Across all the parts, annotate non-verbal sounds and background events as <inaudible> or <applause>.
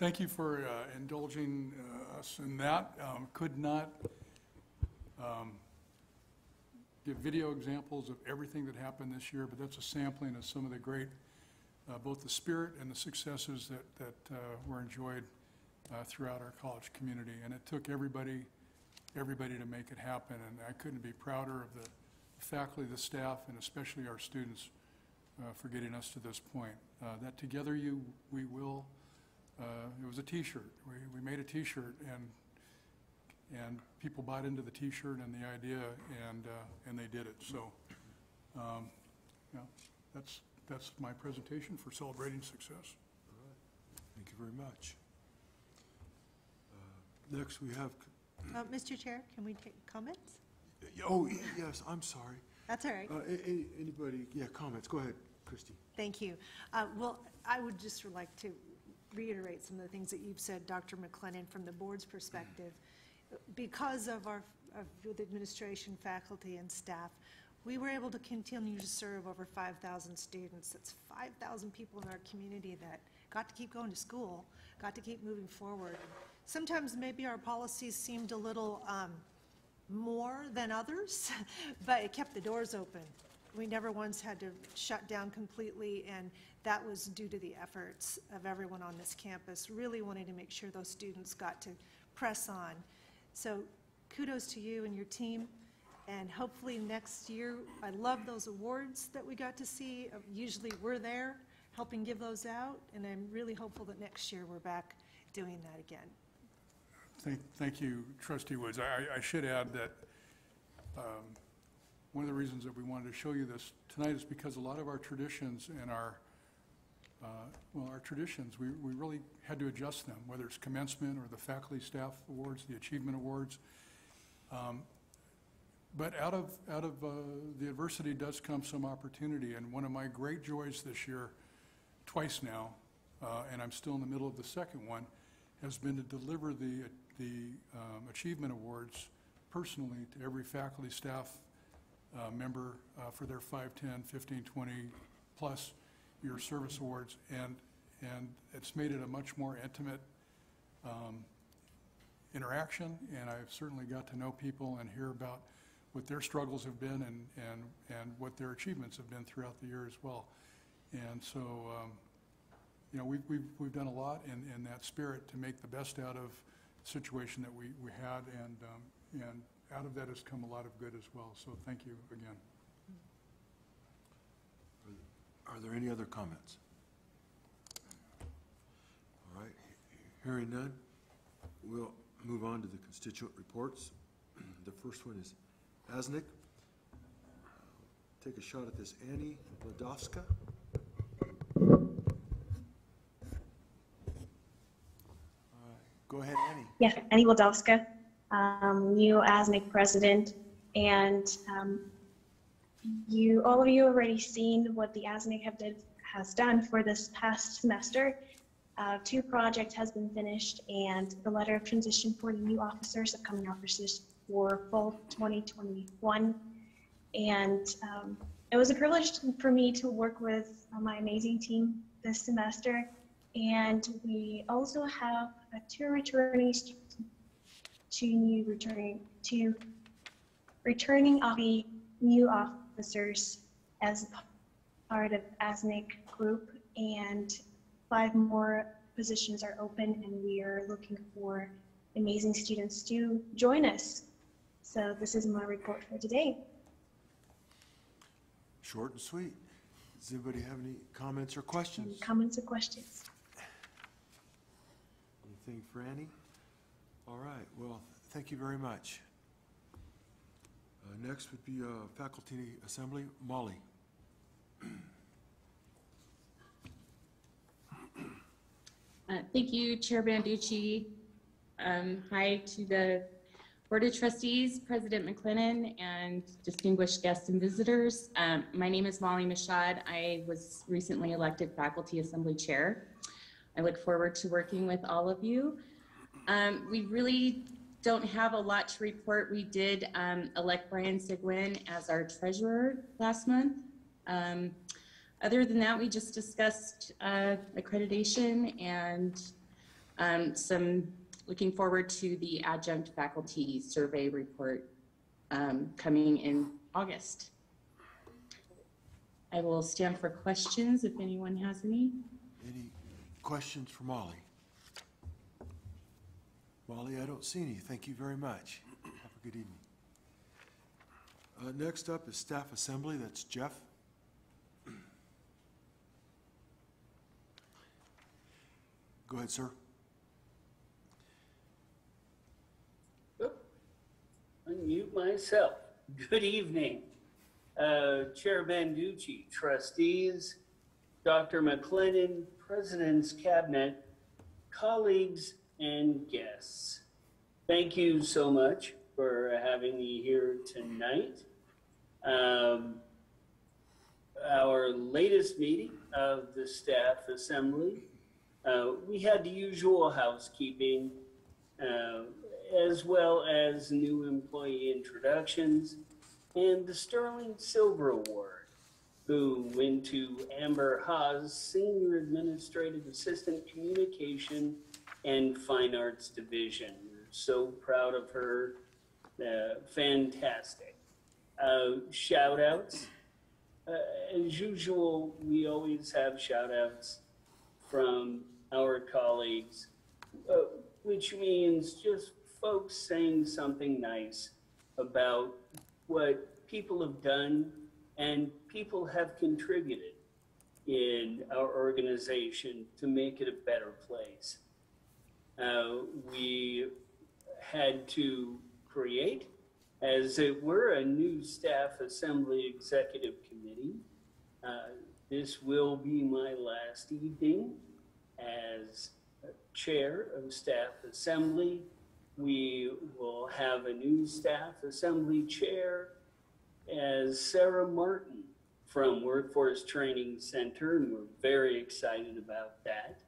thank, you for uh, indulging uh, us in that. Um, Could not um, give video examples of everything that happened this year, but that's a sampling of some of the great, uh, both the spirit and the successes that, that uh, were enjoyed uh, throughout our college community. And it took everybody, everybody to make it happen, and I couldn't be prouder of the faculty, the staff, and especially our students uh, for getting us to this point. That together you, we will, uh, it was a T-shirt. We, we made a T-shirt, and, and people bought into the T-shirt and the idea, and, uh, and they did it. So, um, yeah, that's, that's my presentation for celebrating success. Thank you very much. Uh, Next, we have, Uh, Mr. Chair, can we take comments? oh, yes, I'm sorry. That's all right. Uh, a- a- Anybody, yeah, comments? Go ahead, Christie. Thank you. Uh, Well, I would just like to reiterate some of the things that you've said, Dr. MacLennan, from the board's perspective. Because of our, of the administration, faculty, and staff, we were able to continue to serve over 5,000 students. That's 5,000 people in our community that got to keep going to school, got to keep moving forward. Sometimes maybe our policies seemed a little um, more than others, <laughs> but it kept the doors open. We never once had to shut down completely, and that was due to the efforts of everyone on this campus, really wanting to make sure those students got to press on. So kudos to you and your team, and hopefully next year, I love those awards that we got to see. Usually, we're there helping give those out, and I'm really hopeful that next year, we're back doing that again. Thank, thank you, trustee Woods. I, I- I should add that um, one of the reasons that we wanted to show you this tonight is because a lot of our traditions and our, uh, well, our traditions, we, we really had to adjust them, whether it's commencement or the faculty staff awards, the achievement awards. Um, But out of, out of uh, the adversity does come some opportunity, and one of my great joys this year, twice now, uh, and I'm still in the middle of the second one, has been to deliver the, the um, achievement awards personally to every faculty, staff uh, member uh, for their 5, 10, 15, 20-plus year service awards. And, and it's made it a much more intimate um, interaction, and I've certainly got to know people and hear about what their struggles have been and, and, and what their achievements have been throughout the year as well. And so, um, you know, we've, we've, we've done a lot in, in that spirit to make the best out of the situation that we, we had, and, um, and out of that has come a lot of good as well. So thank you again. Are there any other comments? All right, hearing none, we'll move on to the constituent reports. <clears throat> The first one is ASNIC. Take a shot at this, Annie Ladowska. Go ahead, Annie. Yeah, Annie Wladowska, um, new ASNIC president. And um, you, all of you already seen what the ASNIC have did, has done for this past semester. Uh, two projects has been finished and the letter of transition for the new officers, upcoming officers for fall 2021. And um, it was a privilege for me to work with my amazing team this semester. And we also have two returning students, two new returning, to returning of the new officers as part of ASNIC group, and five more positions are open, and we are looking for amazing students to join us. So this is my report for today. Short and sweet. Does anybody have any comments or Any questions? comments or questions? Anything for Annie? All right, well, thank you very much. Uh, Next would be uh, Faculty Assembly, Molly. Uh, Thank you, Chair Banducci. Um, Hi to the Board of Trustees, President MacLennan, and distinguished guests and visitors. Um, My name is Molly Mashad. I was recently elected Faculty Assembly Chair. I look forward to working with all of you. Um, We really don't have a lot to report. We did um, elect Brian Sigwin as our treasurer last month. Um, other than that, we just discussed uh, accreditation and Um, Some, looking forward to the adjunct faculty survey report um, coming in August. I will stand for questions if anyone has any. Any questions for Molly? Molly, I don't see any. Thank you very much. Have a good evening. Uh, Next up is staff assembly. That's Jeff. Go ahead, sir. Unmute myself. Good evening. Uh, Chair Banducci, trustees, Dr. MacLennan, President's Cabinet, colleagues, and guests. Thank you so much for having me here tonight. Um, our latest meeting of the staff assembly, uh, we had the usual housekeeping, uh, as well as new employee introductions and the Sterling Silver Award, who went to Amber Haas, Senior Administrative Assistant Communication and Fine Arts Division. So proud of her. Uh, fantastic. Uh, shout outs. Uh, as usual, we always have shout outs from our colleagues, uh, which means just folks saying something nice about what people have done and people have contributed in our organization to make it a better place. Uh, we had to create, as it were, a new staff assembly executive committee. Uh, this will be my last evening as chair of staff assembly. We will have a new staff assembly chair as Sarah Martin from Workforce Training Center, and we're very excited about that.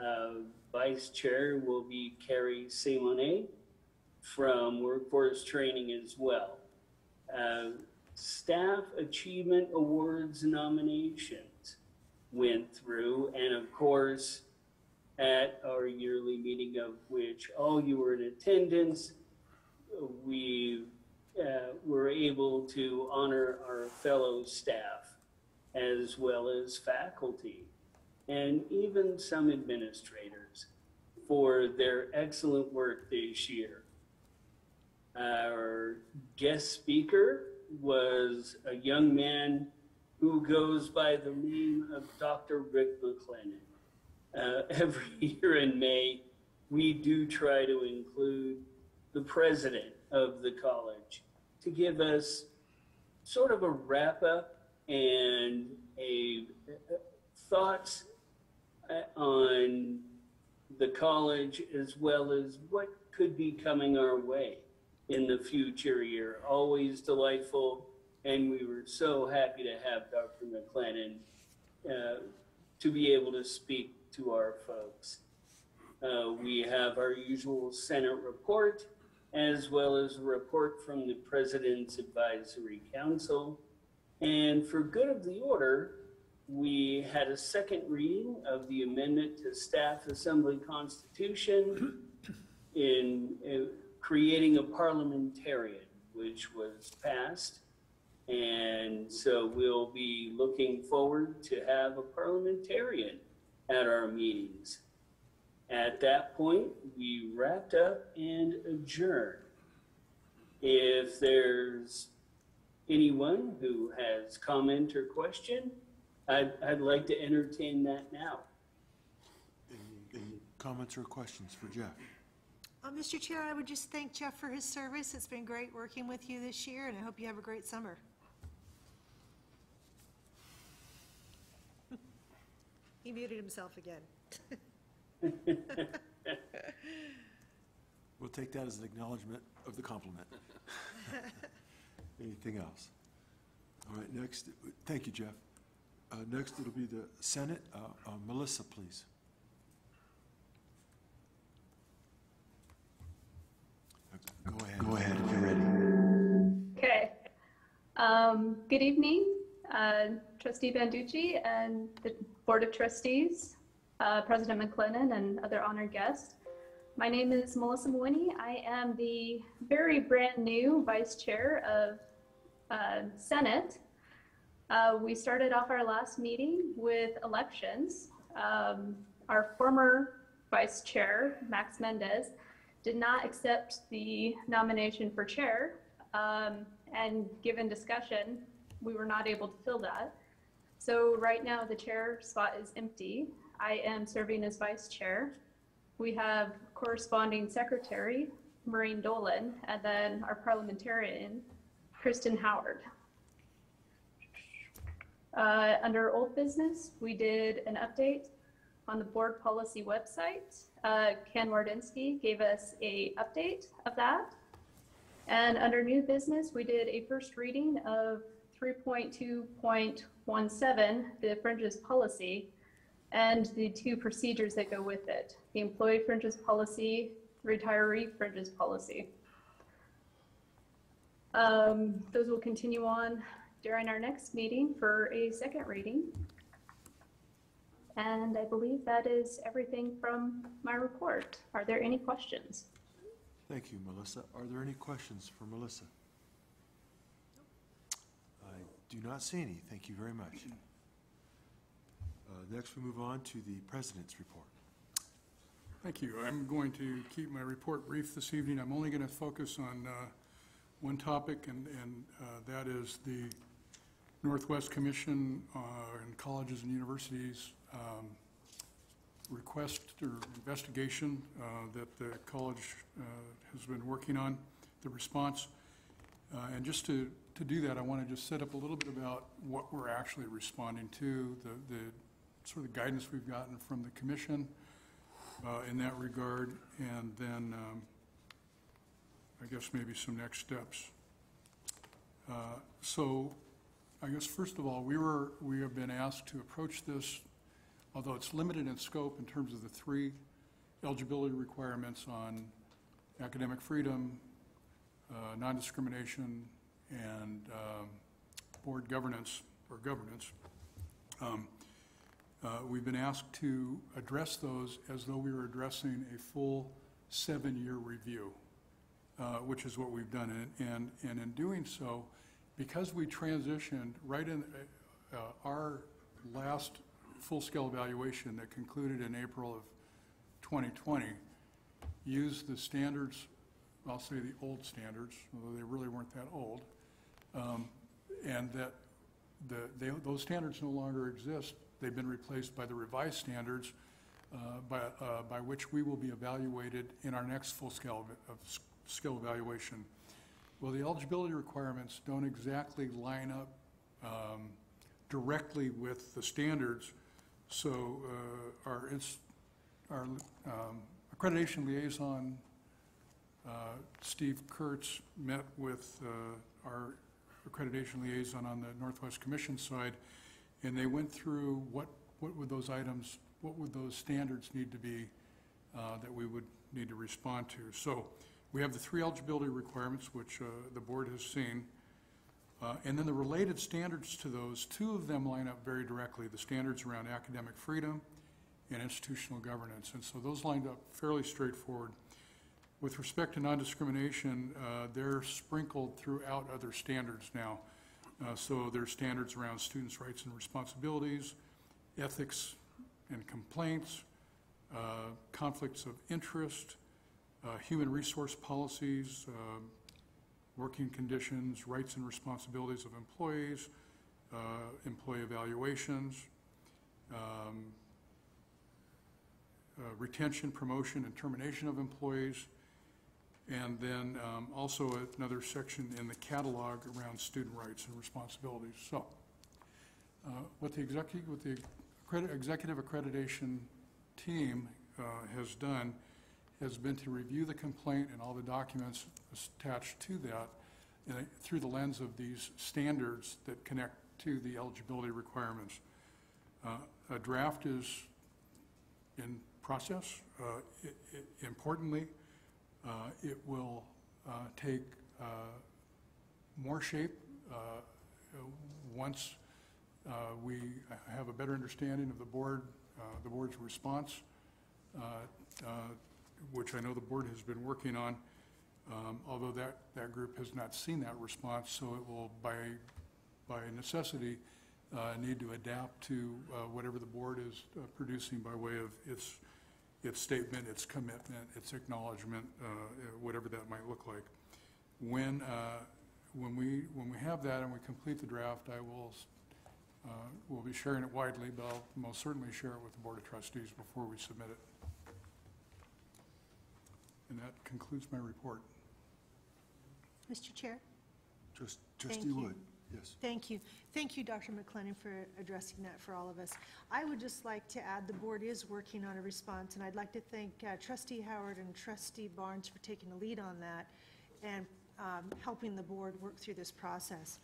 Uh, Vice Chair will be Carrie Simone from Workforce Training as well. Uh, Staff Achievement Awards nominations went through, and of course, at our yearly meeting of which all you were in attendance, we uh, were able to honor our fellow staff as well as faculty and even some administrators for their excellent work this year. Our guest speaker was a young man who goes by the name of Dr. Rick MacLennan. Uh, <laughs> every year in May, we do try to include the president of the college to give us sort of a wrap up and a uh, thoughts on the college as well as what could be coming our way in the future year. Always delightful, and we were so happy to have Dr. MacLennan uh, to be able to speak to our folks. Uh, we have our usual Senate report, as well as a report from the President's Advisory Council. And for good of the order, we had a second reading of the amendment to Staff Assembly Constitution in uh, creating a parliamentarian, which was passed. And so we'll be looking forward to have a parliamentarian at our meetings. At that point, we wrapped up and adjourned. If there's anyone who has comment or question, I'd, I'd like to entertain that now. Any any comments or questions for Jeff? Uh, Mr. Chair, I would just thank Jeff for his service. It's been great working with you this year, and I hope you have a great summer. <laughs> He muted himself again. <laughs> We'll take that as an acknowledgement of the compliment. <laughs> Anything else? All right, next, thank you, Jeff. Uh, Next, it'll be the Senate. Uh, uh, Melissa, please. Go ahead. Go ahead if you're ready. Okay. Um, Good evening, uh, trustee Banducci and the Board of Trustees. uh, President MacLennan, and other honored guests. My name is Melissa Mooney. I am the very brand new Vice Chair of uh, Senate. Uh, we started off our last meeting with elections. Um, our former Vice Chair, Max Mendez, did not accept the nomination for chair. Um, and given discussion, we were not able to fill that. So right now, the chair spot is empty. I am serving as vice chair. We have corresponding secretary, Maureen Dolan, and then our parliamentarian, Kristen Howard. Uh, under old business, we did an update on the board policy website. Uh, Ken Wardinsky gave us a update of that. And under new business, we did a first reading of 3.2.17, the fringes policy, and the two procedures that go with it, the employee fringes policy, retiree fringes policy. Um, those will continue on during our next meeting for a second reading. And I believe that is everything from my report. Are there any questions? Thank you, Melissa. Are there any questions for Melissa? I do not see any. Thank you very much. Uh, Next, we move on to the president's report. Thank you. I'm going to keep my report brief this evening. I'm only going to focus on uh, one topic, and, and uh, that is the Northwest Commission uh, and Colleges and Universities um, request or investigation uh, that the college uh, has been working on, the response. Uh, And just to, to do that, I want to just set up a little bit about what we're actually responding to, the, the sort of guidance we've gotten from the commission uh, in that regard, and then um, I guess maybe some next steps. Uh, So I guess first of all, we were, we have been asked to approach this, although it's limited in scope in terms of the three eligibility requirements on academic freedom, uh, non-discrimination, and um, board governance, or governance. Um, uh, We've been asked to address those as though we were addressing a full seven-year review, uh, which is what we've done. And- And, and in doing so, because we transitioned right in, uh, our last full-scale evaluation that concluded in April of 2020 used the standards, I'll say the old standards, although they really weren't that old, um, and that the, they, those standards no longer exist. They've been replaced by the revised standards, uh, by, uh, by which we will be evaluated in our next full scale of, of skill evaluation. Well, the eligibility requirements don't exactly line up um, directly with the standards, so uh, our, our um, accreditation liaison, uh, Steve Kurtz, met with uh, our accreditation liaison on the Northwest Commission side, and they went through what, what would those items, what would those standards need to be uh, that we would need to respond to. So we have the three eligibility requirements, which uh, the board has seen. Uh, And then the related standards to those, two of them line up very directly, the standards around academic freedom and institutional governance. And so those lined up fairly straightforward. With respect to non-discrimination, uh, they're sprinkled throughout other standards now. Uh, So there's standards around students' rights and responsibilities, ethics and complaints, uh, conflicts of interest, uh, human resource policies, um, working conditions, rights and responsibilities of employees, uh, employee evaluations, um, uh, retention, promotion, and termination of employees, and then um, also another section in the catalog around student rights and responsibilities. So, uh, what the executive, what the executive accreditation team uh, has done has been to review the complaint and all the documents attached to that uh, through the lens of these standards that connect to the eligibility requirements. Uh, A draft is in process. Uh, i- i- Importantly, uh, it will uh, take uh, more shape uh, once we have a better understanding of the board the board's response, which I know the board has been working on, um, although that, that group has not seen that response, so it will, by, by necessity, uh, need to adapt to uh, whatever the board is uh, producing by way of its, its statement, its commitment, its acknowledgement, uh, whatever that might look like. When, uh, when we, when we have that and we complete the draft, I will, uh, we'll be sharing it widely, but I'll most certainly share it with the Board of Trustees before we submit it. That concludes my report. Mr. Chair? Trust- Thank Trustee you. Wood, yes. Thank you. Thank you, Dr. MacLennan, for addressing that for all of us. I would just like to add, the board is working on a response, and I'd like to thank uh, trustee Howard and trustee Barnes for taking the lead on that and um, helping the board work through this process.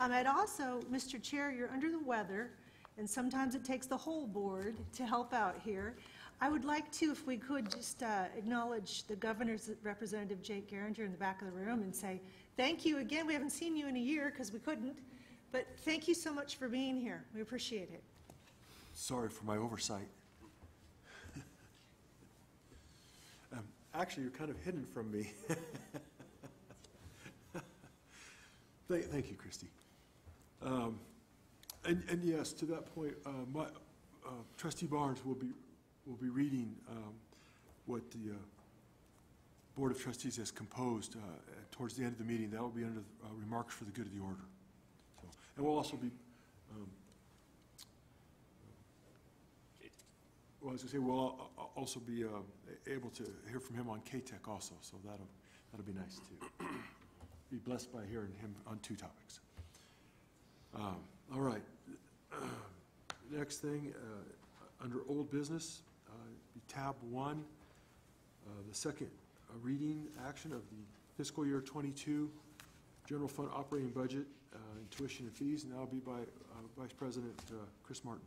Um, I'd also, Mr. Chair, you're under the weather, and sometimes it takes the whole board to help out here. I would like to, if we could, just uh, acknowledge the governor's representative, Jake Geringer, in the back of the room and say, thank you again. We haven't seen you in a year because we couldn't, but thank you so much for being here. We appreciate it. Sorry for my oversight. <laughs> Um, Actually, you're kind of hidden from me. <laughs> Thank, thank you, Christie. Um, And, and yes, to that point, uh, my, uh, trustee Barnes will be, will be reading um, what the uh, Board of Trustees has composed uh, towards the end of the meeting. That will be under uh, remarks for the good of the order. So, And we'll also be um, Well, as I say, we'll al- also be uh, able to hear from him on KTEC also, so that'll, that'll be nice too. <clears throat> Be blessed by hearing him on two topics. Um, All right. <clears throat> Next thing, uh, under old business, uh, tab one, uh, the second uh, reading action of the fiscal year '22 general fund operating budget, uh, and tuition and fees, and that'll be by uh, Vice President uh, Chris Martin.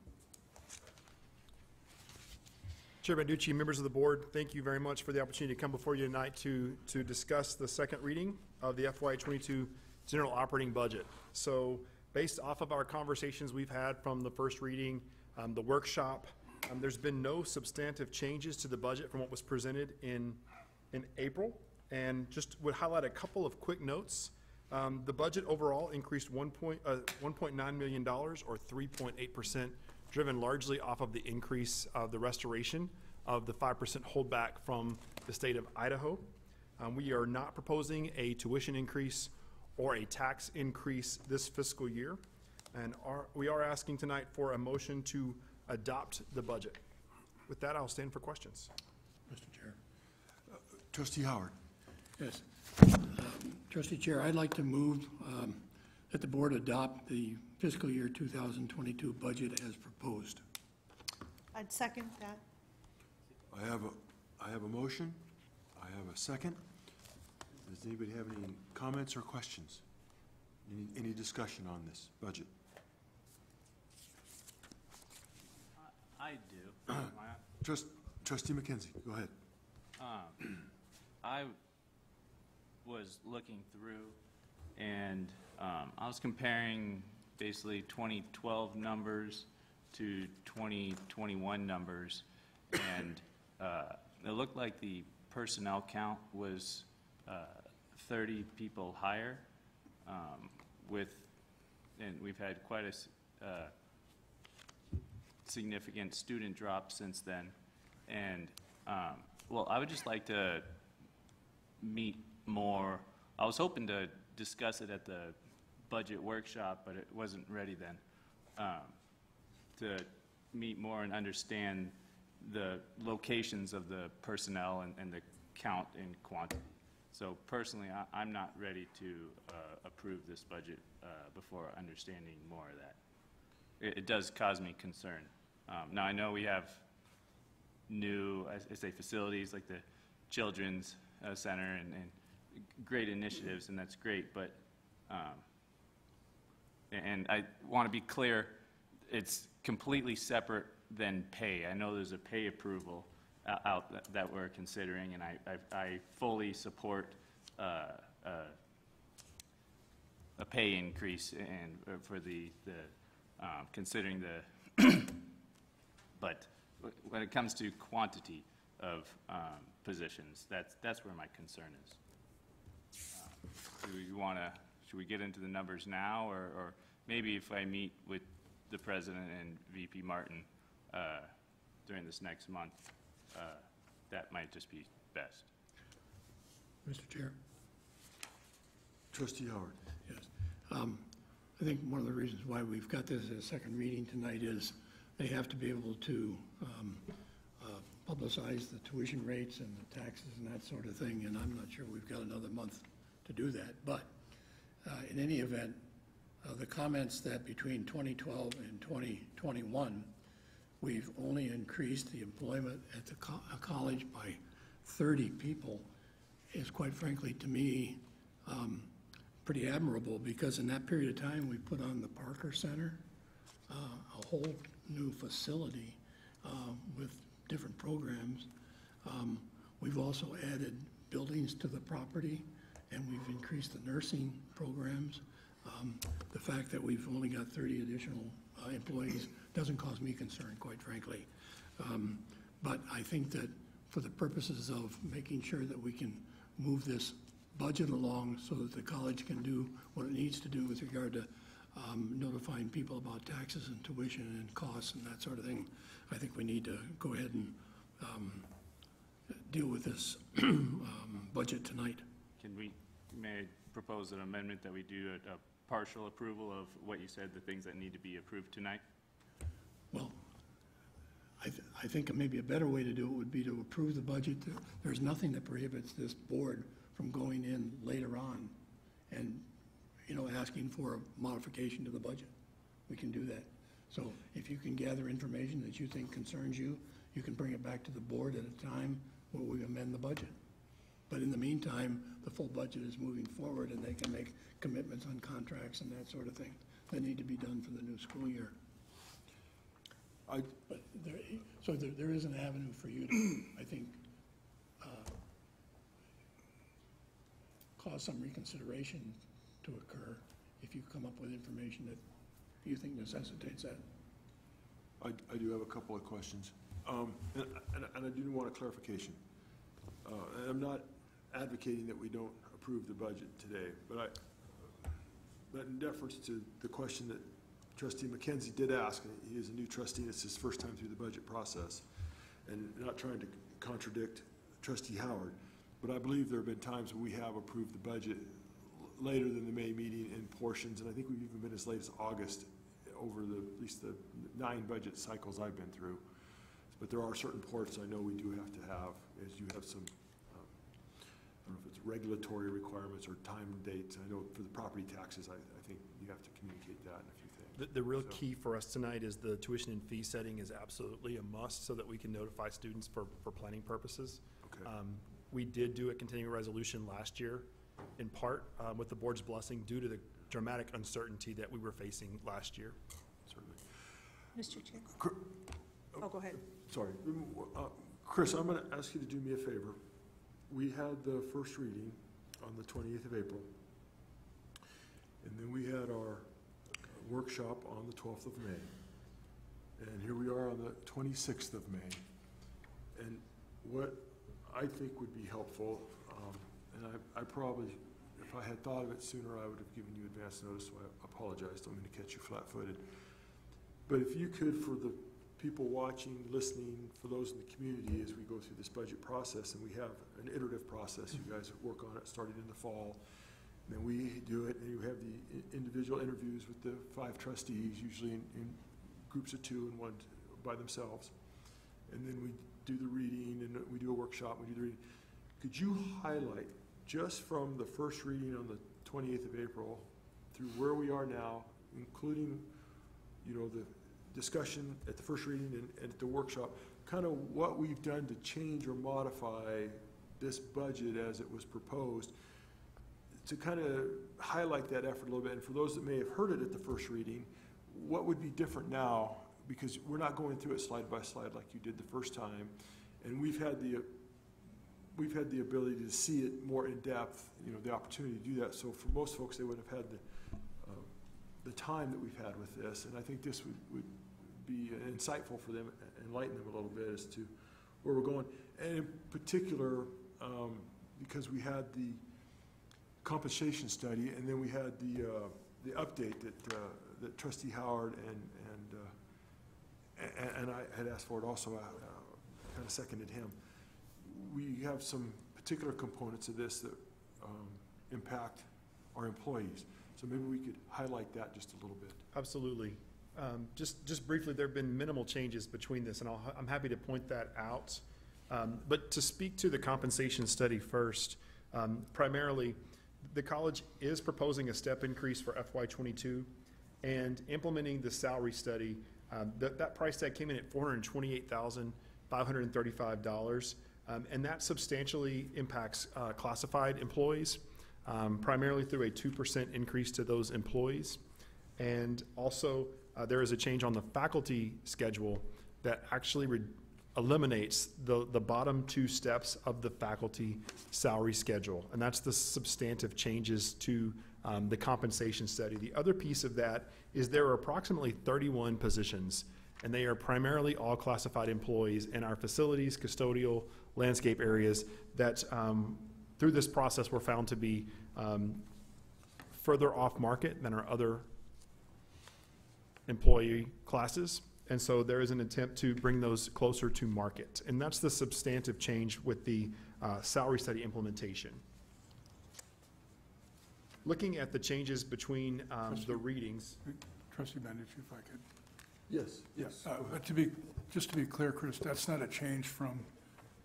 Chair Banducci, members of the board, thank you very much for the opportunity to come before you tonight to, to discuss the second reading of the FY twenty-two general operating budget. So, based off of our conversations we've had from the first reading, um, the workshop, um, there's been no substantive changes to the budget from what was presented in, in April. And just would highlight a couple of quick notes. Um, the budget overall increased one point, uh, one point nine million dollars or three point eight percent driven largely off of the increase of the restoration of the 5% holdback from the state of Idaho. Um, We are not proposing a tuition increase or a tax increase this fiscal year. And are, we are asking tonight for a motion to adopt the budget. With that, I'll stand for questions. Mr. Chair. Trustee Howard. Yes. Trustee Chair, I'd like to move um, that the board adopt the fiscal year 2022 budget as proposed. I'd second that. I have a, I have a motion. I have a second. Does anybody have any comments or questions? Any, any discussion on this budget? I do. <clears throat> Trust, trustee McKenzie, go ahead. um, <clears throat> I was looking through and um, I was comparing basically 2012 numbers to 2021 numbers. And uh, it looked like the personnel count was uh, 30 people higher um, with, and we've had quite a uh, significant student drop since then. And, um, well, I would just like to meet more, I was hoping to discuss it at the budget workshop, but it wasn't ready then. Um, To meet more and understand the locations of the personnel and, and the count and quantity. So personally, I, I'm not ready to, uh, approve this budget, uh, before understanding more of that. It, it does cause me concern. Um, now, I know we have new, I say, facilities like the Children's uh, Center and, and great initiatives, and that's great, but, um, and I want to be clear, it's completely separate than pay. I know there's a pay approval o- out that- that we're considering, and I, I- I fully support uh, uh, a pay increase and, uh, for the, the, um, considering the, <clears throat> but when it comes to quantity of um, positions, that's, that's where my concern is. Uh, Do you want to, should we get into the numbers now, or, or maybe if I meet with the president and VP Martin uh, during this next month, uh, that might just be best. Mr. Chair? Trustee Howard. Yes. Um, I think one of the reasons why we've got this as a second reading tonight is they have to be able to um, uh, publicize the tuition rates and the taxes and that sort of thing, and I'm not sure we've got another month to do that. But uh, in any event, uh, the comments that between 2012 and 2021, we've only increased the employment at the co- uh, college by 30 people is quite frankly, to me, um, pretty admirable, because in that period of time, we put on the Parker Center, uh, a whole new facility uh, with different programs. Um, We've also added buildings to the property, and we've increased the nursing programs. Um, The fact that we've only got 30 additional uh, employees doesn't cause me concern, quite frankly. Um, But I think that for the purposes of making sure that we can move this budget along so that the college can do what it needs to do with regard to um, notifying people about taxes and tuition and costs and that sort of thing, I think we need to go ahead and um, deal with this <clears throat> um, budget tonight. Can we, may I propose an amendment that we do a, a partial approval of what you said, the things that need to be approved tonight? Well, I, th- I think maybe a better way to do it would be to approve the budget. There's nothing that prohibits this board from going in later on and, you know, asking for a modification to the budget. We can do that. So if you can gather information that you think concerns you, you can bring it back to the board at a time where we amend the budget. But in the meantime, the full budget is moving forward and they can make commitments on contracts and that sort of thing that need to be done for the new school year. I, But there, so there, there is an avenue for you to, I think, uh, cause some reconsideration to occur if you come up with information that you think necessitates that. I, I do have a couple of questions. Um, and, and and I do want a clarification. Uh, and I'm not advocating that we don't approve the budget today, but I, but in deference to the question that trustee McKenzie did ask, he is a new trustee, and it's his first time through the budget process, and not trying to contradict trustee Howard, but I believe there have been times when we have approved the budget later than the May meeting in portions, and I think we've even been as late as August over the, at least the nine budget cycles I've been through. But there are certain ports I know we do have to have, as you have some, um, I don't know if it's regulatory requirements or time and dates. I know for the property taxes, I, I think you have to communicate that and a few things. The, the real So- key for us tonight is the tuition and fee setting is absolutely a must so that we can notify students for, for planning purposes. Okay. Um, We did do a continuing resolution last year, in part um, with the board's blessing due to the dramatic uncertainty that we were facing last year. Certainly. Mr. Chair? Cr- Oh, go ahead. Sorry. Uh, Chris, I'm going to ask you to do me a favor. We had the first reading on the 20th of April, and then we had our workshop on the 12th of May. And here we are on the 26th of May. And what I think would be helpful, and I I probably, if I had thought of it sooner, I would have given you advance notice, so I apologize, don't mean to catch you flat-footed. But if you could, for the people watching, listening, for those in the community, as we go through this budget process, and we have an iterative process, you guys work on it starting in the fall, and then we do it, and you have the individual interviews with the five trustees, usually in, in groups of two and one by themselves. And then we do the reading, and we do a workshop, we do the reading. Could you highlight, just from the first reading on the twenty-eighth of April through where we are now, including, you know, the discussion at the first reading and, and at the workshop, kind of what we've done to change or modify this budget as it was proposed, to kind of highlight that effort a little bit, and for those that may have heard it at the first reading, what would be different now? Because we're not going through it slide by slide like you did the first time, and we've had the, we've had the ability to see it more in depth, you know, the opportunity to do that. So for most folks, they would have had the, uh, the time that we've had with this, and I think this would, would be insightful for them, enlighten them a little bit as to where we're going. And in particular, um, because we had the compensation study, and then we had the, uh, the update that, uh, that trustee Howard and, and, uh, and I had asked for it also, I kind of seconded him we have some particular components of this that um, impact our employees. So maybe we could highlight that just a little bit. Absolutely. Um, just, just briefly, there have been minimal changes between this, and i am happy to point that out. Um, but to speak to the compensation study first, um, primarily, the college is proposing a step increase for FY22 and implementing the salary study. Um, Th that price tag came in at $428,535. Um, And that substantially impacts uh, classified employees, um, primarily through a two percent increase to those employees. And also, uh, there is a change on the faculty schedule that actually eliminates the, the bottom two steps of the faculty salary schedule. And that's the substantive changes to um, the compensation study. The other piece of that is there are approximately 31 positions, and they are primarily all classified employees in our facilities, custodial, landscape areas that, um, through this process, were found to be um, further off-market than our other employee classes. And so there is an attempt to bring those closer to market. And that's the substantive change with the uh, salary study implementation. Looking at the changes between um, the readings, Trustee Banducci, if I could. Yes, yes. Uh, But to be, just to be clear, Chris, that's not a change from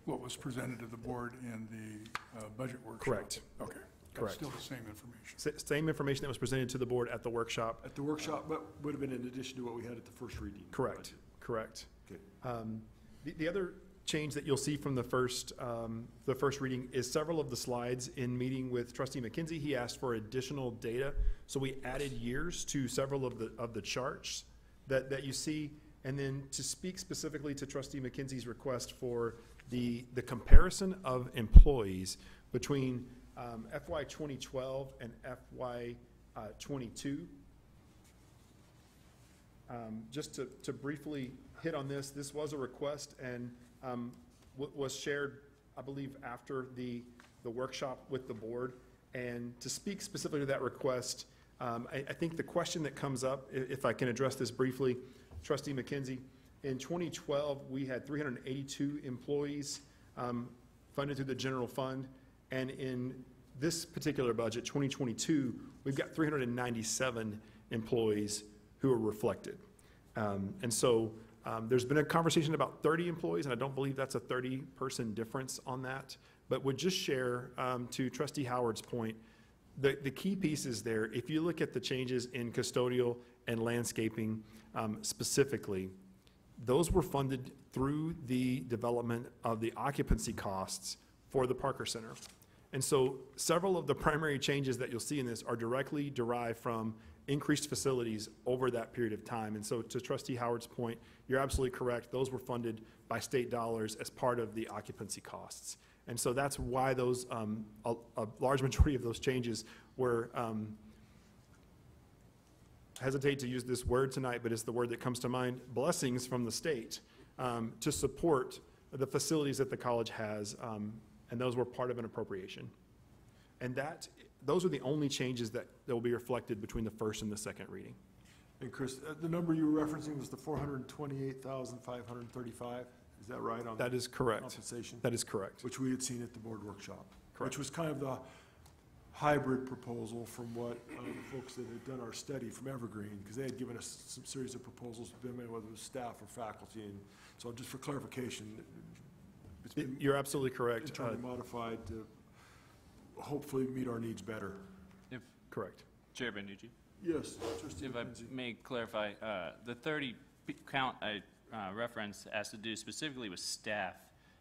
what was presented to the board in the uh, budget workshop? Correct. Okay. Correct. Still the same information. sa- same information that was presented to the board at the workshop. At the workshop, but would have been in addition to what we had at the first reading. Correct, correct. Okay. Um, The, the other change that you'll see from the first, um, the first reading is several of the slides in meeting with trustee McKenzie, he asked for additional data. So we added years to several of the, of the charts that, that you see. And then to speak specifically to trustee McKenzie's request for the, the comparison of employees between um, FY 2012 and FY uh, 22. Um, Just to, to briefly hit on this, this was a request and um, wa- was shared, I believe, after the, the workshop with the board. And to speak specifically to that request, um, I, I think the question that comes up, if I can address this briefly, trustee McKenzie, in 2012, we had 382 employees um, funded through the general fund. And in this particular budget, 2022, we've got 397 employees who are reflected. Um, And so um, there's been a conversation about 30 employees, and I don't believe that's a 30-person difference on that. But would just share, um, to trustee Howard's point, the, the key pieces there, if you look at the changes in custodial and landscaping um, specifically, those were funded through the development of the occupancy costs for the Parker Center. And so several of the primary changes that you'll see in this are directly derived from increased facilities over that period of time. And so to trustee Howard's point, you're absolutely correct. Those were funded by state dollars as part of the occupancy costs. And so that's why those, um, a, a large <laughs> majority of those changes were, um, hesitate to use this word tonight, but it's the word that comes to mind, blessings from the state um, to support the facilities that the college has, um, and those were part of an appropriation. And that, those are the only changes that, that will be reflected between the first and the second reading. And Chris, uh, the number you were referencing was the four hundred and twenty-eight thousand, five hundred and thirty-five? Is that right on That is correct. compensation? That is correct. Which we had seen at the board workshop. Correct. Which was kind of the hybrid proposal from what uh, the folks that had done our study from Evergreen, because they had given us some series of proposals, whether it was staff or faculty. And so just for clarification, it's been You're absolutely correct. Uh, internally modified to hopefully meet our needs better. If, Correct. Chair Banducci, Yes, trustee if I McKenzie. may clarify, uh, the 30 p- count I uh, referenced has to do specifically with staff,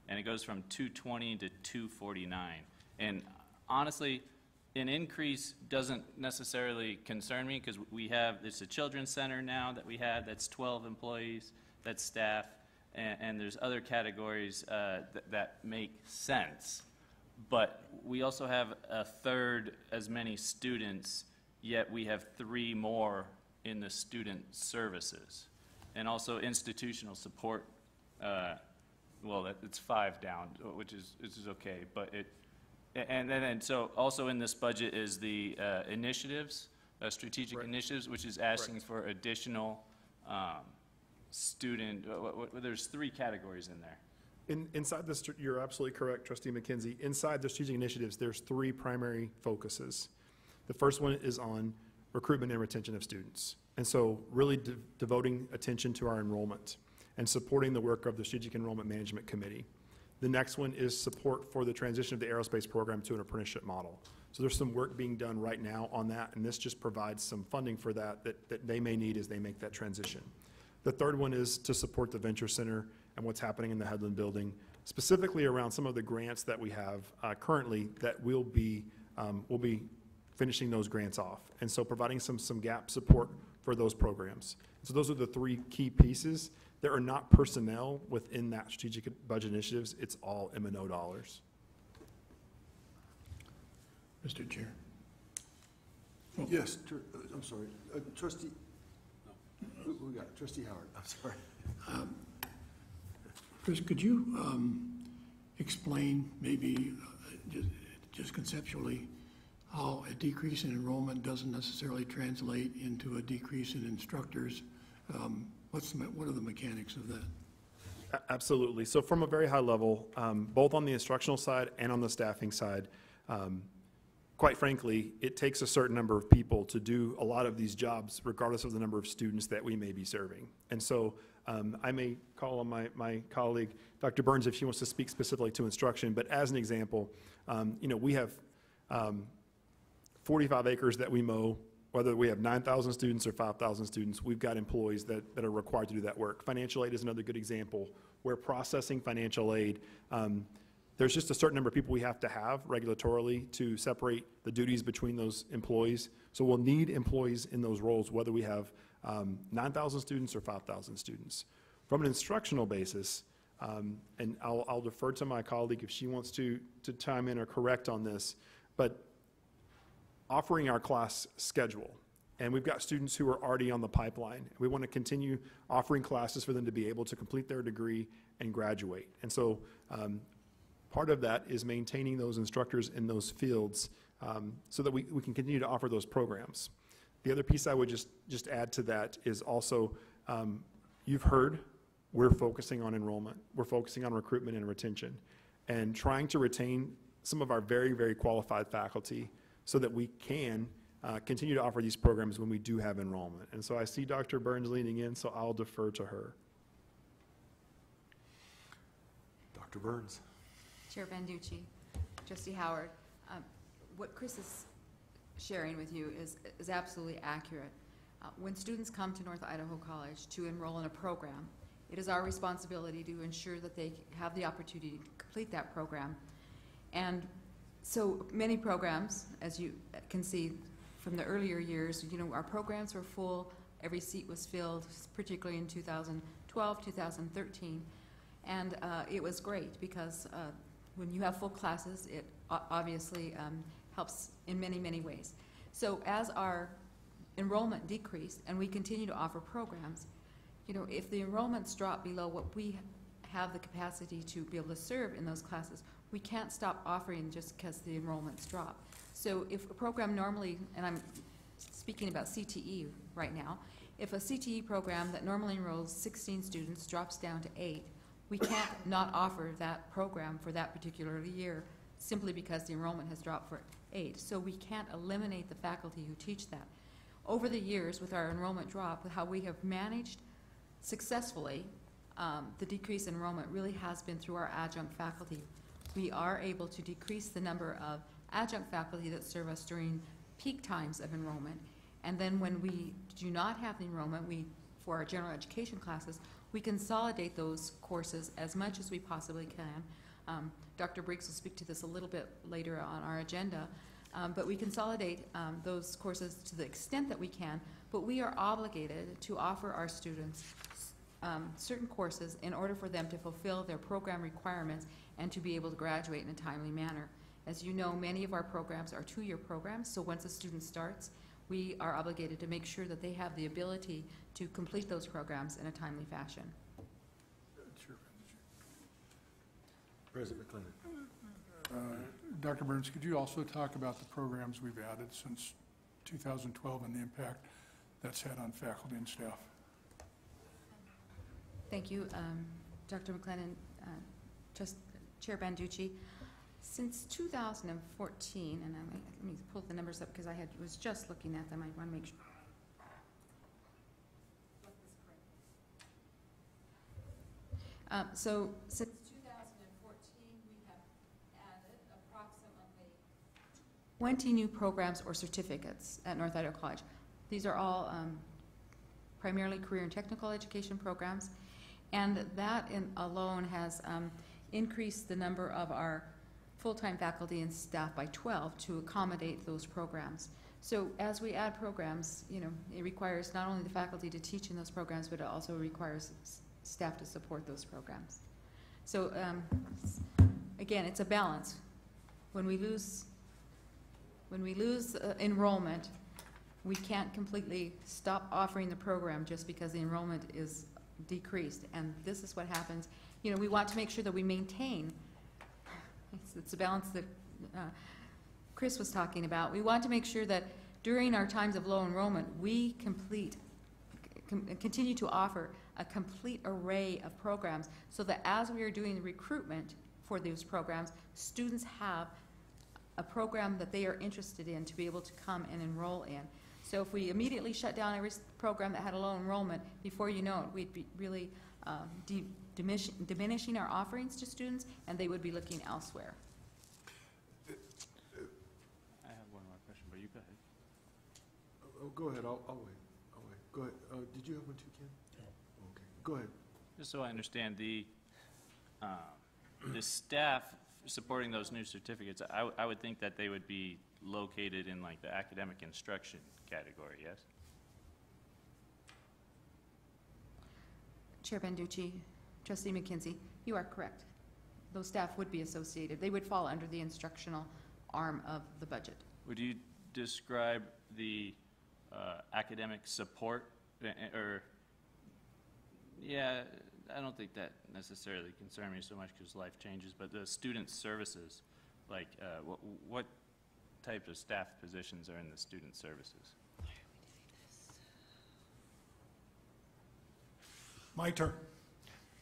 and it goes from 220 to 249. And honestly, an increase doesn't necessarily concern me, because we have, it's a children's center now that we have, that's 12 employees, that's staff, and, and there's other categories uh, that, that make sense. But we also have a third as many students, yet we have three more in the student services. and also institutional support, uh, well, it's five down, which is, which is okay, but it, and then, and so also in this budget is the uh, initiatives, uh, strategic initiatives, which is asking for additional um, student, uh, there's three categories in there. In, inside the, str- you're absolutely correct, trustee McKenzie. Inside the strategic initiatives, there's three primary focuses. The first one is on recruitment and retention of students. And so really de- devoting attention to our enrollment and supporting the work of the Strategic Enrollment Management Committee. The next one is support for the transition of the aerospace program to an apprenticeship model. So there's some work being done right now on that, and this just provides some funding for that, that, that they may need as they make that transition. The third one is to support the Venture Center and what's happening in the Headland Building, specifically around some of the grants that we have uh, currently that will be, um, we'll be finishing those grants off. And so providing some, some gap support for those programs. So those are the three key pieces. There are not personnel within that strategic budget initiatives. It's all M and O dollars. Mr. Chair. Yes, tr- uh, I'm sorry, Uh, trustee, who who we got? Trustee Howard, I'm sorry. Chris, could you um, explain maybe, uh, ju- just conceptually, how a decrease in enrollment doesn't necessarily translate into a decrease in instructors? Um, What's, the what are the mechanics of that? Absolutely. So from a very high level, um, both on the instructional side and on the staffing side, um, quite frankly, it takes a certain number of people to do a lot of these jobs regardless of the number of students that we may be serving. And so um, I may call on my, my colleague, Dr. Burns, if she wants to speak specifically to instruction, but as an example, um, you know, we have um, 45 acres that we mow, whether we have 9,000 students or 5,000 students, we've got employees that, that are required to do that work. Financial aid is another good example, where processing financial aid, um, there's just a certain number of people we have to have regulatorily to separate the duties between those employees. So we'll need employees in those roles, whether we have um, 9,000 students or 5,000 students. From an instructional basis, um, and I'll, I'll defer to my colleague if she wants to, to chime in or correct on this, but offering our class schedule. And we've got students who are already on the pipeline. We want to continue offering classes for them to be able to complete their degree and graduate. And so um, part of that is maintaining those instructors in those fields um, so that we, we can continue to offer those programs. The other piece I would just, just add to that is also, um, you've heard, we're focusing on enrollment. We're focusing on recruitment and retention and trying to retain some of our very, very qualified faculty so that we can uh, continue to offer these programs when we do have enrollment. And so I see Dr. Burns leaning in, so I'll defer to her. Dr. Burns. Chair Banducci, Trustee Howard, um, what Chris is sharing with you is, is absolutely accurate. Uh, When students come to North Idaho College to enroll in a program, it is our responsibility to ensure that they have the opportunity to complete that program. And so many programs, as you can see from the earlier years, you know, our programs were full, every seat was filled, particularly in 2012, 2013. And uh, it was great because uh, when you have full classes, it obviously um, helps in many, many ways. So as our enrollment decreased and we continue to offer programs, you know, if the enrollments drop below what we have the capacity to be able to serve in those classes, we can't stop offering just because the enrollments drop. So if a program normally, and I'm speaking about CTE right now, if a CTE program that normally enrolls 16 students drops down to eight, we can't not offer that program for that particular year simply because the enrollment has dropped for eight. So we can't eliminate the faculty who teach that. Over the years, with our enrollment drop, with how we have managed successfully, um, the decrease in enrollment really has been through our adjunct faculty. We are able to decrease the number of adjunct faculty that serve us during peak times of enrollment. And then when we do not have the enrollment, we, for our general education classes, we consolidate those courses as much as we possibly can. Um, Dr. Briggs will speak to this a little bit later on our agenda, um, but we consolidate um, those courses to the extent that we can, but we are obligated to offer our students um, certain courses in order for them to fulfill their program requirements and to be able to graduate in a timely manner. As you know, many of our programs are two-year programs, so once a student starts, we are obligated to make sure that they have the ability to complete those programs in a timely fashion. Chair President MacLennan. Uh, Dr. Burns, could you also talk about the programs we've added since 2012 and the impact that's had on faculty and staff? Thank you, um, Dr. MacLennan, uh, Chair Banducci. Since 2014, and I let me pull the numbers up because I had, was just looking at them, I want to make sure. Uh, So since 2014, we have added approximately 20 new programs or certificates at North Idaho College. These are all um, primarily career and technical education programs, and that in alone has um, increased the number of our full-time faculty and staff by 12 to accommodate those programs. So as we add programs, you know, it requires not only the faculty to teach in those programs, but it also requires staff to support those programs. So, um, again, it's a balance. When we lose, when we lose uh, enrollment, we can't completely stop offering the program just because the enrollment is decreased. And this is what happens, you know, we want to make sure that we maintain, it's, it's a balance that uh, Chris was talking about. We want to make sure that during our times of low enrollment, we complete, com- continue to offer a complete array of programs so that as we are doing recruitment for those programs, students have a program that they are interested in to be able to come and enroll in. So if we immediately shut down every program that had a low enrollment, before you know it, we'd be really um, de- diminish- diminishing our offerings to students, and they would be looking elsewhere. I have one more question, but you go ahead. Oh, go ahead, I'll, I'll wait, I'll wait. Go ahead. Uh, did you have one too, Ken? Okay, go ahead. Just so I understand, the, um, the staff supporting those new certificates, I, w- I would think that they would be located in like the academic instruction category, yes? Chair Banducci, Trustee McKenzie, you are correct. Those staff would be associated. They would fall under the instructional arm of the budget. Would you describe the uh, academic support, or, yeah, I don't think that necessarily concerns me so much because life changes, but the student services, like, uh, what, what type of staff positions are in the student services? My turn.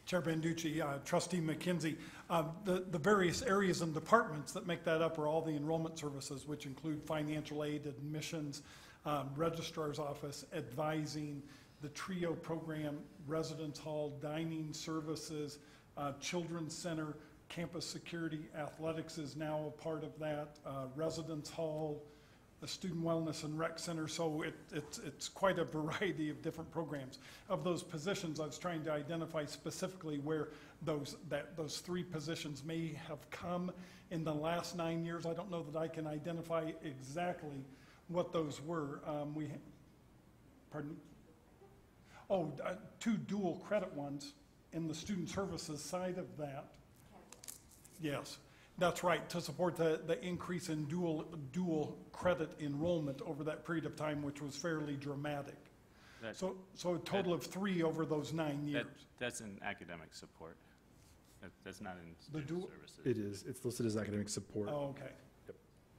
Chair Banducci, uh, trustee McKenzie. Uh, The, the various areas and departments that make that up are all the enrollment services, which include financial aid, admissions, um, registrar's office, advising, the TRIO program, residence hall, dining services, uh, children's center, campus security, athletics is now a part of that, uh, residence hall, the Student Wellness and Rec Center, so it, it's, it's quite a variety of different programs. Of those positions, I was trying to identify specifically where those, that, those three positions may have come in the last nine years. I don't know that I can identify exactly what those were. Um, we, pardon? Oh, uh, two dual credit ones in the student services side of that. Yes, that's right, to support the, the increase in dual, dual credit enrollment over that period of time, which was fairly dramatic. That- So, so a total of three over those nine That, years. that's in academic support. That, that's not in The student dual- services. It is, it's listed as academic support. Oh, okay. Yep.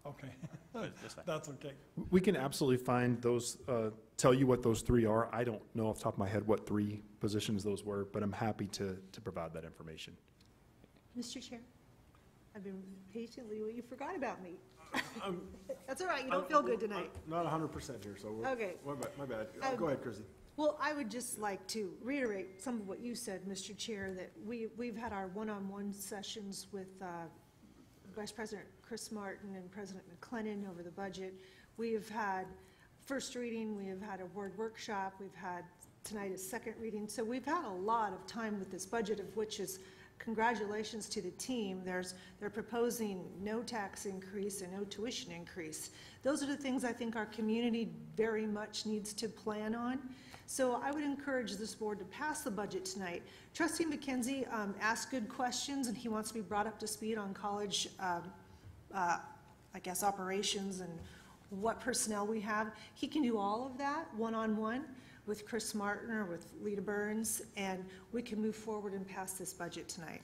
Okay, <laughs> That- That's fine. that's okay. We can absolutely find those, uh, tell you what those three are. I don't know off the top of my head what three positions those were, but I'm happy to, to provide that information. Mr. Chair, I've been patiently, well, you forgot about me. I'm- <laughs> That's all right, you don't feel good tonight. I'm Not hundred percent here, so. we're- Okay. My bad, my bad. Uh, Um, Go ahead, Christie. Well, I would just like to reiterate some of what you said, Mr. Chair, that we, we've had our one-on-one sessions with uh, Vice President Chris Martin and President MacLennan over the budget. We have had first reading, we have had a word workshop, we've had tonight a second reading. So we've had a lot of time with this budget, of which is congratulations to the team. There's, they're proposing no tax increase and no tuition increase. Those are the things I think our community very much needs to plan on. So I would encourage this board to pass the budget tonight. Trustee McKenzie um, asked good questions, and he wants to be brought up to speed on college, um, uh, I guess, operations and what personnel we have. He can do all of that one-on-one with Chris Martin or with Lita Burns, and we can move forward and pass this budget tonight.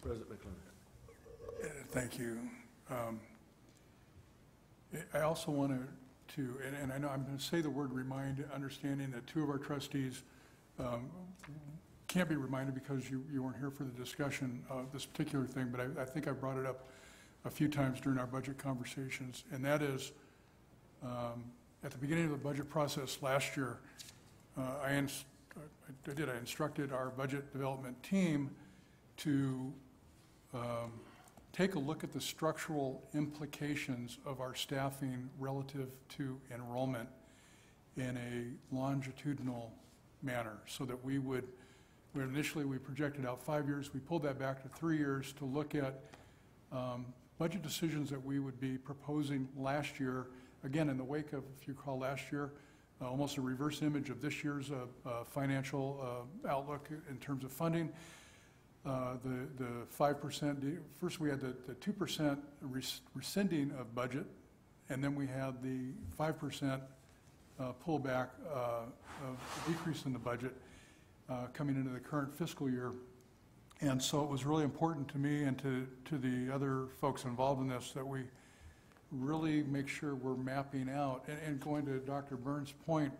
President MacLennan. Uh, Thank you. Um, I- I also want to, to, and- and I know I'm going to say the word remind, understanding that two of our trustees um, can't be reminded because you, you weren't here for the discussion of this particular thing, but I, I think I brought it up a few times during our budget conversations, and that is, um, at the beginning of the budget process last year, uh, I ins- I did, I instructed our budget development team to um, take a look at the structural implications of our staffing relative to enrollment in a longitudinal manner, so that we would, initially, we projected out five years, we pulled that back to three years to look at um, budget decisions that we would be proposing last year, again, in the wake of, if you recall, last year, uh, almost a reverse image of this year's uh, uh, financial uh, outlook in terms of funding. The, the five percent, first we had the, two percent rescinding of budget, and then we had the five percent pullback of decrease in the budget coming into the current fiscal year. And so it was really important to me and to, to the other folks involved in this that we really make sure we're mapping out, and, and going to Dr. Burns' point,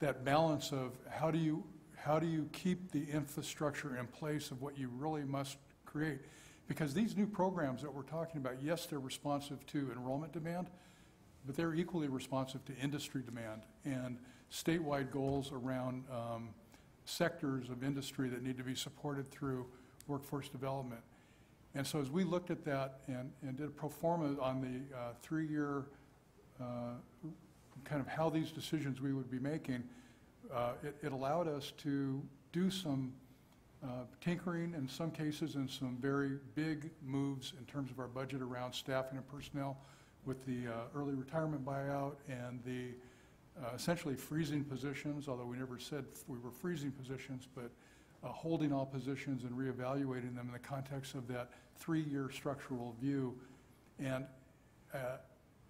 that balance of how do you, how do you keep the infrastructure in place of what you really must create? Because these new programs that we're talking about, yes, they're responsive to enrollment demand, but they're equally responsive to industry demand and statewide goals around um, sectors of industry that need to be supported through workforce development. And so as we looked at that and, and did a pro forma on the uh, three-year, uh, kind of how these decisions we would be making, uh, it, it allowed us to do some uh, tinkering in some cases and some very big moves in terms of our budget around staffing and personnel with the uh, early retirement buyout and the uh, essentially freezing positions, although we never said we were freezing positions, but holding all positions and reevaluating them in the context of that three-year structural view. And uh,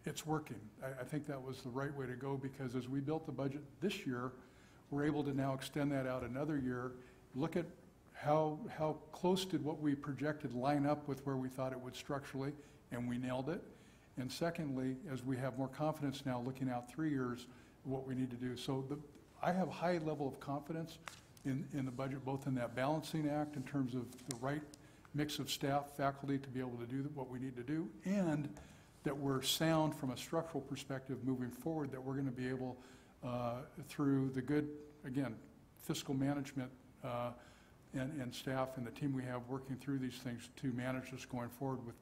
it's working. I, I think that was the right way to go because as we built the budget this year, we're able to now extend that out another year, look at how, how close did what we projected line up with where we thought it would structurally, and we nailed it. And secondly, as we have more confidence now looking out three years, what we need to do. So the, I have high level of confidence in, in the budget, both in that balancing act in terms of the right mix of staff, faculty to be able to do what we need to do, and that we're sound from a structural perspective moving forward, that we're going to be able, uh, through the good, again, fiscal management uh, and, and staff and the team we have working through these things to manage this going forward with,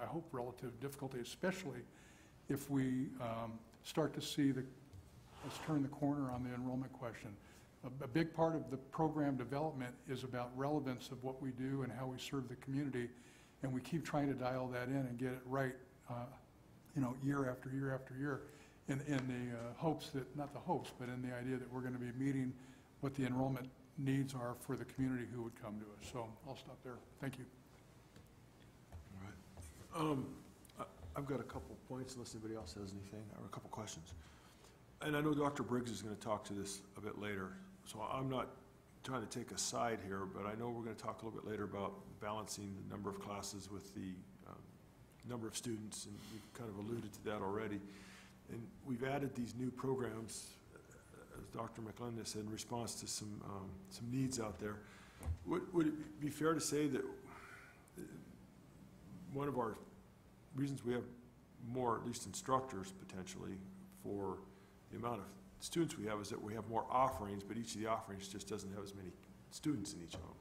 I hope, relative difficulty, especially if we um, start to see the, let's turn the corner on the enrollment question. A, a big part of the program development is about relevance of what we do and how we serve the community, and we keep trying to dial that in and get it right, uh, you know, year after year after year, in, in the uh, hopes that, not the hopes, but in the idea that we're going to be meeting what the enrollment needs are for the community who would come to us. So I'll stop there. Thank you. All right. Um, I- I've got a couple points unless anybody else has anything, or a couple questions. And I know Dr. Briggs is going to talk to this a bit later, so I'm not trying to take a side here, but I know we're going to talk a little bit later about balancing the number of classes with the um, number of students, and we've kind of alluded to that already. And we've added these new programs, uh, as Dr. MacLennan said, in response to some, um, some needs out there. Would, would it be fair to say that uh, one of our reasons we have more, at least instructors potentially, for the amount of students we have is that we have more offerings, but each of the offerings just doesn't have as many students in each of them.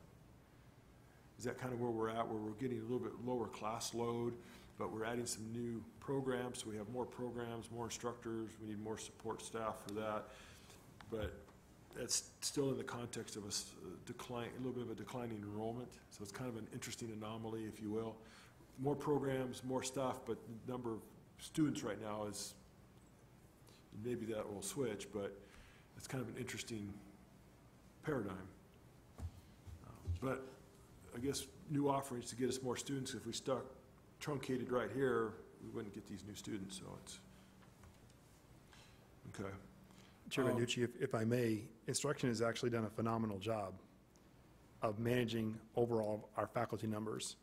Is that kind of where we're at, where we're getting a little bit lower class load, but we're adding some new programs, so we have more programs, more instructors, we need more support staff for that. But that's still in the context of a a uh, decline, a little bit of a declining enrollment, so it's kind of an interesting anomaly, if you will. More programs, more stuff, but the number of students right now is, maybe that will switch, but it's kind of an interesting paradigm. But I guess new offerings to get us more students, if we stuck truncated right here, we wouldn't get these new students, so it's, okay. Chairman Um, Nucci, if, if I may, instruction has actually done a phenomenal job of managing overall our faculty numbers.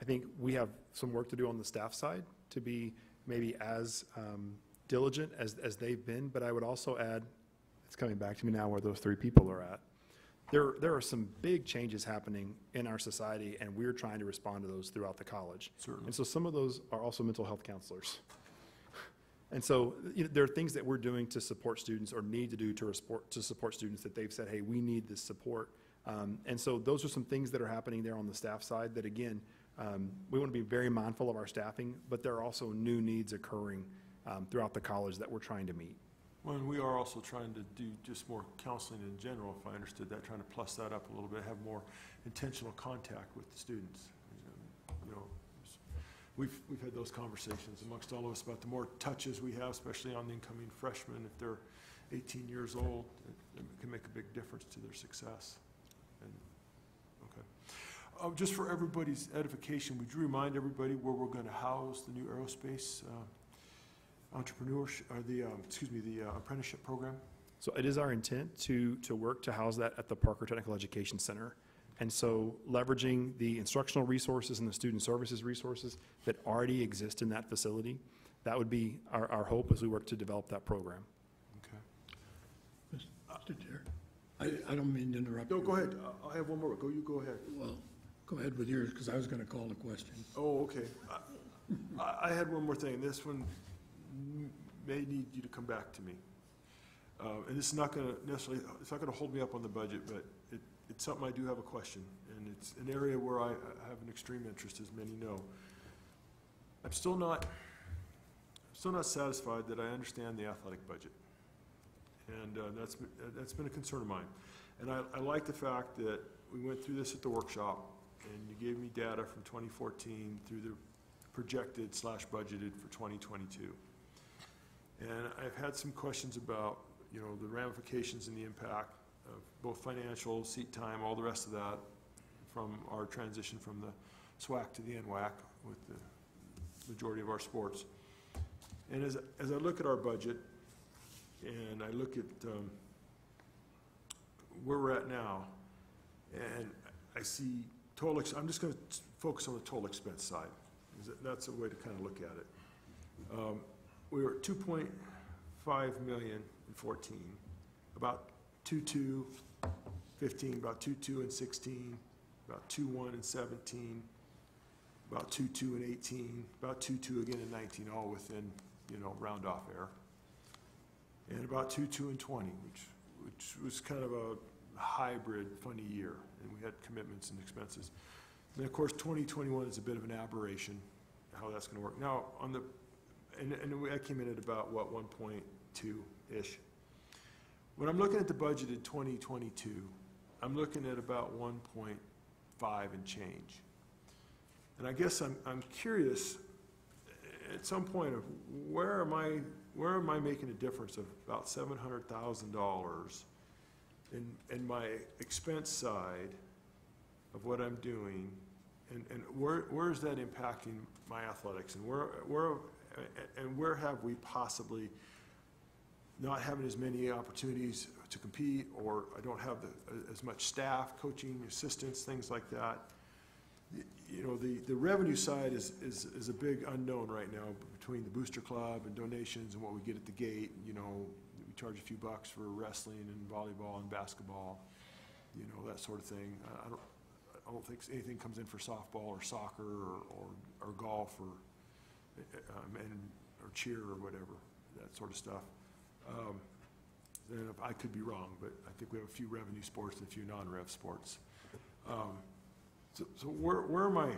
I think we have some work to do on the staff side to be maybe as um, diligent as, as they've been, but I would also add, it's coming back to me now where those three people are at. There, there are some big changes happening in our society, and we're trying to respond to those throughout the college. Certainly. And so some of those are also mental health counselors. <laughs> And so, you know, there are things that we're doing to support students or need to do to support, to support students that they've said, hey, we need this support. Um, and so those are some things that are happening there on the staff side that, again, um, we want to be very mindful of our staffing, but there are also new needs occurring um, throughout the college that we're trying to meet. Well, and we are also trying to do just more counseling in general, if I understood that, trying to plus that up a little bit, have more intentional contact with the students. You know, we've, we've had those conversations amongst all of us about the more touches we have, especially on the incoming freshmen, if they're 18 years old, it it can make a big difference to their success. And, okay. Uh, Just for everybody's edification, would you remind everybody where we're going to house the new aerospace uh, entrepreneurship, or the, um, excuse me, the uh, apprenticeship program? So it is our intent to, to work to house that at the Parker Technical Education Center. And so leveraging the instructional resources and the student services resources that already exist in that facility, that would be our, our hope as we work to develop that program. Okay. Mr. Chair, I, I don't mean to interrupt. No, you. go ahead. I- I have one more. Go, you go ahead. Well, go ahead with yours, because I was going to call the question. Oh, okay. I, I had one more thing. This one m- may need you to come back to me. Uh, and this is not gonna necessarily, it's not gonna hold me up on the budget, but it, it's something I do have a question. And it's an area where I, I have an extreme interest, as many know. I'm still not, I'm still not satisfied that I understand the athletic budget. And, uh, that's, that's been a concern of mine. And I, I like the fact that we went through this at the workshop, and you gave me data from 2014 through the projected slash budgeted for 2022. And I've had some questions about, you know, the ramifications and the impact of both financial, seat time, all the rest of that, from our transition from the SWAC to the NWAC with the majority of our sports. And as, as I look at our budget, and I look at um, where we're at now, and I see total, I'm just going to focus on the total expense side, that's a way to kind of look at it. Um, We were at 2.5 million in 14, about 2.2, 15, about 2.2 in 16, about 2.1 in 17, about 2.2 in 18, about 2.2 again in 19, all within, you know, round off error. And about 2.2 in 20, which, which was kind of a hybrid funny year, and we had commitments and expenses. And of course, 2021 is a bit of an aberration, how that's going to work. Now, on the, and, and I came in at about, what, 1.2-ish. When I'm looking at the budget in 2022, I'm looking at about 1.5 and change. And I guess I'm, I'm curious, at some point of, where am I, where am I making a difference of about $700,000 in, in my expense side of what I'm doing? And, and where, where is that impacting my athletics? And where, where, and where have we possibly not having as many opportunities to compete, or I don't have the, as much staff, coaching, assistants, things like that? You know, the, the revenue side is, is, is a big unknown right now between the Booster Club and donations and what we get at the gate. You know, we charge a few bucks for wrestling and volleyball and basketball, you know, that sort of thing. I- I don't, I don't think anything comes in for softball or soccer or, or, or golf or, um, and, or cheer or whatever, that sort of stuff. Um, And if- I could be wrong, but I think we have a few revenue sports and a few non-rev sports. Um, So, so where, where am I,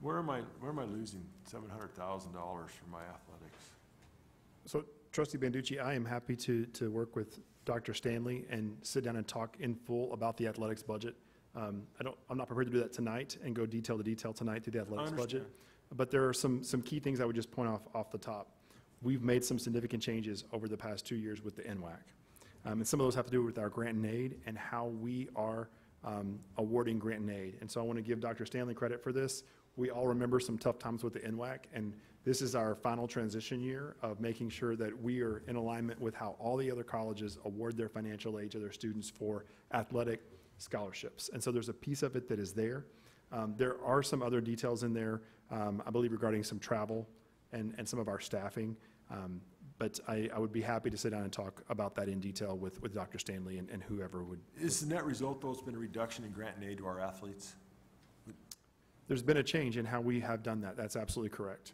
where am I, where am I losing seven hundred thousand dollars for my athletics? So trustee Banducci, I am happy to, to work with Dr. Stanley and sit down and talk in full about the athletics budget. Um, I don't, I'm not prepared to do that tonight and go detail to detail tonight through the athletics budget. But there are some, some key things I would just point off, off the top. We've made some significant changes over the past two years with the NWAC. Um, and some of those have to do with our grant and aid and how we are um, awarding grant and aid. And so I want to give Dr. Stanley credit for this. We all remember some tough times with the NWAC, and this is our final transition year of making sure that we are in alignment with how all the other colleges award their financial aid to their students for athletic scholarships. And so there's a piece of it that is there. Um, There are some other details in there, um, I believe regarding some travel and, and some of our staffing. Um, But I, I would be happy to sit down and talk about that in detail with, with Dr. Stanley and, and whoever would. Is the net result, though, it's been a reduction in grant and aid to our athletes? There's been a change in how we have done that. That's absolutely correct.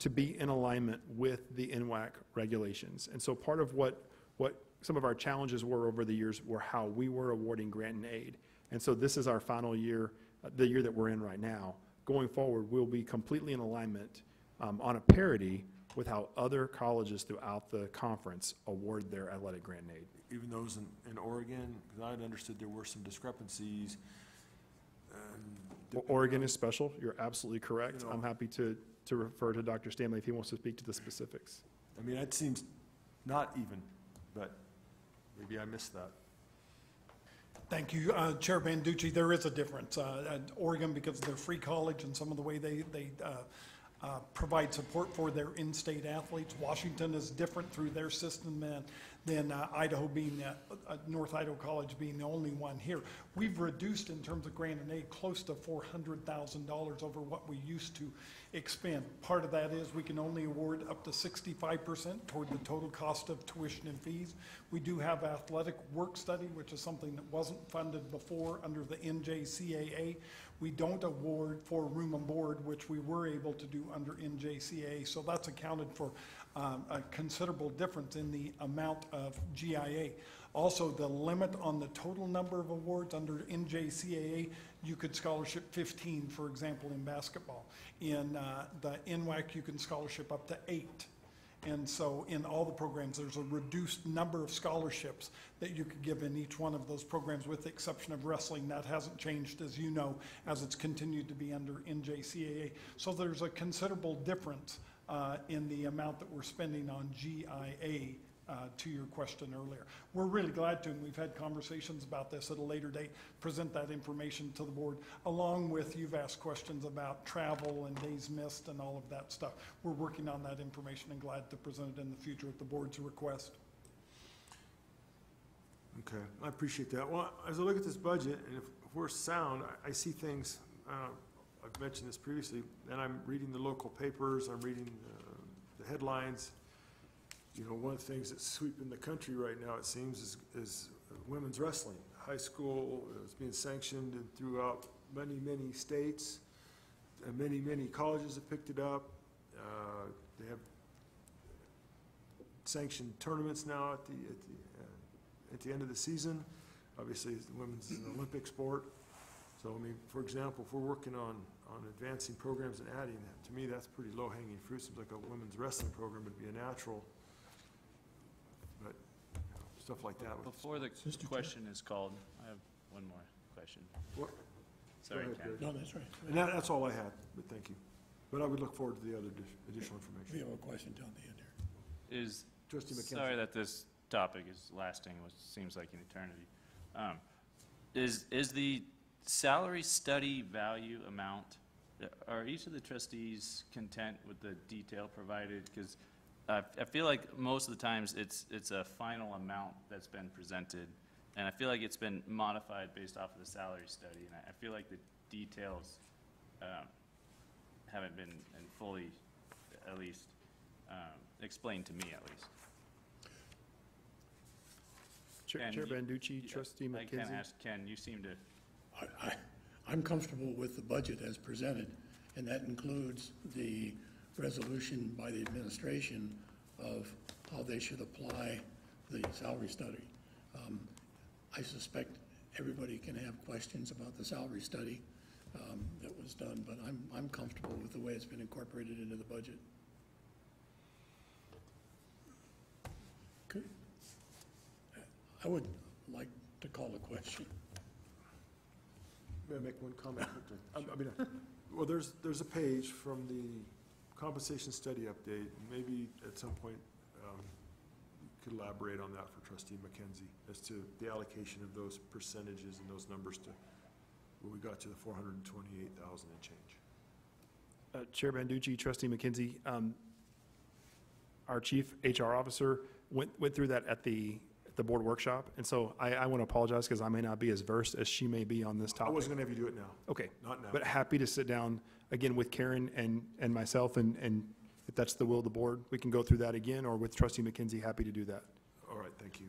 To be in alignment with the NWAC regulations. And so part of what, what some of our challenges were over the years were how we were awarding grant and aid. And so this is our final year, the year that we're in right now. Going forward, we'll be completely in alignment um, on a parity with how other colleges throughout the conference award their athletic grant and aid. Even those in, in Oregon, because I had understood there were some discrepancies. O- Oregon is special. You're absolutely correct. You know- I'm happy to, to refer to Dr. Stanley if he wants to speak to the specifics. I mean, that seems not even, but maybe I missed that. Thank you, uh, Chair Banducci. There is a difference. Uh, Oregon, because they're free college and some of the way they, they uh, uh, provide support for their in-state athletes. Washington is different through their system than, than uh, Idaho being, uh, North Idaho College being the only one here. We've reduced in terms of grant and aid close to $400,000 over what we used to expend. Part of that is we can only award up to 65% toward the total cost of tuition and fees. We do have athletic work study, which is something that wasn't funded before under the NJCAA. We don't award for room and board, which we were able to do under NJCAA. So that's accounted for um, a considerable difference in the amount of GIA. Also, the limit on the total number of awards under NJCAA, you could scholarship 15, for example, in basketball. In uh, the NWAC, you can scholarship up to eight. And so in all the programs, there's a reduced number of scholarships that you could give in each one of those programs, with the exception of wrestling. That hasn't changed, as you know, as it's continued to be under NJCAA. So there's a considerable difference uh, in the amount that we're spending on GIA uh, to your question earlier. We're really glad to, and we've had conversations about this at a later date, present that information to the board, along with, you've asked questions about travel and days missed and all of that stuff. We're working on that information and glad to present it in the future at the board's request. Okay, I appreciate that. Well, as I look at this budget, and if we're sound, I, I see things, uh, I've mentioned this previously, and I'm reading the local papers, I'm reading uh, the headlines. You know, one of the things that's sweeping the country right now, it seems, is, is women's wrestling. High school is being sanctioned and throughout many, many states. And many, many colleges have picked it up. Uh, They have sanctioned tournaments now at the, at the, uh, at the end of the season. Obviously, women's is an Olympic sport. So, I mean, for example, if we're working on, on advancing programs and adding that, to me, that's pretty low-hanging fruit. Seems like a women's wrestling program would be a natural. But, you know, stuff like that. would- Before the question is called, I have one more question. What- Sorry, ahead, Ken. Barry. No, that's right. And that, that's all I had, but thank you. But I would look forward to the other addi- additional information. We information. have a question down the end here. Is, Trustee McKenzie. sorry that this topic is lasting, what seems like an eternity. Um, Is, is the salary study value amount, are each of the trustees content with the detail provided? Because I, I feel like most of the times it's, it's a final amount that's been presented. And I feel like it's been modified based off of the salary study. And I, I feel like the details um, haven't been in fully, at least, um, explained to me at least. Chair Chair you- Banducci, you- trustee I can McKenzie. ask Ken, you seem to, I, I, I'm comfortable with the budget as presented, and that includes the resolution by the administration of how they should apply the salary study. Um, I suspect everybody can have questions about the salary study um, that was done, but I'm, I'm comfortable with the way it's been incorporated into the budget. Okay. I would like to call a question. May I make one comment quickly? <laughs> I I mean, well, there's, there's a page from the compensation study update, maybe at some point, um, could elaborate on that for trustee McKenzie as to the allocation of those percentages and those numbers to, where we got to the four hundred and twenty-eight thousand and change. Uh, Chair Banducci, trustee McKenzie, um, our chief HR officer went, went through that at the, at the board workshop. And so I, I want to apologize because I may not be as versed as she may be on this topic. I topic. wasn't gonna have you do it now, Okay, not now. but happy to sit down again with Karen and, and myself and, and if that's the will of the board, we can go through that again or with trustee McKenzie, happy to do that. All right, thank you.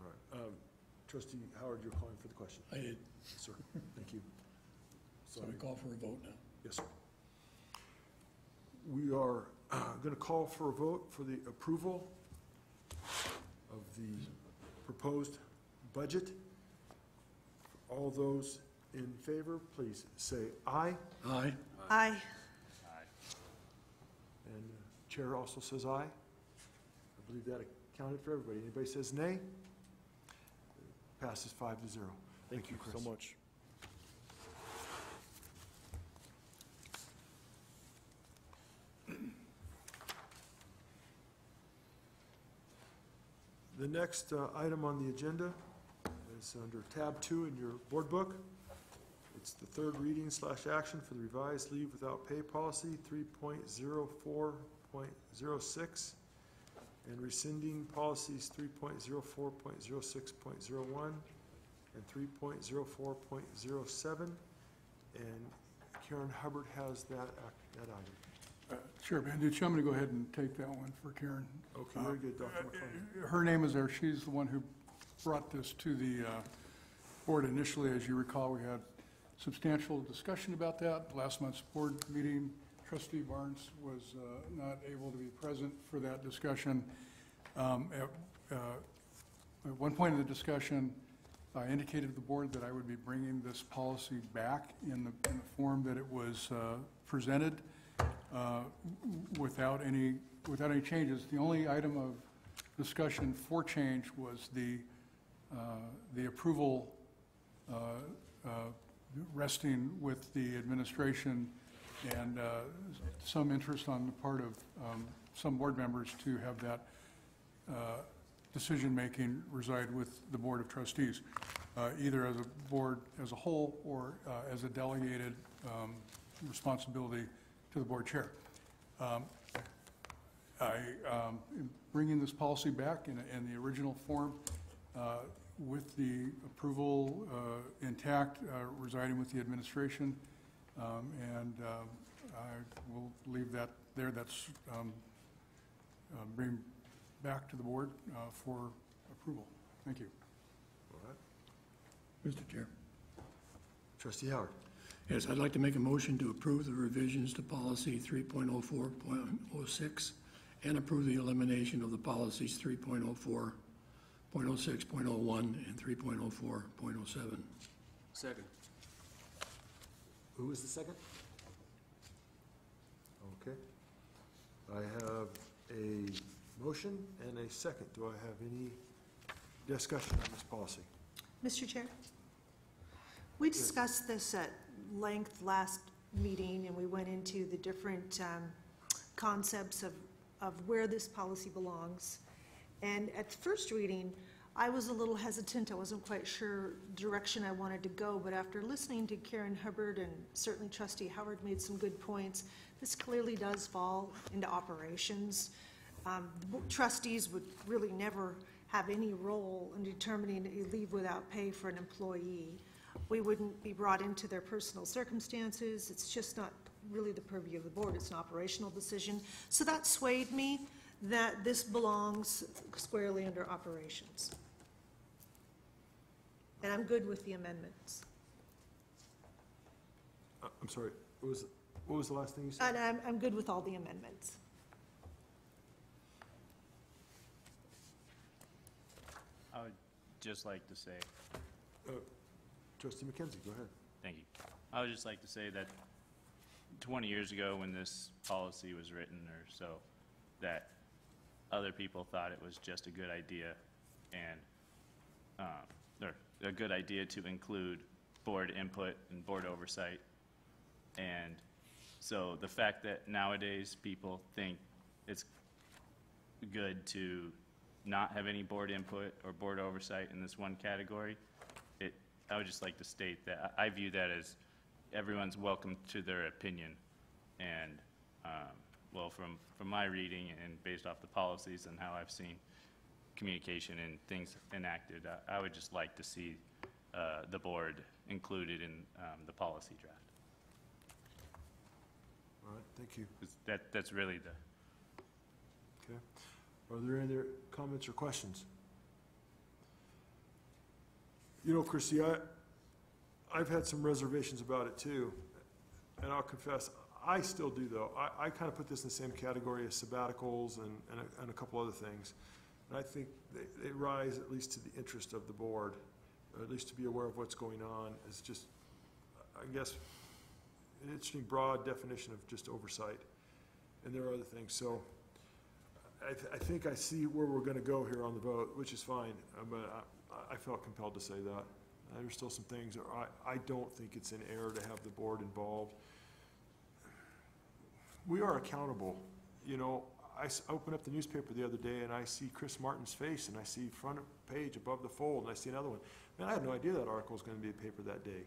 All right. Um, Trustee Howard, you're calling for the question. I did, Yes, Sir, thank you. so we call for a vote now. Yes, sir. We are <clears throat> going to call for a vote for the approval of the proposed budget. All those in favor, please say aye. Aye. Aye. And uh, Chair also says aye. I believe that accounted for everybody. Anybody says nay? Passes five to zero. Thank you, Chris. So much. The next uh, item on the agenda is under tab two in your board book. It's the third reading slash action for the revised leave without pay policy, three point zero four point zero six, and rescinding policies three point zero four point zero six point zero one and three point zero four point zero seven. And Karen Hubbard has that, that item. Uh, Chair Banducci, I'm going to go ahead and take that one for Karen. Okay, very good, Dr. MacLennan. Her name is there, she's the one who brought this to the uh, board initially. As you recall, we had substantial discussion about that. Last month's board meeting, trustee Barnes was uh, not able to be present for that discussion. Um, At uh, at one point in the discussion, I indicated to the board that I would be bringing this policy back in the, in the form that it was uh, presented uh, without any, without any changes. The only item of discussion for change was the, uh, the approval uh, uh, resting with the administration and uh, some interest on the part of um, some board members to have that uh, decision-making reside with the Board of Trustees, uh, either as a board as a whole or uh, as a delegated um, responsibility to the board chair. Um, I um, am bringing this policy back in, in the original form uh, with the approval uh, intact uh, residing with the administration. Um, And um, I will leave that there. That's um, uh, bring back to the board uh, for approval. Thank you. All right. Mr. Chair. Trustee Howard. Yes, I'd like to make a motion to approve the revisions to policy 3.04.06 and approve the elimination of the policies 3.04, .06, .01, and 3.04.07. Second. Who was the second? Okay. I have a motion and a second. Do I have any discussion on this policy? Mr. Chair? We discussed this at length last meeting, and we went into the different um, concepts of, of where this policy belongs. And at first reading, I was a little hesitant, I wasn't quite sure direction I wanted to go, but after listening to Karen Hubbard and certainly trustee Howard made some good points, this clearly does fall into operations. Um, Trustees would really never have any role in determining a leave without pay for an employee. We wouldn't be brought into their personal circumstances, it's just not really the purview of the board, it's an operational decision. So that swayed me, that this belongs squarely under operations. And I'm good with the amendments. Uh, I'm sorry, what was, what was the last thing you said? And I'm, I'm good with all the amendments. I would just like to say, Uh, Trustee McKenzie, go ahead. thank you. I would just like to say that 20 years ago, when this policy was written or so, that other people thought it was just a good idea and, um, or a good idea to include board input and board oversight. And so the fact that nowadays people think it's good to not have any board input or board oversight in this one category. It, I would just like to state that I I view that as everyone's welcome to their opinion. And, um, well, from, from my reading and based off the policies and how I've seen communication and things enacted, I, I would just like to see, uh, the board included in, um, the policy draft. All right, thank you. 'Cause That, that's really the, Okay. Are there any other comments or questions? You know, Christie, I, I've had some reservations about it too. And I'll confess, I still do though. I, I kind of put this in the same category as sabbaticals and, and a, and a couple other things. And I think they, they rise at least to the interest of the board, or at least to be aware of what's going on. It's just, I guess, an interesting broad definition of just oversight. And there are other things, so I, th- I think I see where we're gonna go here on the vote, which is fine, uh, but I, I felt compelled to say that. There's still some things, that I, I don't think it's in error to have the board involved. We are accountable, you know, I opened up the newspaper the other day and I see Chris Martin's face and I see front page above the fold and I see another one. Man, I had no idea that article was gonna be a paper that day.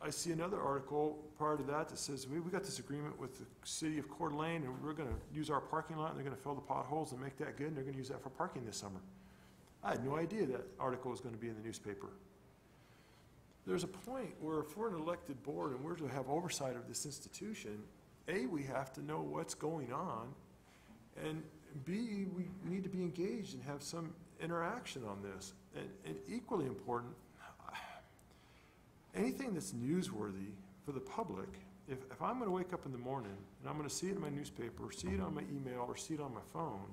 I see another article prior to that that says, we, we got this agreement with the city of Coeur d'Alene, and we're gonna use our parking lot, and they're gonna fill the potholes and make that good, and they're gonna use that for parking this summer. I had no idea that article was gonna be in the newspaper. There's a point where if we're an elected board and we're to have oversight of this institution, A, we have to know what's going on, and B, we need to be engaged and have some interaction on this. And, and equally important, anything that's newsworthy for the public, if, if I'm gonna wake up in the morning and I'm gonna see it in my newspaper, or see it on my email, or see it on my phone,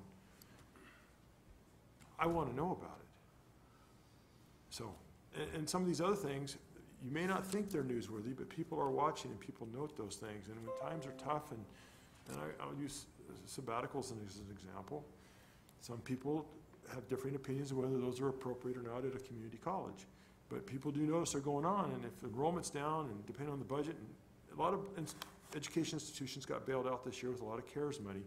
I wanna know about it. So, and, and some of these other things, you may not think they're newsworthy, but people are watching and people note those things. And when times are tough, and, and I, I'll use sabbaticals as an example, some people have differing opinions of whether those are appropriate or not at a community college. But people do notice they're going on, and if enrollment's down, and depending on the budget, and a lot of education institutions got bailed out this year with a lot of CARES money.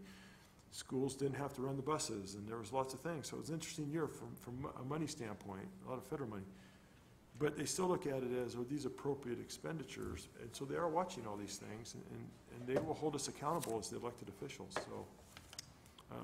Schools didn't have to run the buses, and there was lots of things. So it was an interesting year from, from a money standpoint, a lot of federal money. But they still look at it as, are these appropriate expenditures? And so they are watching all these things, and, and- they will hold us accountable as the elected officials, so. uh,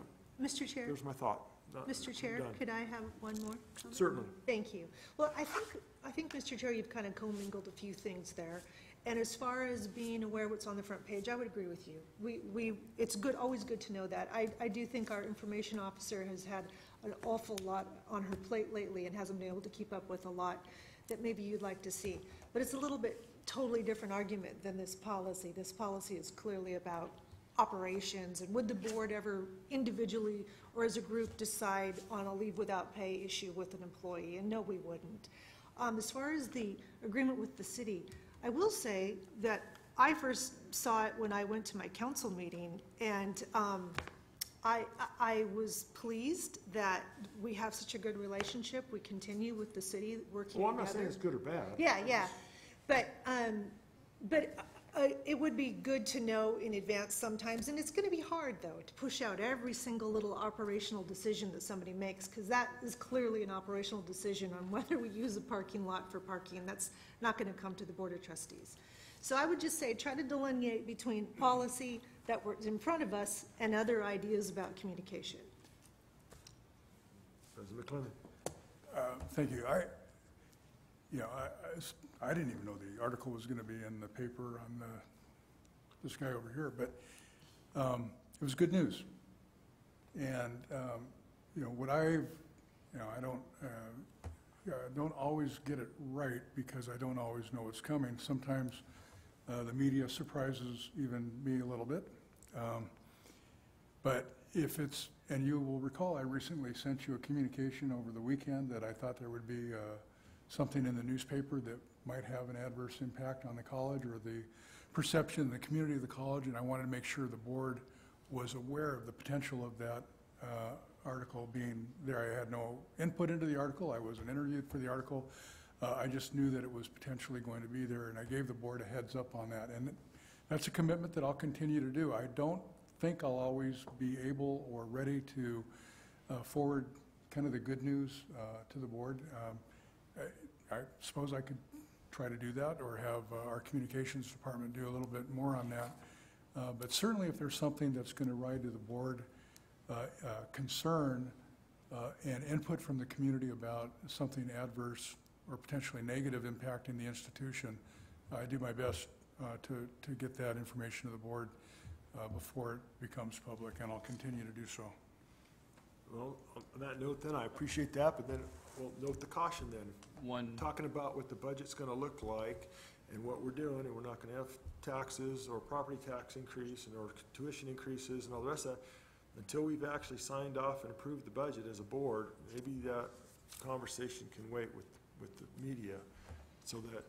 Mr. Chair, There's my thought. Not- Mr. Chair, done. could I have one more? comment? Certainly. Thank you. Well, I think, I think, Mr. Chair, you've kind of commingled a few things there. And as far as being aware what's on the front page, I would agree with you. We, we, it's good, always good to know that. I, I do think our information officer has had an awful lot on her plate lately and hasn't been able to keep up with a lot that maybe you'd like to see. But it's a little bit totally different argument than this policy. This policy is clearly about operations, and would the board ever individually or as a group decide on a leave without pay issue with an employee? And no, we wouldn't. Um, as far as the agreement with the city, I will say that I first saw it when I went to my council meeting, and, um, I, I was pleased that we have such a good relationship. We continue with the city working together. Well, I'm not saying it's good or bad. Yeah, yeah, but, um, but, uh, it would be good to know in advance sometimes, and it's gonna be hard, though, to push out every single little operational decision that somebody makes, because that is clearly an operational decision on <laughs> whether we use a parking lot for parking, and that's not gonna come to the Board of Trustees. So I would just say, try to delineate between policy that was in front of us and other ideas about communication. President MacLennan. Uh, Thank you. I, you know, I- I, s- I didn't even know the article was going to be in the paper on the, this guy over here, but um, it was good news. And, um, you know, what I've, you know, I don't, uh, yeah, I don't always get it right because I don't always know what's coming. Sometimes uh, the media surprises even me a little bit. Um, But if it's, and you will recall, I recently sent you a communication over the weekend that I thought there would be uh, something in the newspaper that might have an adverse impact on the college or the perception in the community of the college, and I wanted to make sure the board was aware of the potential of that uh, article being there. I had no input into the article, I wasn't interviewed for the article. Uh, I just knew that it was potentially going to be there, and I gave the board a heads up on that. And that's a commitment that I'll continue to do. I don't think I'll always be able or ready to uh, forward kind of the good news uh, to the board. Um, I I suppose I could try to do that, or have uh, our communications department do a little bit more on that. Uh, But certainly, if there's something that's going to ride to the board, uh, uh, concern and input from the community about something adverse or potentially negative impacting the institution, I do my best uh, to, to get that information to the board uh, before it becomes public, and I'll continue to do so. Well, on that note then, I appreciate that, but then we'll note the caution then. One, Talking about what the budget's gonna look like and what we're doing, and we're not gonna have taxes or property tax increase and or tuition increases and all the rest of that. Until we've actually signed off and approved the budget as a board, maybe that conversation can wait with, with the media so that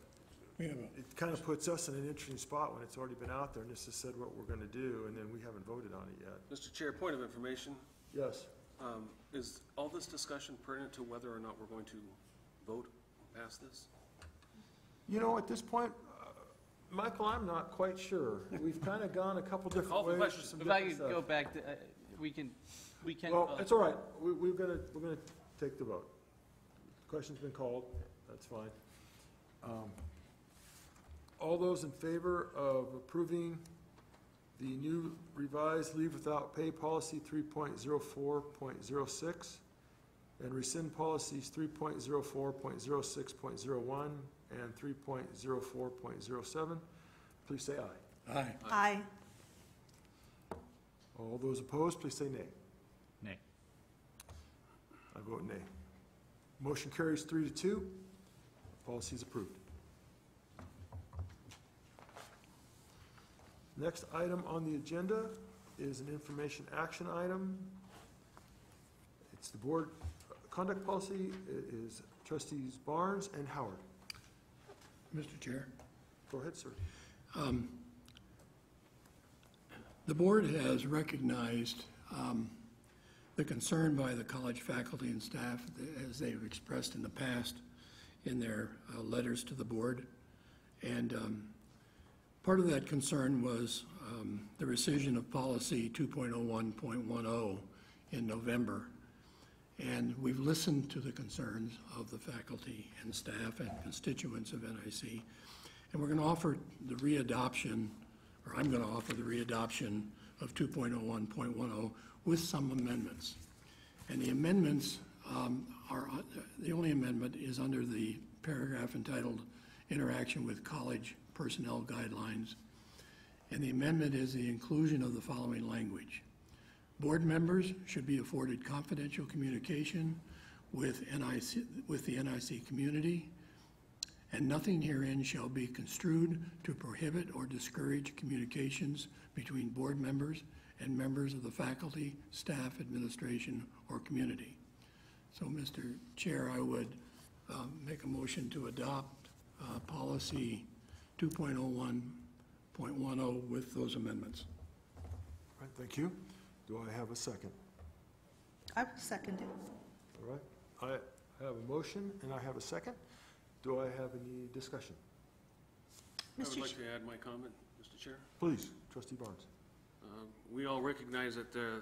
We have a, it kind of puts us in an interesting spot when it's already been out there and this has said what we're gonna do, and then we haven't voted on it yet. Mr. Chair, point of information, Yes. um, is all this discussion pertinent to whether or not we're going to vote pass this? You know, at this point, uh, Michael, I'm not quite sure. We've kind of gone a couple different Call for ways. question. with some if I different could go back to, uh, we can, we can. Well, uh, it's all right. We, we're gonna, we're gonna take the vote. Question's been called. That's fine. Um, All those in favor of approving the new revised leave without pay policy three point zero four point zero six and rescind policies three point zero four point zero six point zero one and three point zero four point zero seven, please say aye. aye. Aye. All those opposed, please say nay. Nay. I vote nay. Motion carries three to two. Policy is approved. Next item on the agenda is an information action item. It's the board conduct policy. It is trustees Barnes and Howard. Mr. Chair? Go ahead, sir. Um, The board has recognized um, the concern by the college faculty and staff, as they've expressed in the past in their uh, letters to the board. And um, part of that concern was um, the rescission of policy 2.01.10 in November. And we've listened to the concerns of the faculty and staff and constituents of NIC. And we're going to offer the readoption, or I'm going to offer the readoption of 2.01.10 with some amendments. And the amendments um, are, uh, the only amendment is under the paragraph entitled Interaction with College Personnel Guidelines. And the amendment is the inclusion of the following language. Board members should be afforded confidential communication with NIC, with the NIC community, and nothing herein shall be construed to prohibit or discourage communications between board members and members of the faculty, staff, administration, or community. So, Mr. Chair, I would um, make a motion to adopt uh, policy 2.01.10 with those amendments. All right, thank you. Do I have a second? I will second it. All right, I have a motion and I have a second. Do I have any discussion? I would Mr. like Ch- to add my comment, Mr. Chair. Please, trustee Barnes. Uh, We all recognize that uh,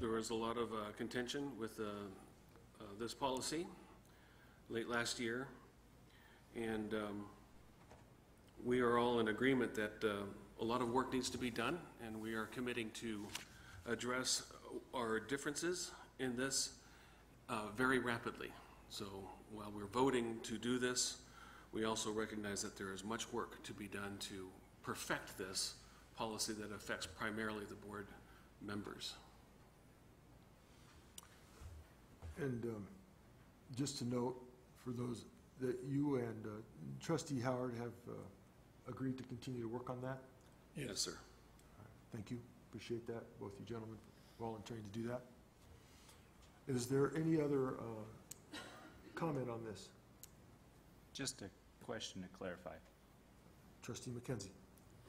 there was a lot of uh, contention with uh, uh, this policy late last year. And um, we are all in agreement that uh, a lot of work needs to be done, and we are committing to address our differences in this uh, very rapidly. So while we're voting to do this, we also recognize that there is much work to be done to perfect this policy that affects primarily the board members. And um, just to note, for those, that you and uh, trustee Howard have uh, agreed to continue to work on that? Yes, sir. Thank you, appreciate that, both you gentlemen volunteering to do that. Is there any other uh, comment on this? Just a question to clarify. Trustee McKenzie?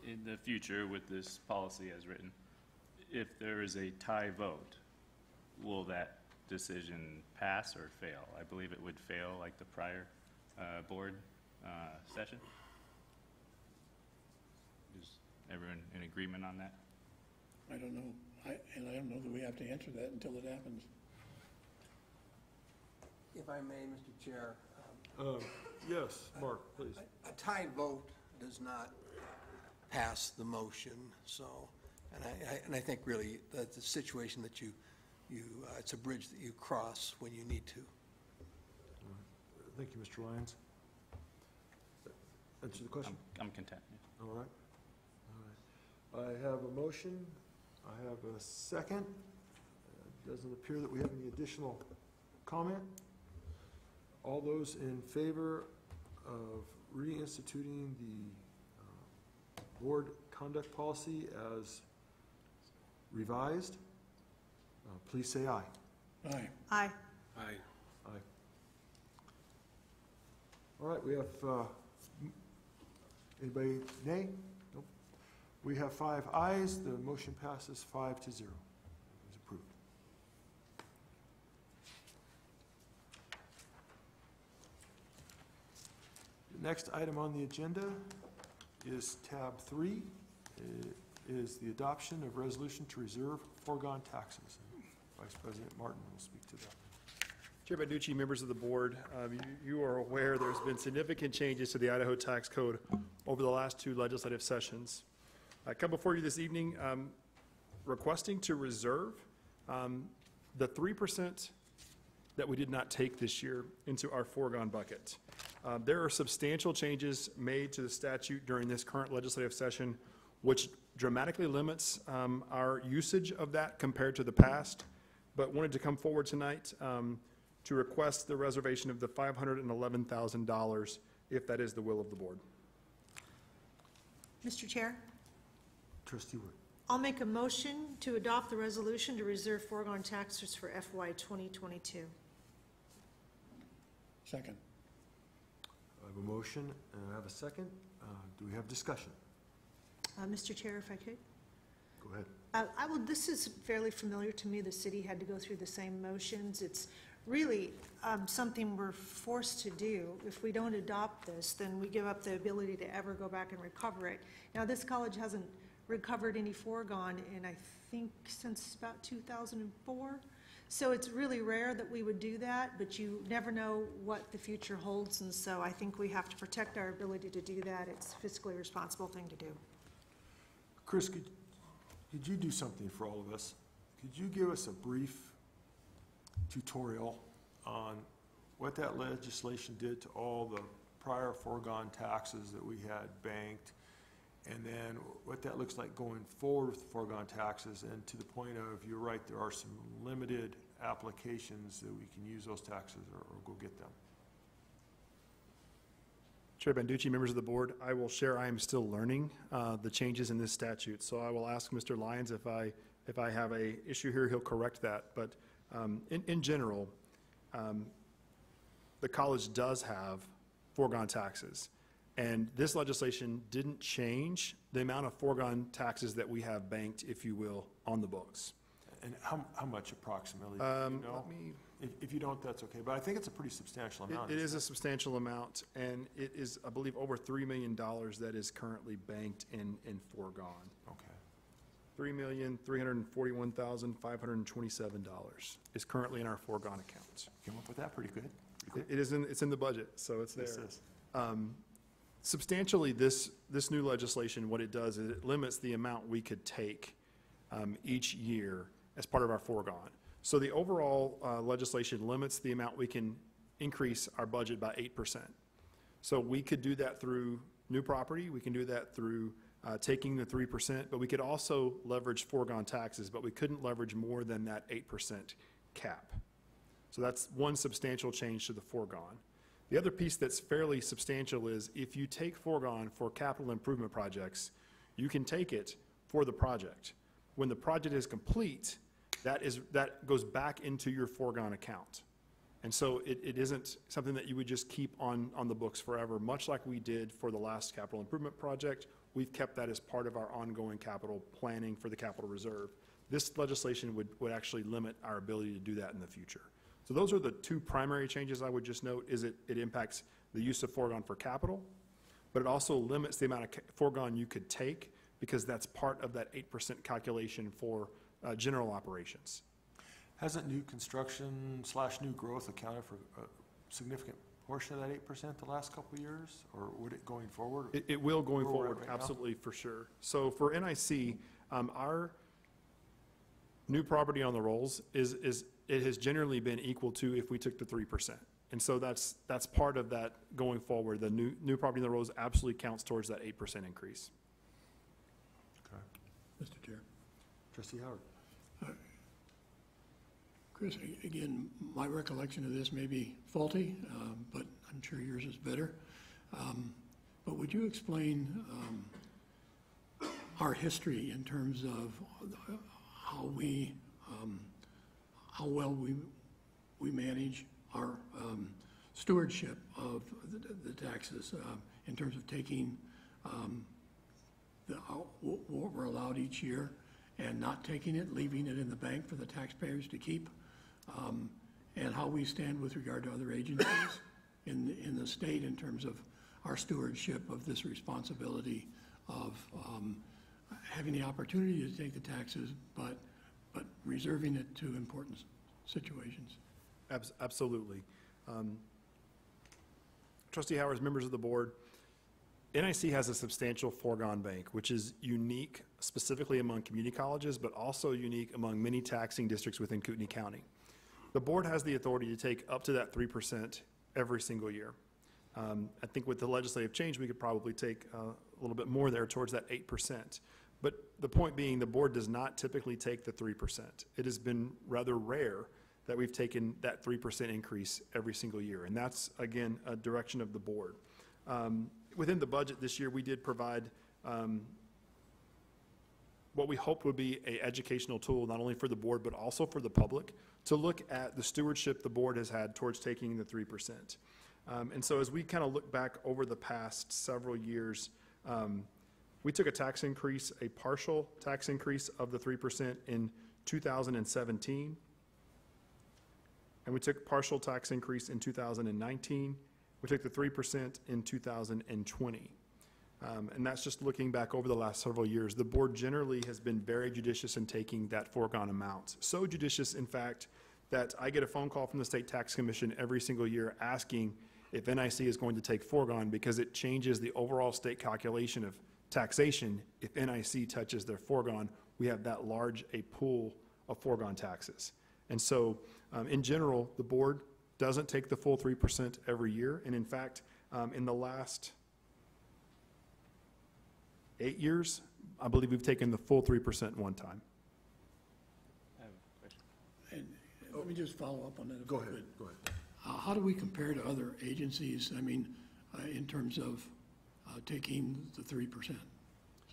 In the future, with this policy as written, if there is a tie vote, will that decision pass or fail? I believe it would fail like the prior uh, board uh, session. Is everyone in agreement on that? I don't know, I, and I don't know that we have to answer that until it happens. If I may, Mr. Chair, um, Um, Yes, Mark, please. a tie vote does not pass the motion, so, and I, I- and I think really, that's the situation that you, you, uh, it's a bridge that you cross when you need to. Thank you, Mr. Lyons. Answer the question? I'm, I'm content. yeah. All right. All right. I have a motion. I have a second. It Doesn't appear that we have any additional comment. All those in favor of reinstituting the uh, board conduct policy as revised, uh, please say aye. Aye. Aye. Aye. Aye. All right, we have, uh, m- anybody nay? We have five ayes, the motion passes five to zero. It is approved. The next item on the agenda is tab three, i- is the adoption of resolution to reserve foregone taxes. Vice President Martin will speak to that. Chair Banducci, members of the board, um, you- you are aware there's been significant changes to the Idaho Tax Code over the last two legislative sessions. I come before you this evening um, requesting to reserve um, the 3% that we did not take this year into our foregone bucket. Uh, There are substantial changes made to the statute during this current legislative session, which dramatically limits um, our usage of that compared to the past, but wanted to come forward tonight um, to request the reservation of the $511,000, if that is the will of the board. Mr. Chair, Trustee Wood. I'll make a motion to adopt the resolution to reserve foregone taxes for FY 2022. Second. I have a motion and I have a second. Uh, Do we have discussion? Uh, Mr. Chair, if I could? Go ahead. Uh, I will, this is fairly familiar to me. The city had to go through the same motions. It's really um, something we're forced to do. If we don't adopt this, then we give up the ability to ever go back and recover it. Now, this college hasn't recovered any foregone in, I think, since about 2004. So it's really rare that we would do that, but you never know what the future holds, and so I think we have to protect our ability to do that. It's a fiscally responsible thing to do. Chris, could, could you do something for all of us? Could you give us a brief tutorial on what that legislation did to all the prior foregone taxes that we had banked? And then what that looks like going forward with foregone taxes, and to the point of, you're right, there are some limited applications that we can use those taxes or, or go get them. Chair Banducci, members of the board, I will share, I am still learning uh, the changes in this statute. So I will ask Mr. Lyons if I, if I have a issue here, he'll correct that. But um, in, in general, um, the college does have foregone taxes. And this legislation didn't change the amount of foregone taxes that we have banked, if you will, on the books. And how, how much approximately? do you Um, know? Let me If, if you don't, that's okay, but I think it's a pretty substantial It- amount. It isn't a substantial amount, and it is, I believe, over $3 million that is currently banked in, in foregone. Okay. $3,341,527 is currently in our foregone accounts. Came up with that pretty good. Pretty It it is in, it's in the budget, so it's there. This is. Um, Substantially, this, this new legislation, what it does is it limits the amount we could take um, each year as part of our foregone. So the overall uh, legislation limits the amount we can increase our budget by 8%. So we could do that through new property, we can do that through uh, taking the 3%, but we could also leverage foregone taxes, but we couldn't leverage more than that 8% cap. So that's one substantial change to the foregone. The other piece that's fairly substantial is if you take foregone for capital improvement projects, you can take it for the project. When the project is complete, that is, that goes back into your foregone account. And so it, it isn't something that you would just keep on, on the books forever, much like we did for the last capital improvement project. We've kept that as part of our ongoing capital planning for the capital reserve. This legislation would, would actually limit our ability to do that in the future. So those are the two primary changes I would just note, is it, it impacts the use of foregone for capital, but it also limits the amount of foregone you could take, because that's part of that eight percent calculation for, uh, general operations. Hasn't new construction slash new growth accounted for a significant portion of that eight percent the last couple of years? Or would it going forward? It, it will going Where we're at forward, right now? absolutely, for sure. So for NIC, um, our new property on the rolls is, is, it has generally been equal to if we took the three percent. And so that's, that's part of that going forward. The new, new property in the rolls absolutely counts towards that eight percent increase. Okay. Mr. Chair. Trustee Howard? Chris, again, my recollection of this may be faulty, um, but I'm sure yours is better. Um, But would you explain um, our history in terms of how we, um, how well we, we manage our um, stewardship of the- the taxes um, in terms of taking um, the, uh, what we're allowed each year and not taking it, leaving it in the bank for the taxpayers to keep, um, and how we stand with regard to other agencies <coughs> in, in the state in terms of our stewardship of this responsibility of um, having the opportunity to take the taxes, but, but reserving it to important situations. Abs- Absolutely. Um, Trustee Howard, members of the board, NIC has a substantial foregone bank, which is unique specifically among community colleges, but also unique among many taxing districts within Kootenai County. The board has the authority to take up to that 3% every single year. Um, I think with the legislative change, we could probably take uh, a little bit more there towards that 8%. The point being, the board does not typically take the 3%. It has been rather rare that we've taken that 3% increase every single year. And that's, again, a direction of the board. Um, Within the budget this year, we did provide um, what we hoped would be a educational tool, not only for the board, but also for the public, to look at the stewardship the board has had towards taking the 3%. Um, And so as we kind of look back over the past several years, um, we took a tax increase, a partial tax increase of the 3% in 2017. And we took partial tax increase in 2019. We took the 3% in 2020. Um, And that's just looking back over the last several years. The board generally has been very judicious in taking that foregone amount. So judicious, in fact, that I get a phone call from the State Tax Commission every single year asking if NIC is going to take foregone because it changes the overall state calculation of taxation. If NIC touches their foregone, we have that large a pool of foregone taxes. And so, um, in general, the board doesn't take the full 3% every year. And in fact, um, in the last eight years, I believe we've taken the full 3% one time. I have a question. And let me just follow up on that if Go I ahead, could. go ahead. Uh, How do we compare to other agencies, I mean, uh, in terms of taking the 3%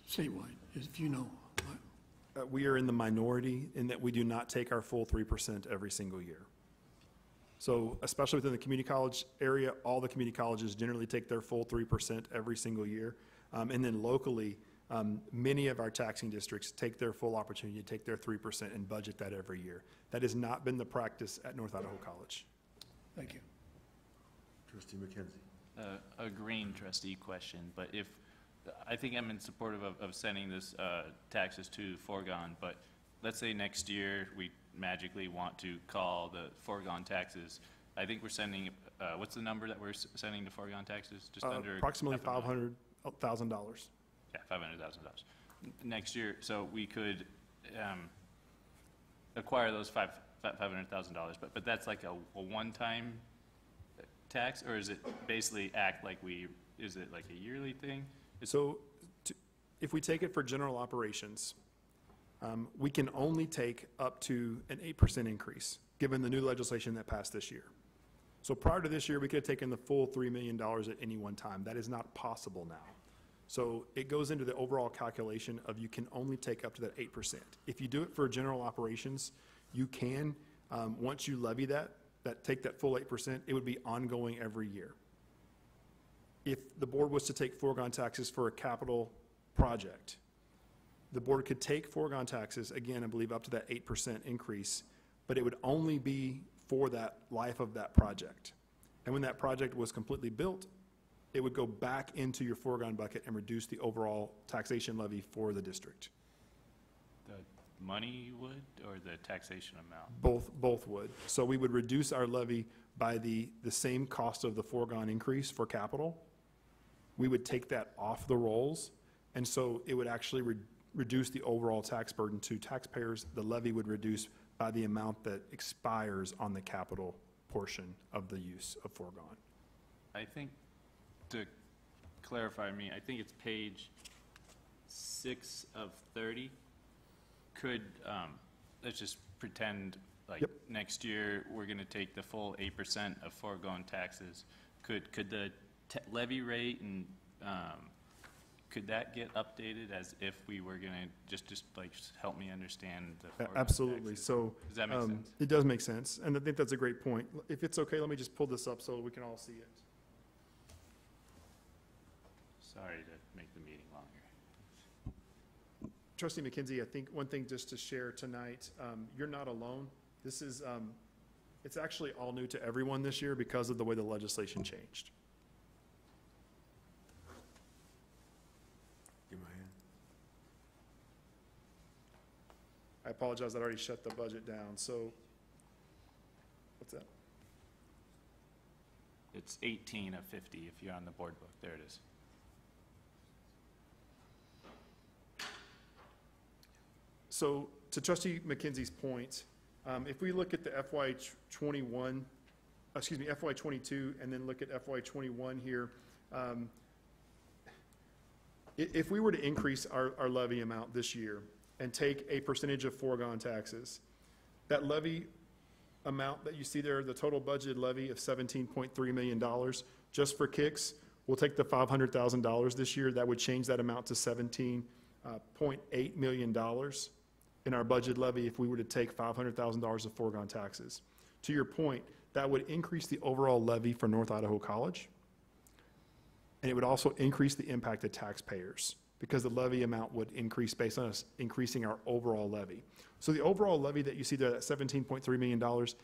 statewide, if you know? uh, Uh, We are in the minority in that we do not take our full 3% every single year. So especially within the community college area, all the community colleges generally take their full 3% every single year. Um, And then locally, um, many of our taxing districts take their full opportunity to take their 3% and budget that every year. That has not been the practice at North Idaho College. Thank you. Trustee McKenzie? Uh, A green trustee question, but if, I think I'm in support of, of sending this uh, taxes to foregone, but let's say next year we magically want to call the foregone taxes. I think we're sending, uh, what's the number that we're s- sending to foregone taxes? Just Uh, under Approximately half a million? $500,000. Yeah, five hundred thousand dollars. Next year, so we could, um, acquire those five, five hundred thousand dollars, but, but that's like a, a one-time tax, or is it basically act like we, is it like a yearly thing? So to- if we take it for general operations, um, we can only take up to an 8% increase, given the new legislation that passed this year. So prior to this year, we could have taken the full $3 million at any one time. That is not possible now. So it goes into the overall calculation of you can only take up to that 8%. If you do it for general operations, you can, um, once you levy that, that, take that full 8%, it would be ongoing every year if the board was to take foregone taxes for a capital project, the board could take foregone taxes, again, I believe up to that eight percent increase, but it would only be for that life of that project. And when that project was completely built, it would go back into your foregone bucket and reduce the overall taxation levy for the district. Money would, or the taxation amount? Both, both would. So we would reduce our levy by the, the same cost of the foregone increase for capital. We would take that off the rolls, and so it would actually re- reduce the overall tax burden to taxpayers. The levy would reduce by the amount that expires on the capital portion of the use of foregone. I think, to clarify me, I think it's page six of thirty. Could, um, let's just pretend, like, Yep. next year, we're gonna take the full eight percent of foregone taxes. Could, could the te- levy rate and, um, could that get updated as if we were gonna, just, just like, just help me understand the A- foregone Absolutely, taxes? so. Does that make um, sense? It does make sense, and I think that's a great point. If it's okay, let me just pull this up so we can all see it. Sorry to make the meeting longer. Trustee McKenzie, I think one thing just to share tonight, um, you're not alone. This is, um, it's actually all new to everyone this year because of the way the legislation changed. Give my hand. I apologize, I'd already shut the budget down, so, what's that? It's eighteen of fifty if you're on the board book. There it is. So to trustee McKenzie's point, um, if we look at the FY 21, excuse me, FY twenty-two, and then look at FY twenty-one here, um, if we were to increase our, our levy amount this year and take a percentage of foregone taxes, that levy amount that you see there, the total budgeted levy of seventeen point three million dollars, just for kicks, we'll take the five hundred thousand dollars this year, that would change that amount to seventeen uh, point eight million dollars in our budget levy if we were to take five hundred thousand dollars of foregone taxes. To your point, that would increase the overall levy for North Idaho College, and it would also increase the impact to taxpayers, because the levy amount would increase based on us increasing our overall levy. So the overall levy that you see there, that seventeen point three million dollars,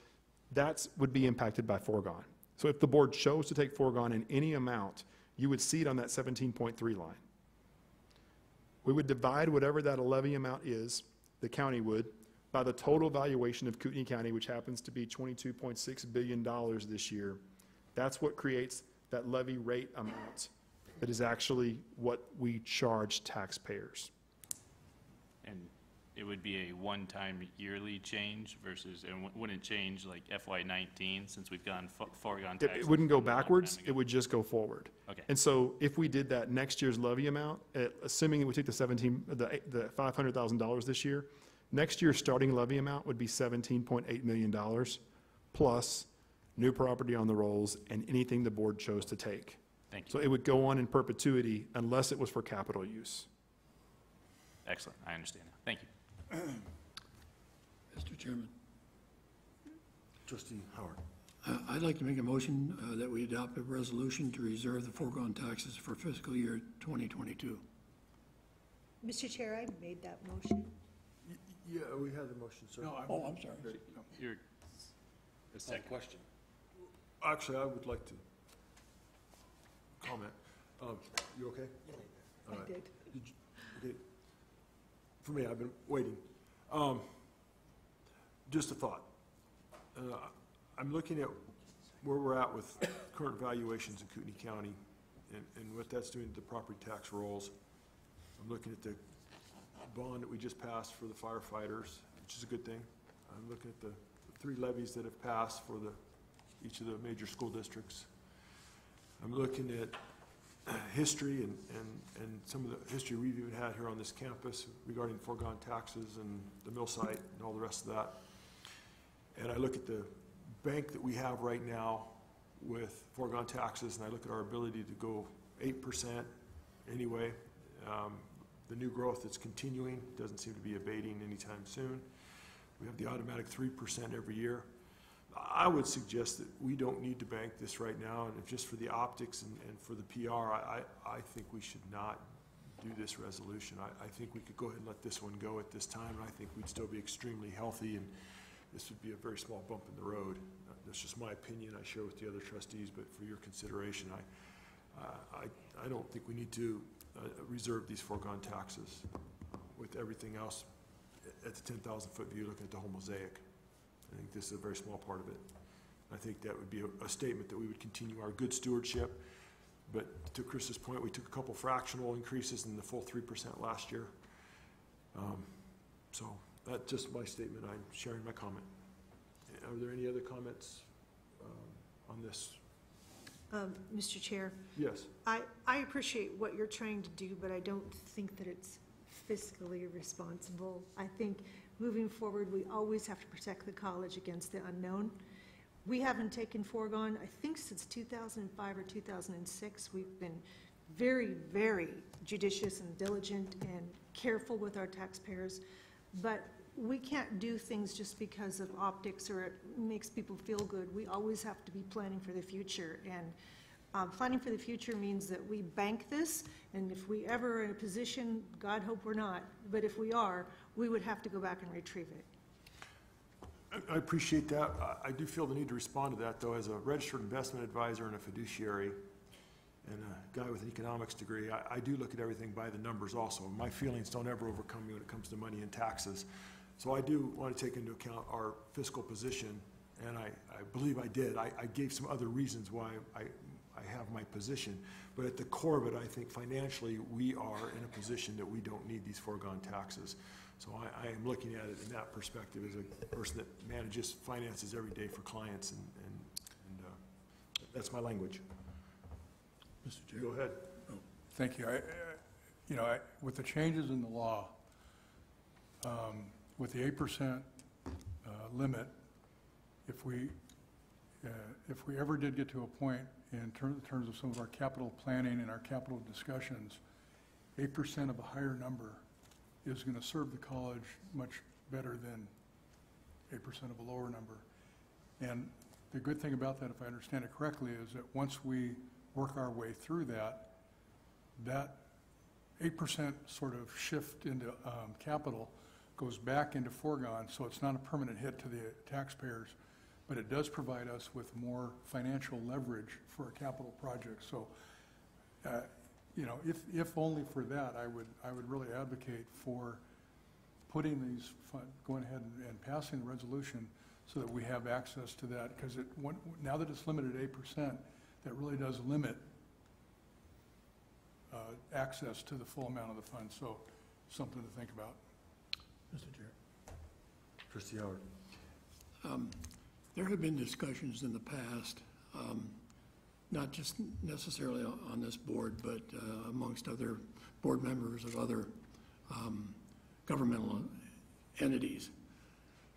that would be impacted by foregone. So if the board chose to take foregone in any amount, you would see it on that seventeen point three line. We would divide whatever that levy amount is, the county would, by the total valuation of Kootenai County, which happens to be twenty-two point six billion dollars this year. That's what creates that levy rate amount that is actually what we charge taxpayers. It would be a one-time yearly change versus, and wou- wouldn't change like FY nineteen, since we've gone fo- foregone It, taxes. it wouldn't go from a long time backwards, ago. it would just go forward. Okay. And so if we did that next year's levy amount, assuming we take the seventeen, the, eight- the five hundred thousand dollars this year, next year's starting levy amount would be seventeen point eight million dollars, plus new property on the rolls and anything the board chose to take. Thank you. So it would go on in perpetuity unless it was for capital use. Excellent, I understand now. Thank you. <clears throat> Mr. Chairman, Trustee Howard. uh, I'd like to make a motion uh, that we adopt a resolution to reserve the foregone taxes for fiscal year 2022. Mr. Chair, I made that motion. Yeah, we had the motion, sir. No, I'm- Oh, I'm sorry. You're, A second question. Actually, I would like to comment. Um, You okay? All I right. did. For me, I've been waiting. Um, Just a thought. Uh, I'm looking at where we're at with current valuations in Kootenai County and, and what that's doing to the property tax rolls. I'm looking at the bond that we just passed for the firefighters, which is a good thing. I'm looking at the three levies that have passed for the, each of the major school districts. I'm looking at history and, and, and some of the history we've even had here on this campus regarding foregone taxes and the mill site and all the rest of that. And I look at the bank that we have right now with foregone taxes, and I look at our ability to go eight percent anyway. Um, The new growth that's continuing, doesn't seem to be abating anytime soon. We have the automatic three percent every year. I would suggest that we don't need to bank this right now, and if just for the optics and, and for the PR, I, I, I think we should not do this resolution. I, I think we could go ahead and let this one go at this time, and I think we'd still be extremely healthy, and this would be a very small bump in the road. Uh, That's just my opinion, I share with the other trustees, but for your consideration, I, I, I don't think we need to uh, reserve these foregone taxes with everything else at the ten thousand foot view, looking at the whole mosaic. I think this is a very small part of it. I think that would be a, a statement that we would continue our good stewardship. But to Chris's point, we took a couple fractional increases in the full three percent last year. Um, So that's just my statement. I'm sharing my comment. Are there any other comments um, on this? Um, Mr. Chair, Yes. I, I appreciate what you're trying to do, but I don't think that it's fiscally responsible. I think moving forward, we always have to protect the college against the unknown. We haven't taken foregone, I think since 2005 or 2006, we've been very, very judicious and diligent and careful with our taxpayers. But we can't do things just because of optics or it makes people feel good. We always have to be planning for the future. And um, planning for the future means that we bank this, and if we ever are in a position, God hope we're not, but if we are, we would have to go back and retrieve it. I- appreciate that. I- I do feel the need to respond to that, though, as a registered investment advisor and a fiduciary, and a guy with an economics degree, I, I do look at everything by the numbers also. My feelings don't ever overcome me when it comes to money and taxes. So I do want to take into account our fiscal position, and I, I believe I did. I, I gave some other reasons why I, I have my position. But at the core of it, I think financially, we are in a position that we don't need these foregone taxes. So I, I am looking at it in that perspective as a person that manages finances every day for clients, and, and, and uh, that's my language. Mr. Chair? Go ahead. Thank you. I, I- you know, I, with the changes in the law, um, with the eight percent, uh, limit, if we, uh, if we ever did get to a point in ter- in terms of some of our capital planning and our capital discussions, eight percent of a higher number is gonna serve the college much better than eight percent of a lower number. And the good thing about that, if I understand it correctly, is that once we work our way through that, that eight percent sort of shift into um, capital goes back into foregone, so it's not a permanent hit to the taxpayers, but it does provide us with more financial leverage for a capital project. So, uh, you know, if, if only for that, I would, I would really advocate for putting these, fun- going ahead and- and passing the resolution so that we have access to that, because it, one- now that it's limited at eight percent, that really does limit uh, access to the full amount of the fund, so something to think about. Mr. Chair? Trustee Howard. Um, There have been discussions in the past, um, not just necessarily on this board, but uh, amongst other board members of other um, governmental entities,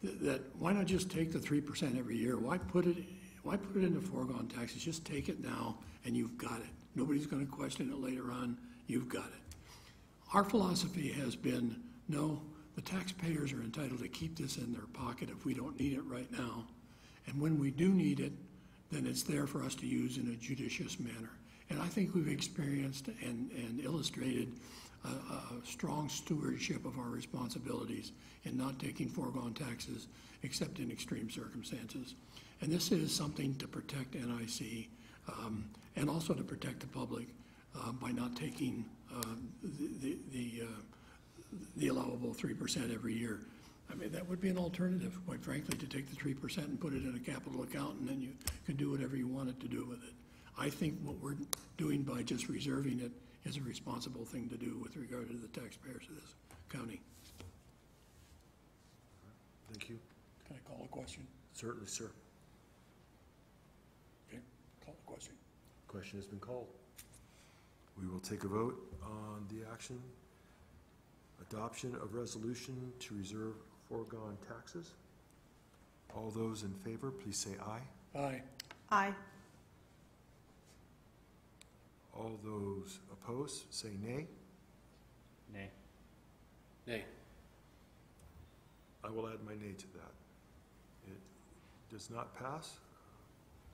th- that why not just take the three percent every year? Why put it, why put it into foregone taxes? Just take it now and you've got it. Nobody's gonna question it later on, you've got it. Our philosophy has been, no, the taxpayers are entitled to keep this in their pocket if we don't need it right now. And when we do need it, then it's there for us to use in a judicious manner. And I think we've experienced and, and illustrated a, a strong stewardship of our responsibilities in not taking foregone taxes except in extreme circumstances. And this is something to protect NIC um, and also to protect the public uh, by not taking uh, the, the, the, uh, the allowable three percent every year. I mean, that would be an alternative, quite frankly, to take the three percent and put it in a capital account, and then you could do whatever you wanted to do with it. I think what we're doing by just reserving it is a responsible thing to do with regard to the taxpayers of this county. Thank you. Can I call a question? Certainly, sir. Okay, call the question. Question has been called. We will take a vote on the action, adoption of resolution to reserve foregone taxes. All those in favor, please say aye. Aye. Aye. All those opposed, say nay. Nay. Nay. I will add my nay to that. It does not pass,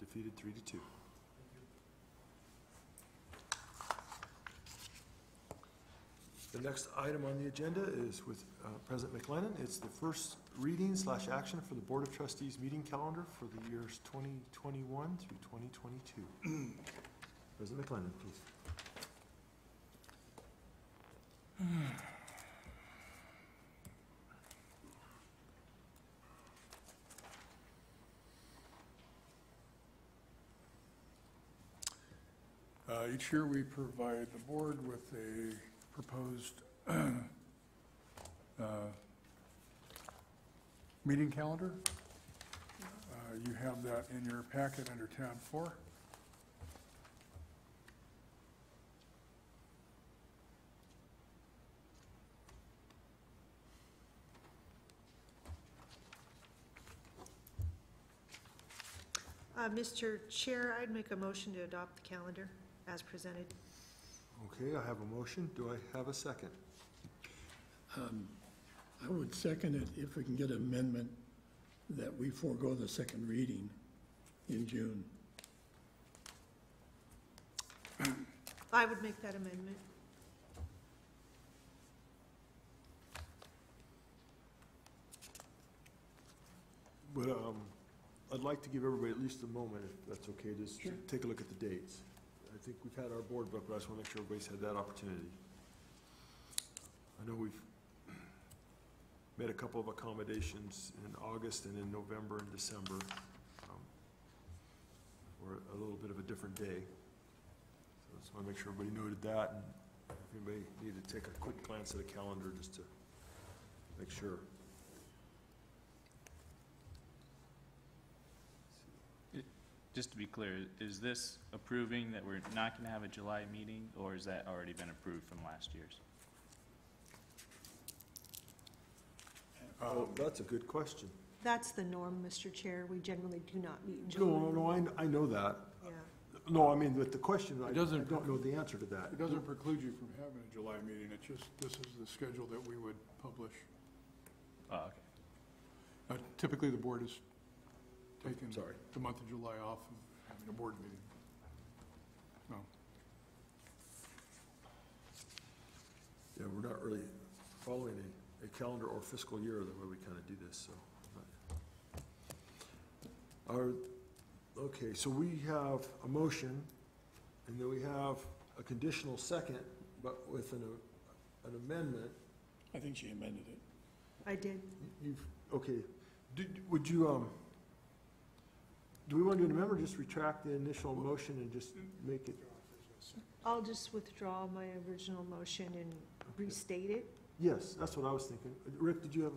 defeated three to two. The next item on the agenda is with uh, President MacLennan. It's the first reading slash action for the Board of Trustees meeting calendar for the years 2021 through 2022. <clears throat> President MacLennan, please. Uh, each year we provide the board with a proposed <clears throat> uh, meeting calendar. Uh, You have that in your packet under tab four. Uh, Mr. Chair, I'd make a motion to adopt the calendar as presented. Okay, I have a motion. Do I have a second? Um, I would second it if we can get an amendment that we forego the second reading in June. I would make that amendment. But um, I'd like to give everybody at least a moment, if that's okay, just to take a look at the dates. I think we've had our board book, but I just want to make sure everybody's had that opportunity. I know we've made a couple of accommodations in August and in November and December, um, or a little bit of a different day. So I just want to make sure everybody noted that, and if anybody needed to take a quick glance at a calendar, just to make sure. Just to be clear, is this approving that we're not going to have a July meeting, or has that already been approved from last year's? Oh, that's a good question. That's the norm, Mr. Chair. We generally do not meet in No, July. no, no, I, kn- I know that. Yeah. No, I mean, with the question, I I It doesn't- don't know the answer to that. It doesn't preclude you from having a July meeting, it's just, this is the schedule that we would publish. Oh, okay. Uh, Typically, the board has taken Sorry. the month of July off of having a board meeting. No. Yeah, we're not really following a, a calendar or fiscal year the way we kind of do this, so. Our, okay, so we have a motion, and then we have a conditional second, but with an, an amendment. I think she amended it. I did. You've, okay, do, would you, um, do we want to do an amendment, or just retract the initial motion and just make it? I'll just withdraw my original motion and restate it. Yes, that's what I was thinking. Rick, did you have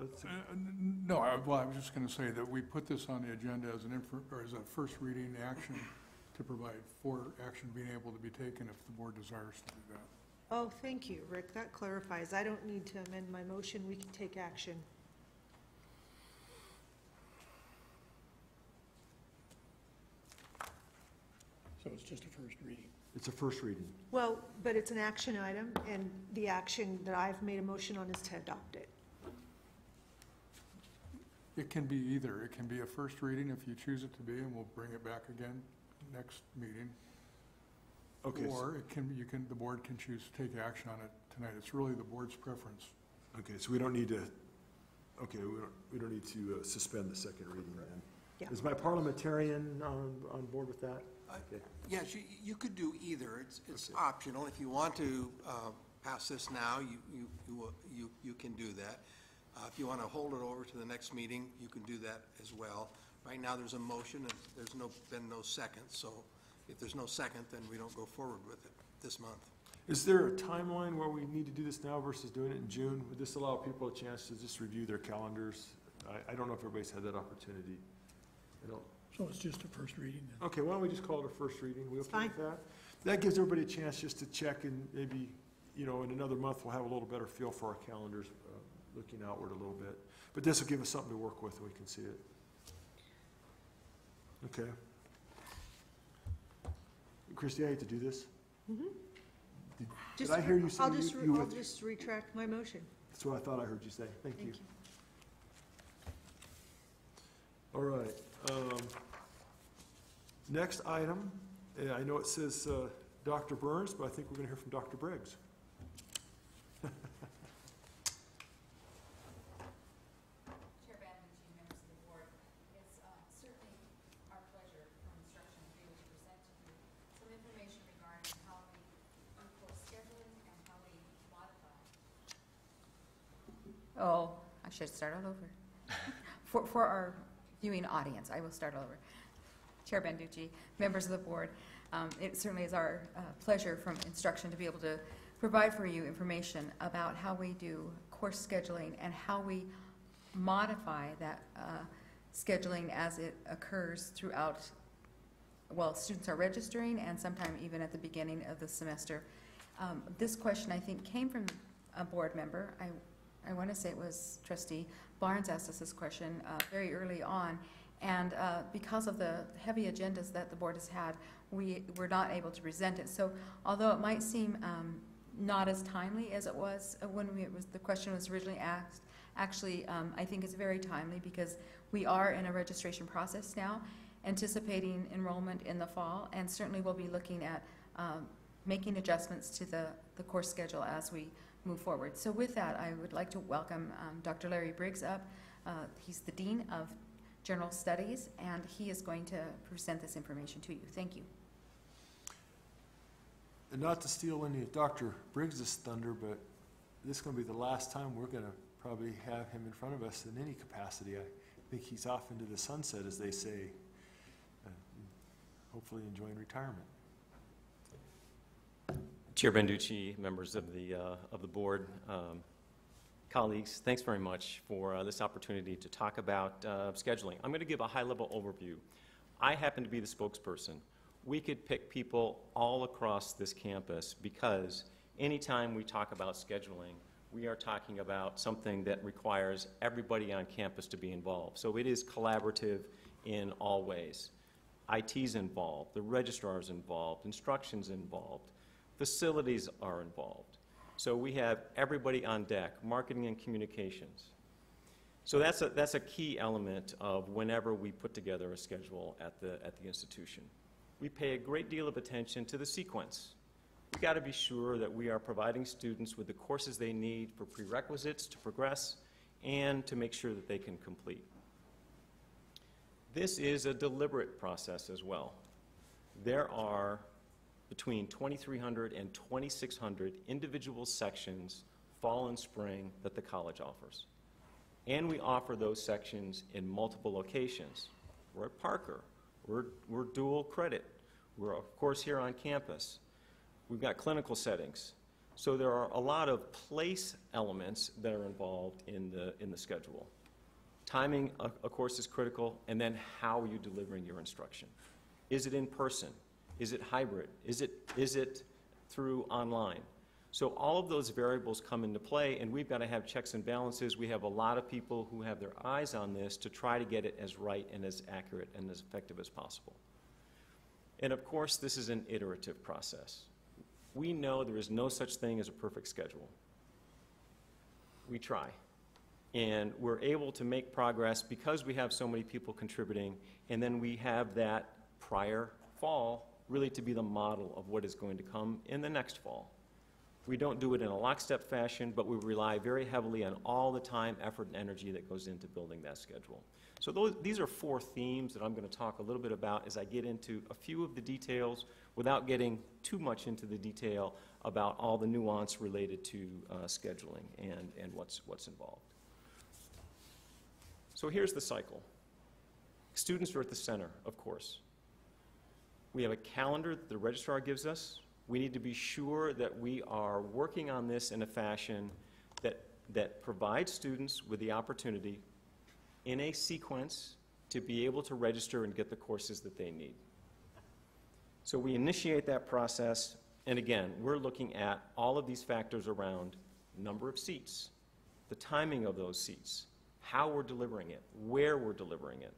a? a uh, n- No, I, well, I was just gonna say that we put this on the agenda as an infor, or as a first reading action to provide for action being able to be taken if the board desires to do that. Oh, thank you, Rick. That clarifies. I don't need to amend my motion. We can take action. So it's just a first reading. It's a first reading. Well, but it's an action item, and the action that I've made a motion on is to adopt it. It can be either, it can be a first reading if you choose it to be, and we'll bring it back again next meeting. Okay, Or it can, you can, the board can choose to take action on it tonight. It's really the board's preference. Okay, so we don't need to, okay, we don't, we don't need to uh, suspend the second reading then? Yeah. Is my parliamentarian on, on board with that? Okay. Yes, you, you could do either. It's, it's optional. If you want to uh, pass this now, you, you, you will- you, you can do that. Uh, If you want to hold it over to the next meeting, you can do that as well. Right now, there's a motion, and there's no, been no second, so if there's no second, then we don't go forward with it this month. Is there a timeline where we need to do this now versus doing it in June? Would this allow people a chance to just review their calendars? I, I don't know if everybody's had that opportunity. I don't, So it's just a first reading then? okay, why don't we just call it a first reading? We It's okay with that? That gives everybody a chance just to check and maybe, you know, in another month, we'll have a little better feel for our calendars, uh, looking outward a little bit. But this will give us something to work with, and we can see it. Okay. Christie, I hate to do this. Did- Did Just I hear you say I'll you, just, you I'll just retract my motion. That's what I thought I heard you say. Thank you. Thank you. All right. Um, Next item, eh, I know it says uh, Dr. Burns, but I think we're going to hear from Dr. Briggs. Chair Banducci, members of the board, it's uh, certainly our pleasure from instruction to be able to present to you some information regarding how we do scheduling and how we modify. Oh, I should start all over. <laughs> For, for our viewing audience, I will start all over. Chair Banducci, members of the board, Um, It certainly is our uh, pleasure from instruction to be able to provide for you information about how we do course scheduling and how we modify that uh, scheduling as it occurs throughout, well, students are registering and sometime even at the beginning of the semester. Um, This question, I think, came from a board member. I, I want to say it was trustee Barnes asked us this question uh, very early on. And uh, because of the heavy agendas that the board has had, we were not able to present it. So although it might seem um, not as timely as it was uh, when we, it was, the question was originally asked, actually, um, I think it's very timely because we are in a registration process now, anticipating enrollment in the fall, and certainly we'll be looking at um, making adjustments to the, the course schedule as we move forward. So with that, I would like to welcome um, Dr. Larry Briggs up. Uh, He's the Dean of General Studies, and he is going to present this information to you. Thank you. And not to steal any of Dr. Briggs's thunder, but this is going to be the last time we're going to probably have him in front of us in any capacity. I think he's off into the sunset, as they say, uh, hopefully enjoying retirement. Chair Banducci, members of the, uh, of the board, um, colleagues, thanks very much for uh, this opportunity to talk about uh, scheduling. I'm going to give a high-level overview. I happen to be the spokesperson. We could pick people all across this campus because anytime we talk about scheduling, we are talking about something that requires everybody on campus to be involved. So it is collaborative in all ways. IT's involved, the registrar's involved, instruction's involved, facilities are involved. So we have everybody on deck, marketing and communications. So that's a, that's a key element of whenever we put together a schedule at the, at the institution. We pay a great deal of attention to the sequence. We've got to be sure that we are providing students with the courses they need for prerequisites to progress and to make sure that they can complete. This is a deliberate process as well. There are between 2,300 and 2,600 individual sections, fall and spring, that the college offers. And we offer those sections in multiple locations. We're at Parker. We're, we're dual credit. We're, of course, here on campus. We've got clinical settings. So there are a lot of place elements that are involved in the, in the schedule. Timing, of course, is critical, and then how are you delivering your instruction? Is it in person? Is it hybrid? Is it, is it through online? So all of those variables come into play, and we've got to have checks and balances. We have a lot of people who have their eyes on this to try to get it as right and as accurate and as effective as possible. And of course, this is an iterative process. We know there is no such thing as a perfect schedule. We try. And we're able to make progress because we have so many people contributing, and then we have that prior fall really to be the model of what is going to come in the next fall. We don't do it in a lockstep fashion, but we rely very heavily on all the time, effort, and energy that goes into building that schedule. So those, these are four themes that I'm going to talk a little bit about as I get into a few of the details without getting too much into the detail about all the nuance related to uh, scheduling and, and what's, what's involved. So here's the cycle. Students are at the center, of course. We have a calendar that the registrar gives us. We need to be sure that we are working on this in a fashion that, that provides students with the opportunity in a sequence to be able to register and get the courses that they need. So we initiate that process, and again, we're looking at all of these factors around number of seats, the timing of those seats, how we're delivering it, where we're delivering it.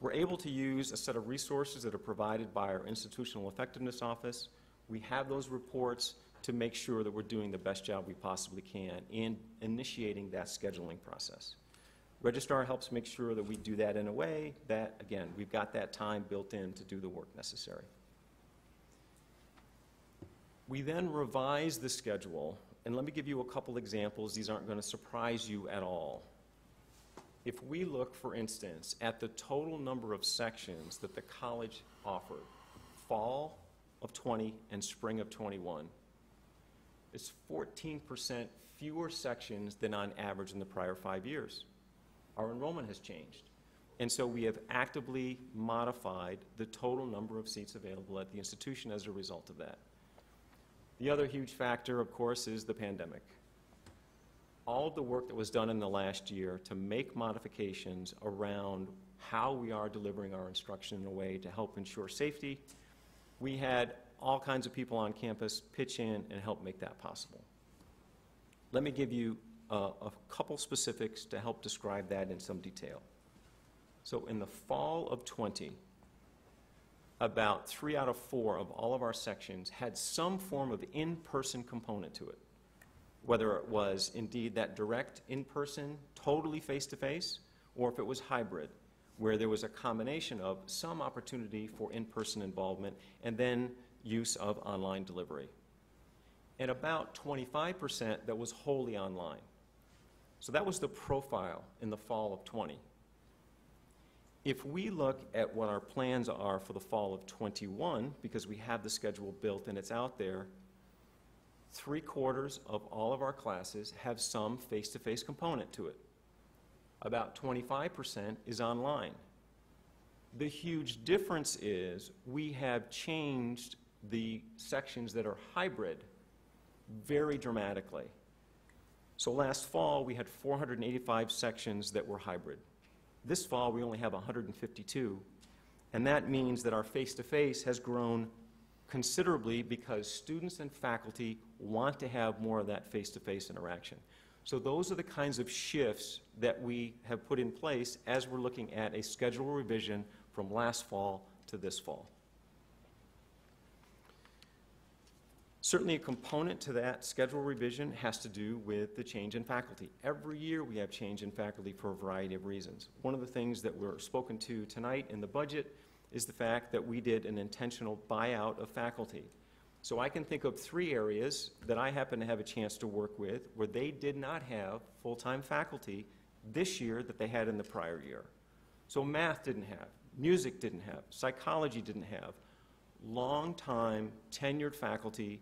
We're able to use a set of resources that are provided by our Institutional Effectiveness Office. We have those reports to make sure that we're doing the best job we possibly can in initiating that scheduling process. Registrar helps make sure that we do that in a way that, again, we've got that time built in to do the work necessary. We then revise the schedule, and let me give you a couple examples. These aren't going to surprise you at all. If we look, for instance, at the total number of sections that the college offered, fall of 20 and spring of 21, it's 14% fewer sections than on average in the prior five years. Our enrollment has changed. And so we have actively modified the total number of seats available at the institution as a result of that. The other huge factor, of course, is the pandemic. All of the work that was done in the last year to make modifications around how we are delivering our instruction in a way to help ensure safety, we had all kinds of people on campus pitch in and help make that possible. Let me give you a couple specifics to help describe that in some detail. So in the fall of 20, about three out of four of all of our sections had some form of in-person component to it, whether it was indeed that direct in-person, totally face-to-face, or if it was hybrid, where there was a combination of some opportunity for in-person involvement and then use of online delivery. And about 25% that was wholly online. So that was the profile in the fall of 20. If we look at what our plans are for the fall of '21, because we have the schedule built and it's out there, three quarters of all of our classes have some face-to-face component to it. About 25% is online. The huge difference is we have changed the sections that are hybrid very dramatically. So last fall, we had 485 sections that were hybrid. This fall, we only have 152, and that means that our face-to-face has grown considerably because students and faculty want to have more of that face-to-face interaction. So those are the kinds of shifts that we have put in place as we're looking at a schedule revision from last fall to this fall. Certainly, a component to that schedule revision has to do with the change in faculty. Every year, we have change in faculty for a variety of reasons. One of the things that we're spoken to tonight in the budget is the fact that we did an intentional buyout of faculty. So I can think of three areas that I happen to have a chance to work with where they did not have full-time faculty this year that they had in the prior year. So math didn't have, music didn't have, psychology didn't have, long-time tenured faculty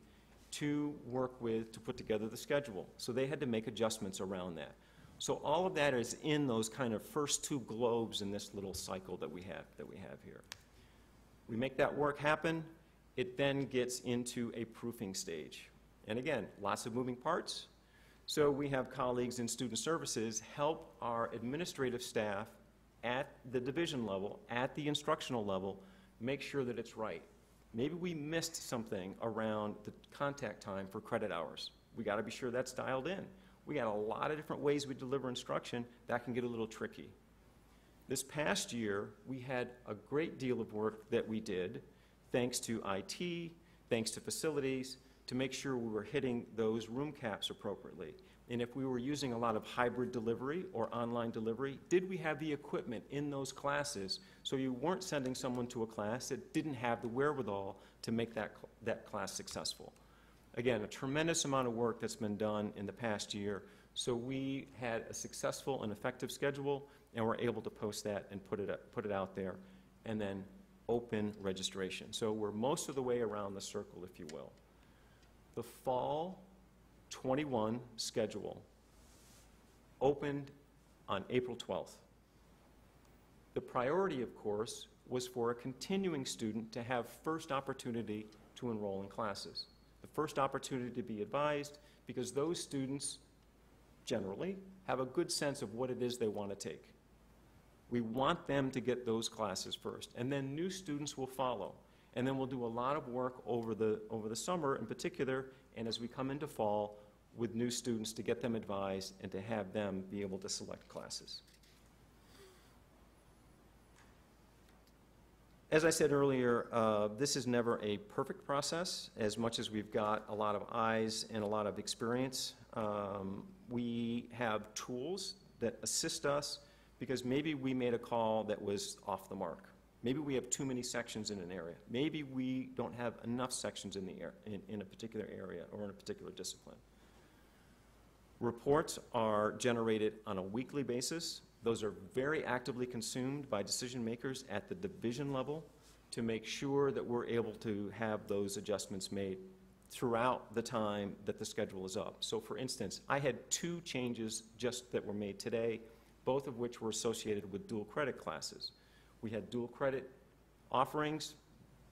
to work with to put together the schedule. So they had to make adjustments around that. So all of that is in those kind of first two globes in this little cycle that we have, that we have here. We make that work happen, it then gets into a proofing stage. And again, lots of moving parts. So we have colleagues in student services help our administrative staff at the division level, at the instructional level, make sure that it's right. Maybe we missed something around the contact time for credit hours. We got to be sure that's dialed in. We got a lot of different ways we deliver instruction. That can get a little tricky. This past year, we had a great deal of work that we did, thanks to IT, thanks to facilities, to make sure we were hitting those room caps appropriately. And if we were using a lot of hybrid delivery or online delivery, did we have the equipment in those classes so you weren't sending someone to a class that didn't have the wherewithal to make that, that class successful? Again, a tremendous amount of work that's been done in the past year. So we had a successful and effective schedule, and we're able to post that and put it, put it out there, and then open registration. So we're most of the way around the circle, if you will. The fall 21 schedule opened on April 12th. The priority, of course, was for a continuing student to have first opportunity to enroll in classes. The first opportunity to be advised because those students generally have a good sense of what it is they want to take. We want them to get those classes first, and then new students will follow. And then we'll do a lot of work over the, over the summer in particular, and as we come into fall, with new students to get them advised and to have them be able to select classes. As I said earlier, uh, this is never a perfect process, as much as we've got a lot of eyes and a lot of experience. Um, we have tools that assist us because maybe we made a call that was off the mark. Maybe we have too many sections in an area. Maybe we don't have enough sections in, the air, in, in a particular area or in a particular discipline. Reports are generated on a weekly basis. Those are very actively consumed by decision makers at the division level to make sure that we're able to have those adjustments made throughout the time that the schedule is up. So for instance, I had two changes just that were made today both of which were associated with dual credit classes. We had dual credit offerings,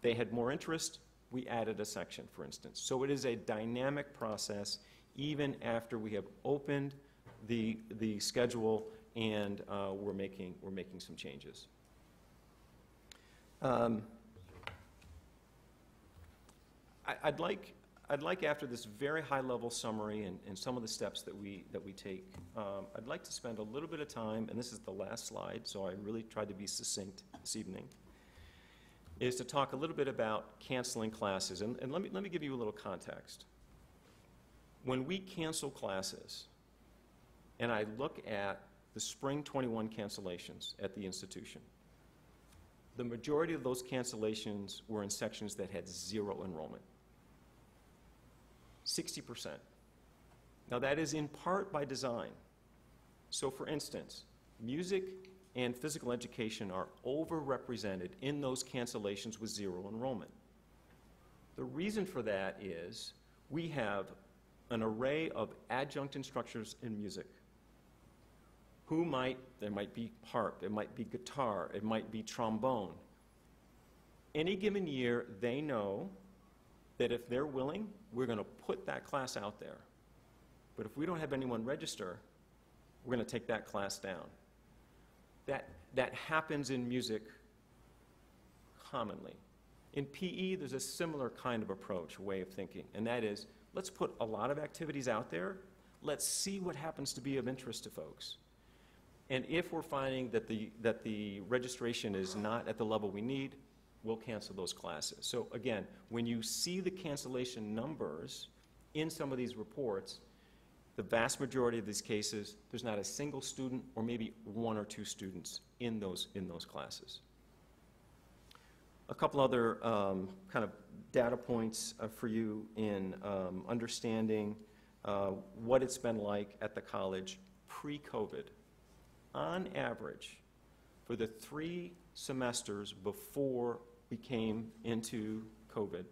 they had more interest, we added a section, for instance. So it is a dynamic process, even after we have opened the, the schedule and uh, we're making, we're making some changes. Um, I, I'd like, I'd like after this very high-level summary and, and some of the steps that we, that we take, um, I'd like to spend a little bit of time, and this is the last slide, so I really tried to be succinct this evening, is to talk a little bit about canceling classes. And, and let me, let me give you a little context. When we cancel classes, and I look at the spring 21 cancellations at the institution, the majority of those cancellations were in sections that had zero enrollment. 60%. Now, that is in part by design. So, for instance, music and physical education are overrepresented in those cancellations with zero enrollment. The reason for that is we have an array of adjunct instructors in music who might, there might be harp, it might be guitar, it might be trombone. Any given year, they know that if they're willing, we're going to put that class out there. But if we don't have anyone register, we're going to take that class down. That, that happens in music commonly. In PE, there's a similar kind of approach, way of thinking, and that is, let's put a lot of activities out there, let's see what happens to be of interest to folks. And if we're finding that the, that the registration is not at the level we need, we'll cancel those classes. So again, when you see the cancellation numbers in some of these reports, the vast majority of these cases, there's not a single student or maybe one or two students in those, in those classes. A couple other um, kind of data points uh, for you in um, understanding uh, what it's been like at the college pre-COVID. On average, for the three semesters before we came into COVID,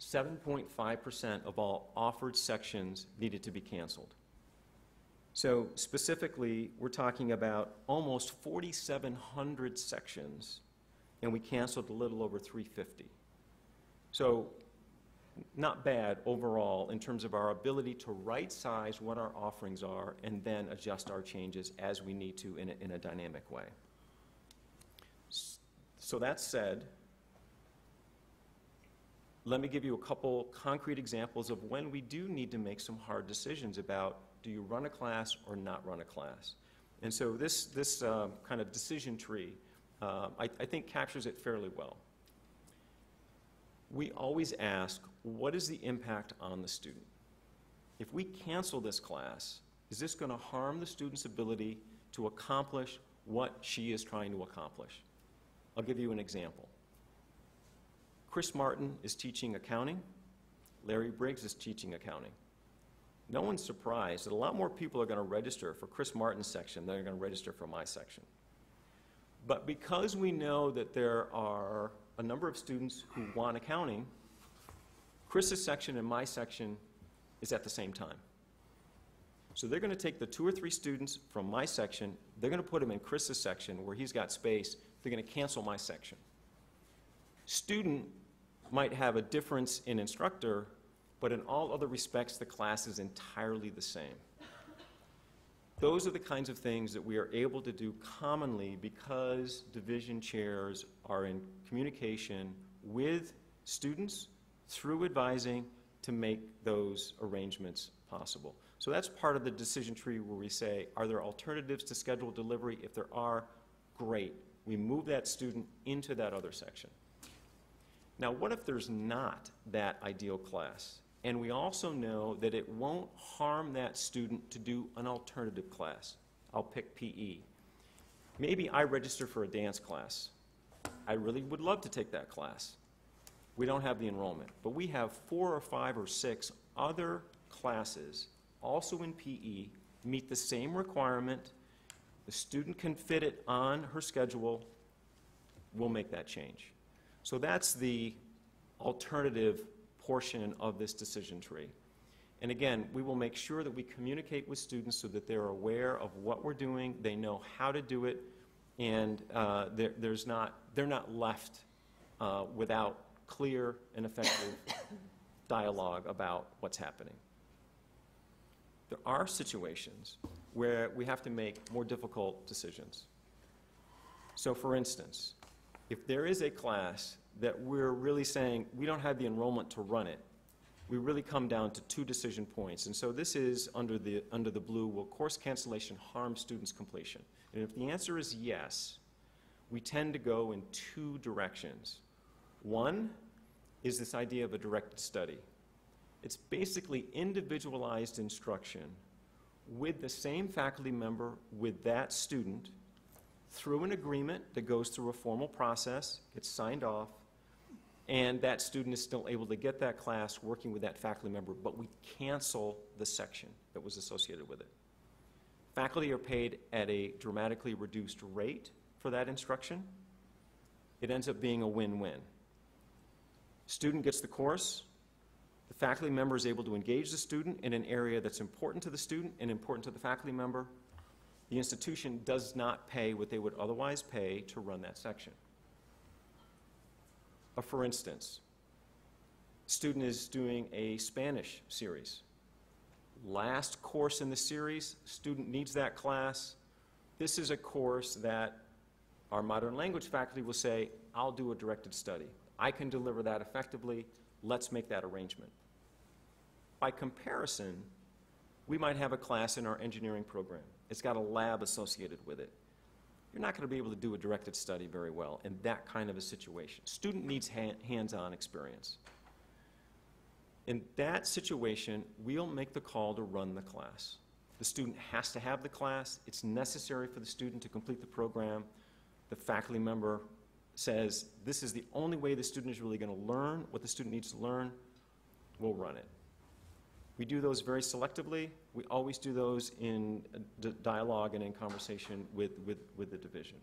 7.5% of all offered sections needed to be canceled. So specifically, we're talking about almost 4,700 sections, and we canceled a little over 350. So not bad overall in terms of our ability to right-size what our offerings are and then adjust our changes as we need to in a, in a dynamic way. So that said, let me give you a couple concrete examples of when we do need to make some hard decisions about do you run a class or not run a class. And so this, this uh, kind of decision tree, uh, I, I think captures it fairly well. We always ask, what is the impact on the student? If we cancel this class, is this going to harm the student's ability to accomplish what she is trying to accomplish? I'll give you an example. Chris Martin is teaching accounting. Larry Briggs is teaching accounting. No one's surprised that a lot more people are going to register for Chris Martin's section than are going to register for my section. But because we know that there are a number of students who want accounting, Chris's section and my section is at the same time. So they're going to take the two or three students from my section, they're going to put them in Chris's section where he's got space, they're going to cancel my section. Student might have a difference in instructor, but in all other respects, the class is entirely the same. Those are the kinds of things that we are able to do commonly because division chairs are in communication with students through advising to make those arrangements possible. So that's part of the decision tree where we say, are there alternatives to scheduled delivery? If there are, great. We move that student into that other section. Now, what if there's not that ideal class? And we also know that it won't harm that student to do an alternative class. I'll pick PE. Maybe I register for a dance class. I really would love to take that class. We don't have the enrollment, but we have four or five or six other classes, also in PE, meet the same requirement. The student can fit it on her schedule. We'll make that change. So that's the alternative portion of this decision tree. And again, we will make sure that we communicate with students so that they're aware of what we're doing, they know how to do it, and uh, there, there's not, they're not left uh, without clear and effective dialogue about what's happening. There are situations where we have to make more difficult decisions. So for instance, if there is a class that we're really saying, we don't have the enrollment to run it, we really come down to two decision points. And so this is under the, under the blue, will course cancellation harm students' completion? And if the answer is yes, we tend to go in two directions. One is this idea of a directed study. It's basically individualized instruction with the same faculty member with that student through an agreement that goes through a formal process, gets signed off, and that student is still able to get that class working with that faculty member, but we cancel the section that was associated with it. Faculty are paid at a dramatically reduced rate for that instruction. It ends up being a win-win. Student gets the course, the faculty member is able to engage the student in an area that's important to the student and important to the faculty member. The institution does not pay what they would otherwise pay to run that section. Uh, for instance, student is doing a Spanish series. Last course in the series, student needs that class. This is a course that our modern language faculty will say, I'll do a directed study. I can deliver that effectively. Let's make that arrangement. By comparison, we might have a class in our engineering program. It's got a lab associated with it. You're not going to be able to do a directed study very well in that kind of a situation. Student needs ha hands-on experience. In that situation, we'll make the call to run the class. The student has to have the class. It's necessary for the student to complete the program. The faculty member says, this is the only way the student is really going to learn what the student needs to learn, we'll run it. We do those very selectively. We always do those in dialogue and in conversation with, with, with the division.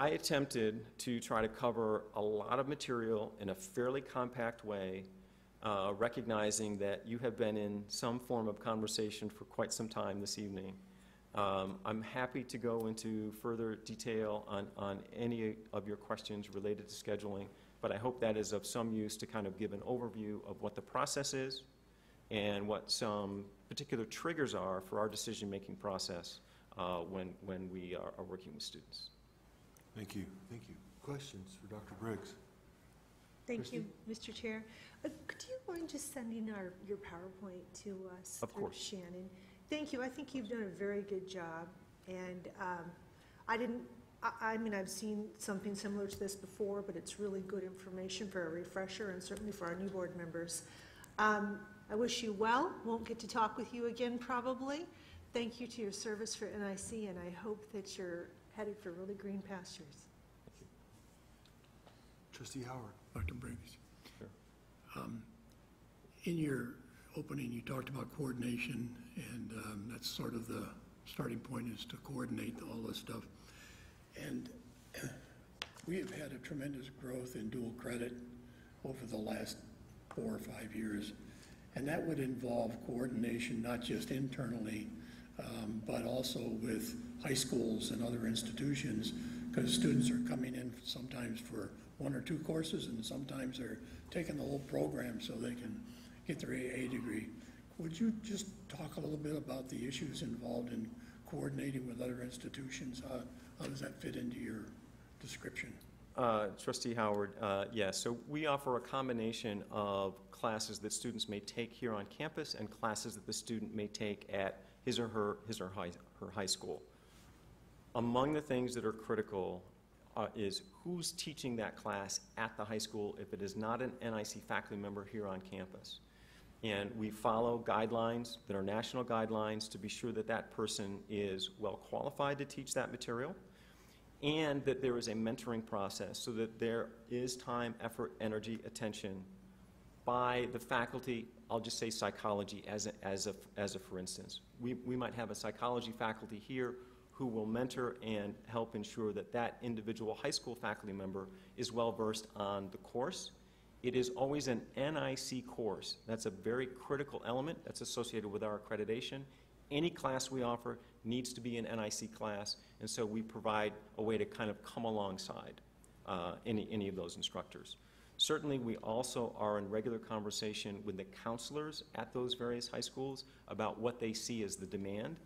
I attempted to try to cover a lot of material in a fairly compact way, uh, recognizing that you have been in some form of conversation for quite some time this evening. Um, I'm happy to go into further detail on, on any of your questions related to scheduling, but I hope that is of some use to kind of give an overview of what the process is and what some particular triggers are for our decision-making process uh, when, when we are, are working with students. Thank you, thank you. Questions for Dr. Briggs? Thank you, Mr. Chair. Uh, Could you mind just sending our, your PowerPoint to us? Of through course. Shannon. Thank you. I think you've done a very good job. And um, I didn't, I, I mean, I've seen something similar to this before, but it's really good information for a refresher and certainly for our new board members. Um, I wish you well. Won't get to talk with you again probably. Thank you to your service for NIC, and I hope that you're headed for really green pastures. Trustee Howard? Dr. Briggs. Sure. Um, In your opening, you talked about coordination, and um, that's sort of the starting point is to coordinate all this stuff. And <clears throat> we have had a tremendous growth in dual credit over the last four or five years. And that would involve coordination, not just internally, um, but also with high schools and other institutions, because students are coming in sometimes for one or two courses, and sometimes they're taking the whole program so they can get their AA degree. Would you just talk a little bit about the issues involved in coordinating with other institutions? How, how does that fit into your description? Uh, Trustee Howard, uh, yes, so we offer a combination of classes that students may take here on campus and classes that the student may take at his or her, his or high, her high school. Among the things that are critical uh, is who's teaching that class at the high school if it is not an NIC faculty member here on campus. And we follow guidelines that are national guidelines to be sure that that person is well qualified to teach that material and that there is a mentoring process so that there is time, effort, energy, attention by the faculty, I'll just say psychology as a, as a, as a for instance. We, we might have a psychology faculty here who will mentor and help ensure that that individual high school faculty member is well versed on the course It is always an NIC course. That's a very critical element that's associated with our accreditation. Any class we offer needs to be an NIC class, and so we provide a way to kind of come alongside uh, any, any of those instructors. Certainly, we also are in regular conversation with the counselors at those various high schools about what they see as the demand.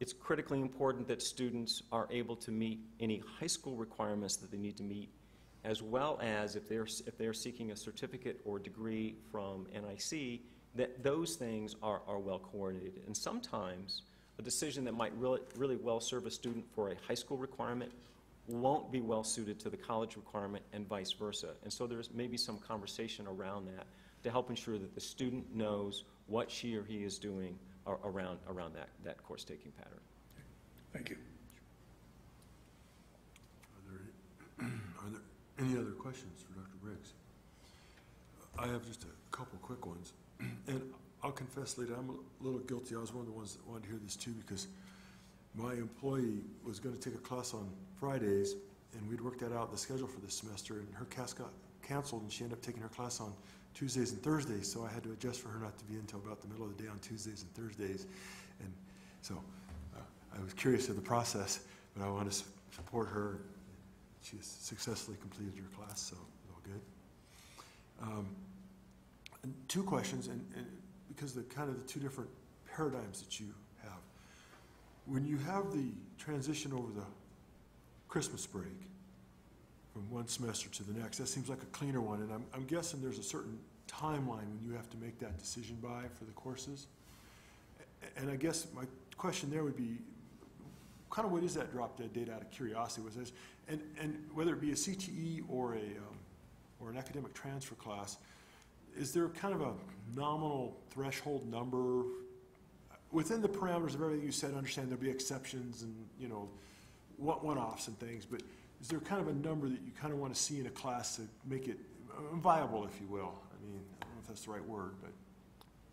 It's critically important that students are able to meet any high school requirements that they need to meet, as well as if they're, if they're seeking a certificate or degree from NIC, that those things are, are well coordinated. And sometimes, a decision that might really, really well serve a student for a high school requirement won't be well suited to the college requirement and vice versa. And so there's maybe some conversation around that to help ensure that the student knows what she or he is doing around, around that, that course taking pattern. Thank you. Are there, are there any other questions for Dr. Briggs? I have just a couple quick ones. <clears throat> And I'll confess, later, I'm a little guilty. I was one of the ones that wanted to hear this too because my employee was going to take a class on Fridays and we'd worked that out, the schedule for this semester, and her class got canceled and she ended up taking her class on Tuesdays and Thursdays, so I had to adjust for her not to be until about the middle of the day on Tuesdays and Thursdays. And so uh, I was curious of the process, but I want to support her. She has successfully completed her class, so all good. Um, two questions, and, and because the kind of the two different paradigms that you have. When you have the transition over the Christmas break from one semester to the next, that seems like a cleaner one, and I'm, I'm guessing there's a certain timeline when you have to make that decision by for the courses. And I guess my question there would be, kind of what is that drop dead date out of curiosity? Was this, and, and whether it be a CTE or a, um, or an academic transfer class, is there kind of a nominal threshold number within the parameters of everything you said? Understand there'll be exceptions and, you know, one- one-offs and things, but is there kind of a number that you kind of want to see in a class to make it viable, if you will? I mean, I don't know if that's the right word, but.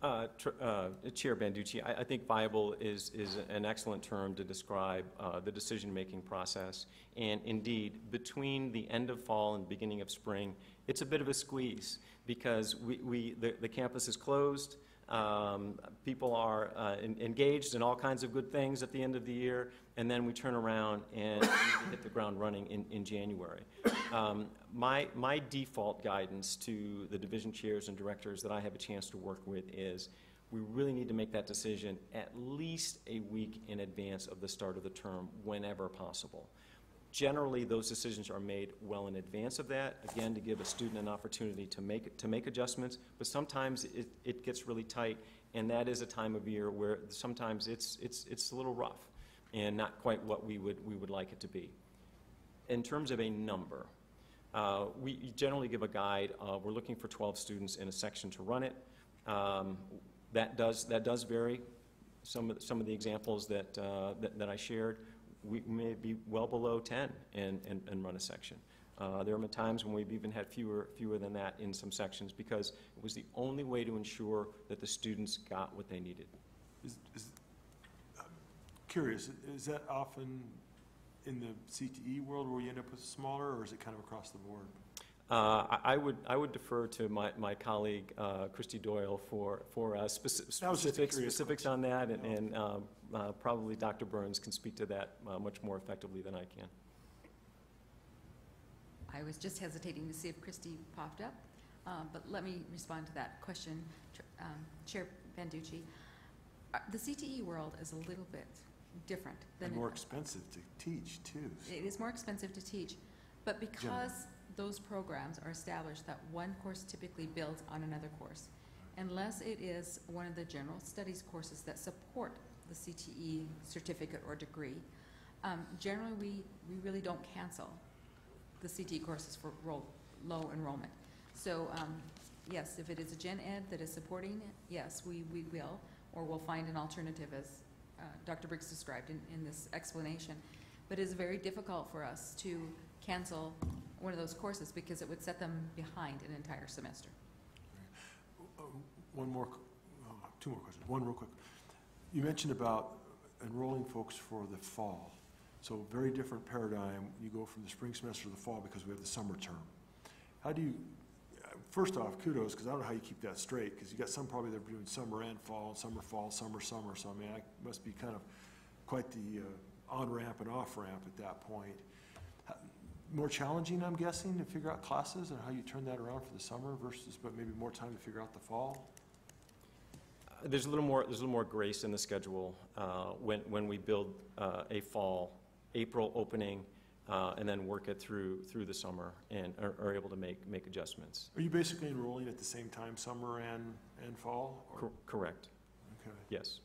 Uh, uh, Chair Banducci, I, I think viable is, is an excellent term to describe uh, the decision-making process. And indeed, between the end of fall and beginning of spring, it's a bit of a squeeze because we, we the, the campus is closed. Um, people are uh, en- engaged in all kinds of good things at the end of the year, and then we turn around and <coughs> hit the ground running in, in January. Um, my, my default guidance to the division chairs and directors that I have a chance to work with is we really need to make that decision at least a week in advance of the start of the term, whenever possible. Generally, those decisions are made well in advance of that, again, to give a student an opportunity to make, to make adjustments, but sometimes it, it gets really tight, and that is a time of year where sometimes it's, it's, it's a little rough and not quite what we would, we would like it to be. In terms of a number, uh, we generally give a guide, uh, we're looking for 12 students in a section to run it. Um, That does, that does vary. Some of, some of the examples that, uh, that that I shared, we may be well below 10 and, and, run a section. Uh, There have been times when we've even had fewer, fewer than that in some sections because it was the only way to ensure that the students got what they needed. Is, is, I'm curious, is that often in the CTE world where you end up with smaller, or is it kind of across the board? Uh, I I would, I would defer to my, my colleague, uh, Christie Doyle, for, for uh, speci- That was just a specifics, curious specifics on that, and, and um, uh, probably Dr. Burns can speak to that uh, much more effectively than I can. I was just hesitating to see if Christie popped up, uh, but let me respond to that question. Um, Chair Banducci, the CTE world is a little bit different than. And more expensive to teach, too. It is more expensive to teach, but because those programs are established that one course typically builds on another course, unless it is one of the general studies courses that support the CTE certificate or degree, um, generally, we, we really don't cancel the CTE courses for roll, low enrollment. So, um, yes, if it is a gen ed that is supporting it, yes, we, we will, or we'll find an alternative as uh, Dr. Briggs described in, in this explanation. But it's very difficult for us to cancel one of those courses because it would set them behind an entire semester. Uh, One more, uh, two more questions. One real quick. You mentioned about enrolling folks for the fall. So very different paradigm. You go from the spring semester to the fall because we have the summer term. How do you, first off, kudos, because I don't know how you keep that straight, because you got some probably that are doing summer and fall, summer, fall, summer, summer, so I mean, it must be kind of quite the uh, on-ramp and off-ramp at that point. More challenging, I'm guessing, to figure out classes and how you turn that around for the summer versus, but maybe more time to figure out the fall? Uh, There's a little more, there's a little more grace in the schedule uh, when, when we build uh, a fall, April opening, uh, and then work it through, through the summer and are, are able to make, make adjustments. Are you basically enrolling at the same time, summer and, and fall? or- Cor- Correct, Okay, yes.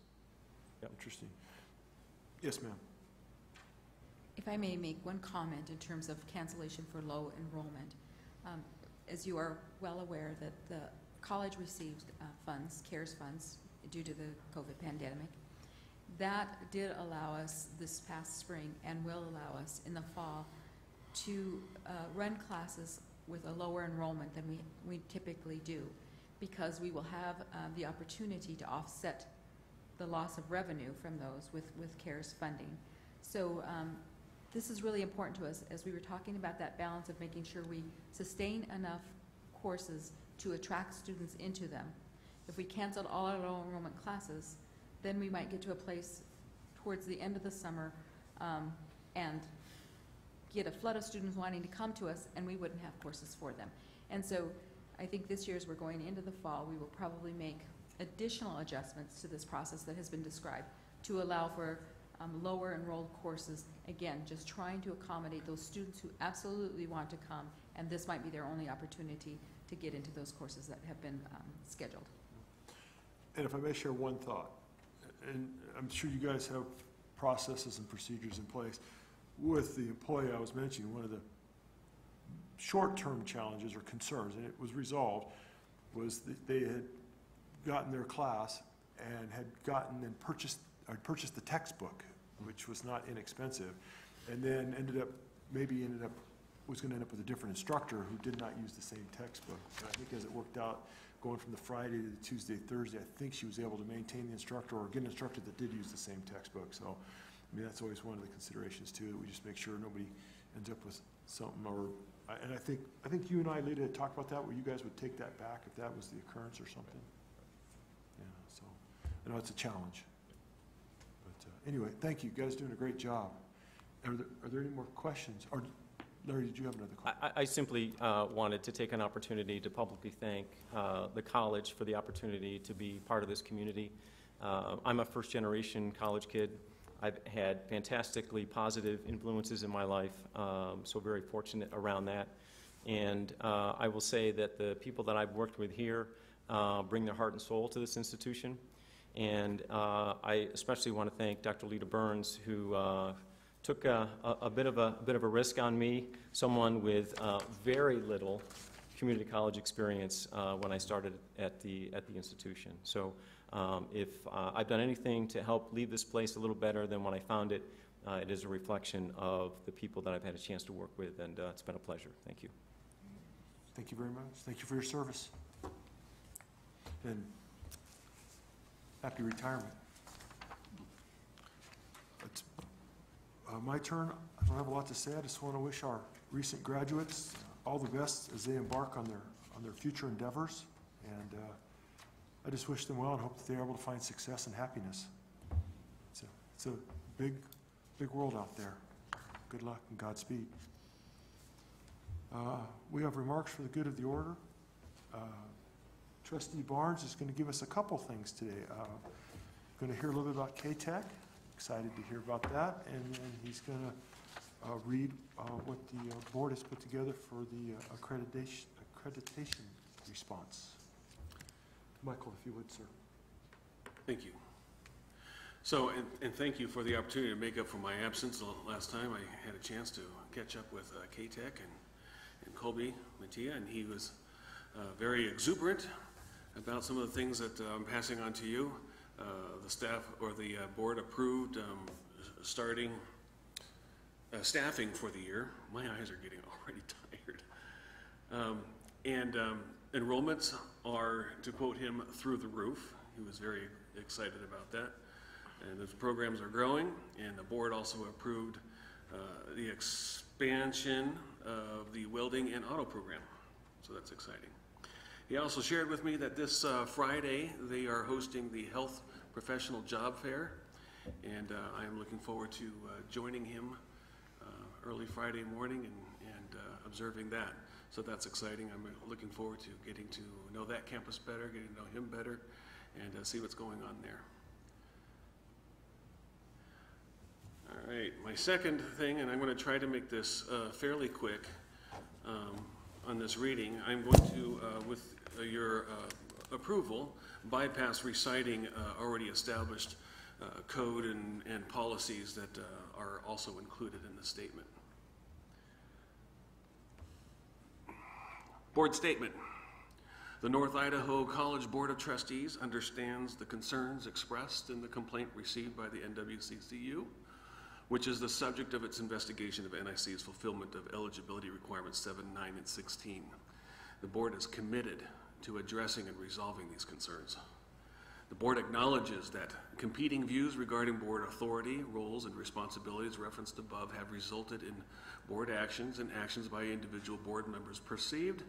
interesting. Yes, ma'am. If I may make one comment in terms of cancellation for low enrollment. Um, As you are well aware that the college received uh, funds, CARES funds, due to the COVID pandemic. That did allow us this past spring and will allow us in the fall to uh, run classes with a lower enrollment than we, we typically do because we will have um, the opportunity to offset the loss of revenue from those with, with CARES funding. So um, this is really important to us as we were talking about that balance of making sure we sustain enough courses to attract students into them. If we canceled all our low enrollment classes, then we might get to a place towards the end of the summer um, and get a flood of students wanting to come to us, and we wouldn't have courses for them. And so I think this year, as we're going into the fall, we will probably make additional adjustments to this process that has been described to allow for um, lower enrolled courses. Again, just trying to accommodate those students who absolutely want to come, and this might be their only opportunity to get into those courses that have been um, scheduled. And if I may share one thought, and I'm sure you guys have processes and procedures in place. With the employee I was mentioning, one of the short-term challenges or concerns, and it was resolved, was that they had gotten their class and had gotten and purchased, or purchased the textbook, which was not inexpensive, and then ended up, maybe ended up, was gonna end up with a different instructor who did not use the same textbook. I think as it worked out, going from the Friday to the Tuesday, Thursday, I think she was able to maintain the instructor or get an instructor that did use the same textbook. So, I mean, that's always one of the considerations too, that we just make sure nobody ends up with something or, and I think, I think you and I, had talked about that, where you guys would take that back if that was the occurrence or something. Yeah, so, I know it's a challenge. Anyway, thank you, you guys doing a great job. Are there, are there any more questions? Or, Larry, did you have another question? I, I- simply uh, wanted to take an opportunity to publicly thank uh, the college for the opportunity to be part of this community. Uh, I'm a first-generation college kid. I've had fantastically positive influences in my life, um, so very fortunate around that. And uh, I will say that the people that I've worked with here uh, bring their heart and soul to this institution. And uh, I especially want to thank Dr. Lita Burns, who uh, took a, a, bit of a, a bit of a risk on me, someone with uh, very little community college experience uh, when I started at the, at the institution. So um, if uh, I've done anything to help leave this place a little better than when I found it, uh, it is a reflection of the people that I've had a chance to work with, and it's been a pleasure. Thank you. Thank you very much. Thank you for your service. And happy retirement. It's uh, my turn. I don't have a lot to say. I just want to wish our recent graduates all the best as they embark on their, on their future endeavors. And uh, I just wish them well and hope that they're able to find success and happiness. It's a, it's a big, big world out there. Good luck and Godspeed. Uh, We have remarks for the good of the order. Uh, Trustee Barnes is going to give us a couple things today. Going to hear a little bit about KTEC, excited to hear about that, and then he's going to read uh, what the uh, board has put together for the uh, accreditation, accreditation response. Michael, if you would, sir. Thank you. So, and, and thank you for the opportunity to make up for my absence. Last time I had a chance to catch up with uh, KTEC and, and Colby Mattila, and he was uh, very exuberant about some of the things that uh, I'm passing on to you. Uh, The staff, or the uh, board approved um, starting staffing for the year. My eyes are getting <laughs> already tired. Um, And um, enrollments are, to quote him, through the roof. He was very excited about that. And those programs are growing, and the board also approved uh, the expansion of the welding and auto program. So that's exciting. He also shared with me that this uh, Friday, they are hosting the Health Professional Job Fair, and uh, I am looking forward to uh, joining him uh, early Friday morning and, and uh, observing that. So that's exciting. I'm uh, looking forward to getting to know that campus better, getting to know him better, and see what's going on there. All right, my second thing, and I'm going to try to make this fairly quick um, on this reading, I'm going to, uh, with your uh, approval, bypass reciting uh, already established uh, code and, and policies that uh, are also included in the statement. Board statement. The North Idaho College Board of Trustees understands the concerns expressed in the complaint received by the NWCCU, which is the subject of its investigation of NIC's fulfillment of eligibility requirements 7, 9, and 16. The board is committed to addressing and resolving these concerns. The board acknowledges that competing views regarding board authority, roles, and responsibilities referenced above have resulted in board actions and actions by individual board members perceived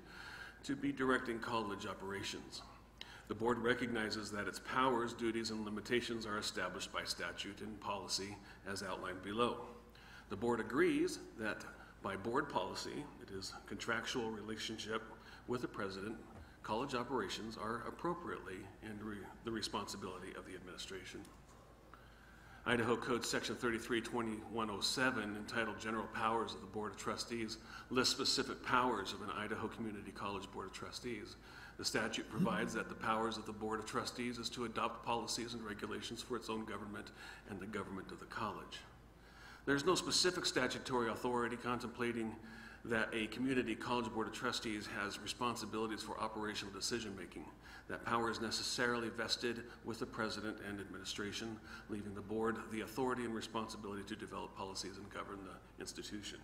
to be directing college operations. The board recognizes that its powers, duties, and limitations are established by statute and policy as outlined below. The board agrees that by board policy, it is a contractual relationship with the president, college operations are appropriately and re- the responsibility of the administration. Idaho Code Section 332107, entitled General Powers of the Board of Trustees, lists specific powers of an Idaho Community College Board of Trustees. The statute provides that the powers of the Board of Trustees is to adopt policies and regulations for its own government and the government of the college. There's no specific statutory authority contemplating that a community college board of trustees has responsibilities for operational decision-making. That power is necessarily vested with the president and administration, leaving the board the authority and responsibility to develop policies and govern the institution.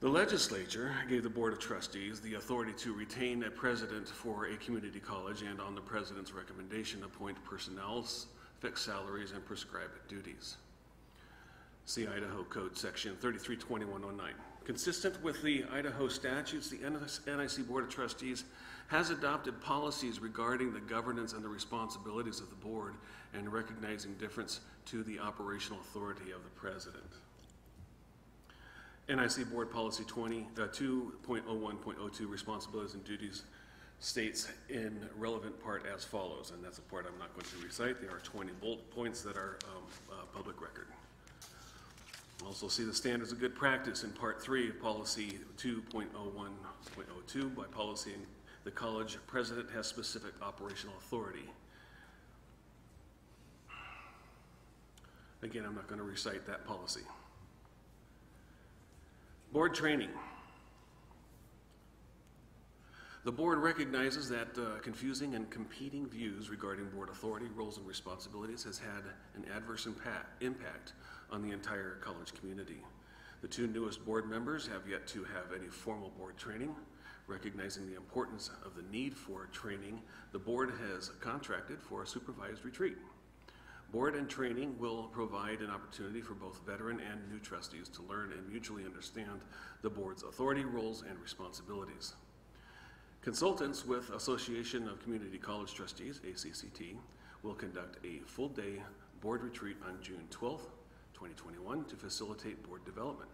The legislature gave the Board of Trustees the authority to retain a president for a community college and, on the president's recommendation, appoint personnel, fix salaries, and prescribe duties. See Idaho Code Section 332109. Consistent with the Idaho statutes, the NIC Board of Trustees has adopted policies regarding the governance and the responsibilities of the board and recognizing difference to the operational authority of the president. NIC Board Policy 20, uh, 2.01.02 Responsibilities and Duties states in relevant part as follows, and that's a part I'm not going to recite. There are 20 bullet points that are um, uh, public record. Also see the standards of good practice in Part 3 of Policy 2.01.02 by policy the college president has specific operational authority. Again, I'm not going to recite that policy. Board training. The board recognizes that uh, confusing and competing views regarding board authority, roles, and responsibilities has had an adverse impact on the entire college community. The two newest board members have yet to have any formal board training. Recognizing the importance of the need for training, the board has contracted for a supervised retreat. Board and training will provide an opportunity for both veteran and new trustees to learn and mutually understand the board's authority, roles, and responsibilities. Consultants with Association of Community College Trustees, ACCT, will conduct a full-day board retreat on June 12th, 2021 to facilitate board development.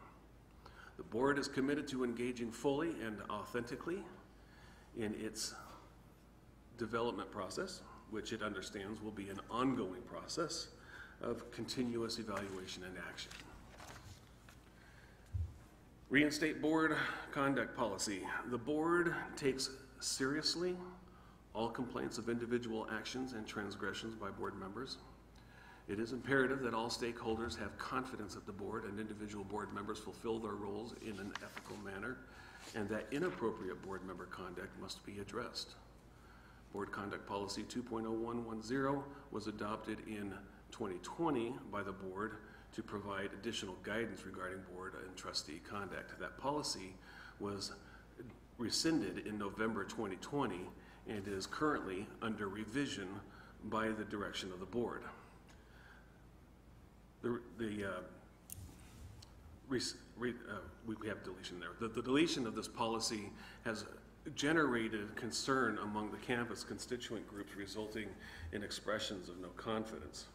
The board is committed to engaging fully and authentically in its development process, which it understands will be an ongoing process of continuous evaluation and action. Reinstate board conduct policy. The board takes seriously all complaints of individual actions and transgressions by board members. It is imperative that all stakeholders have confidence that the board and individual board members fulfill their roles in an ethical manner, and that inappropriate board member conduct must be addressed. Board Conduct Policy 2.0110 was adopted in 2020 by the board to provide additional guidance regarding board and trustee conduct. That policy was rescinded in November 2020 and is currently under revision by the direction of the board. The, the, uh, res- re- uh, we we have deletion there. The, the deletion of this policy has generated concern among the campus constituent groups, resulting in expressions of no confidence.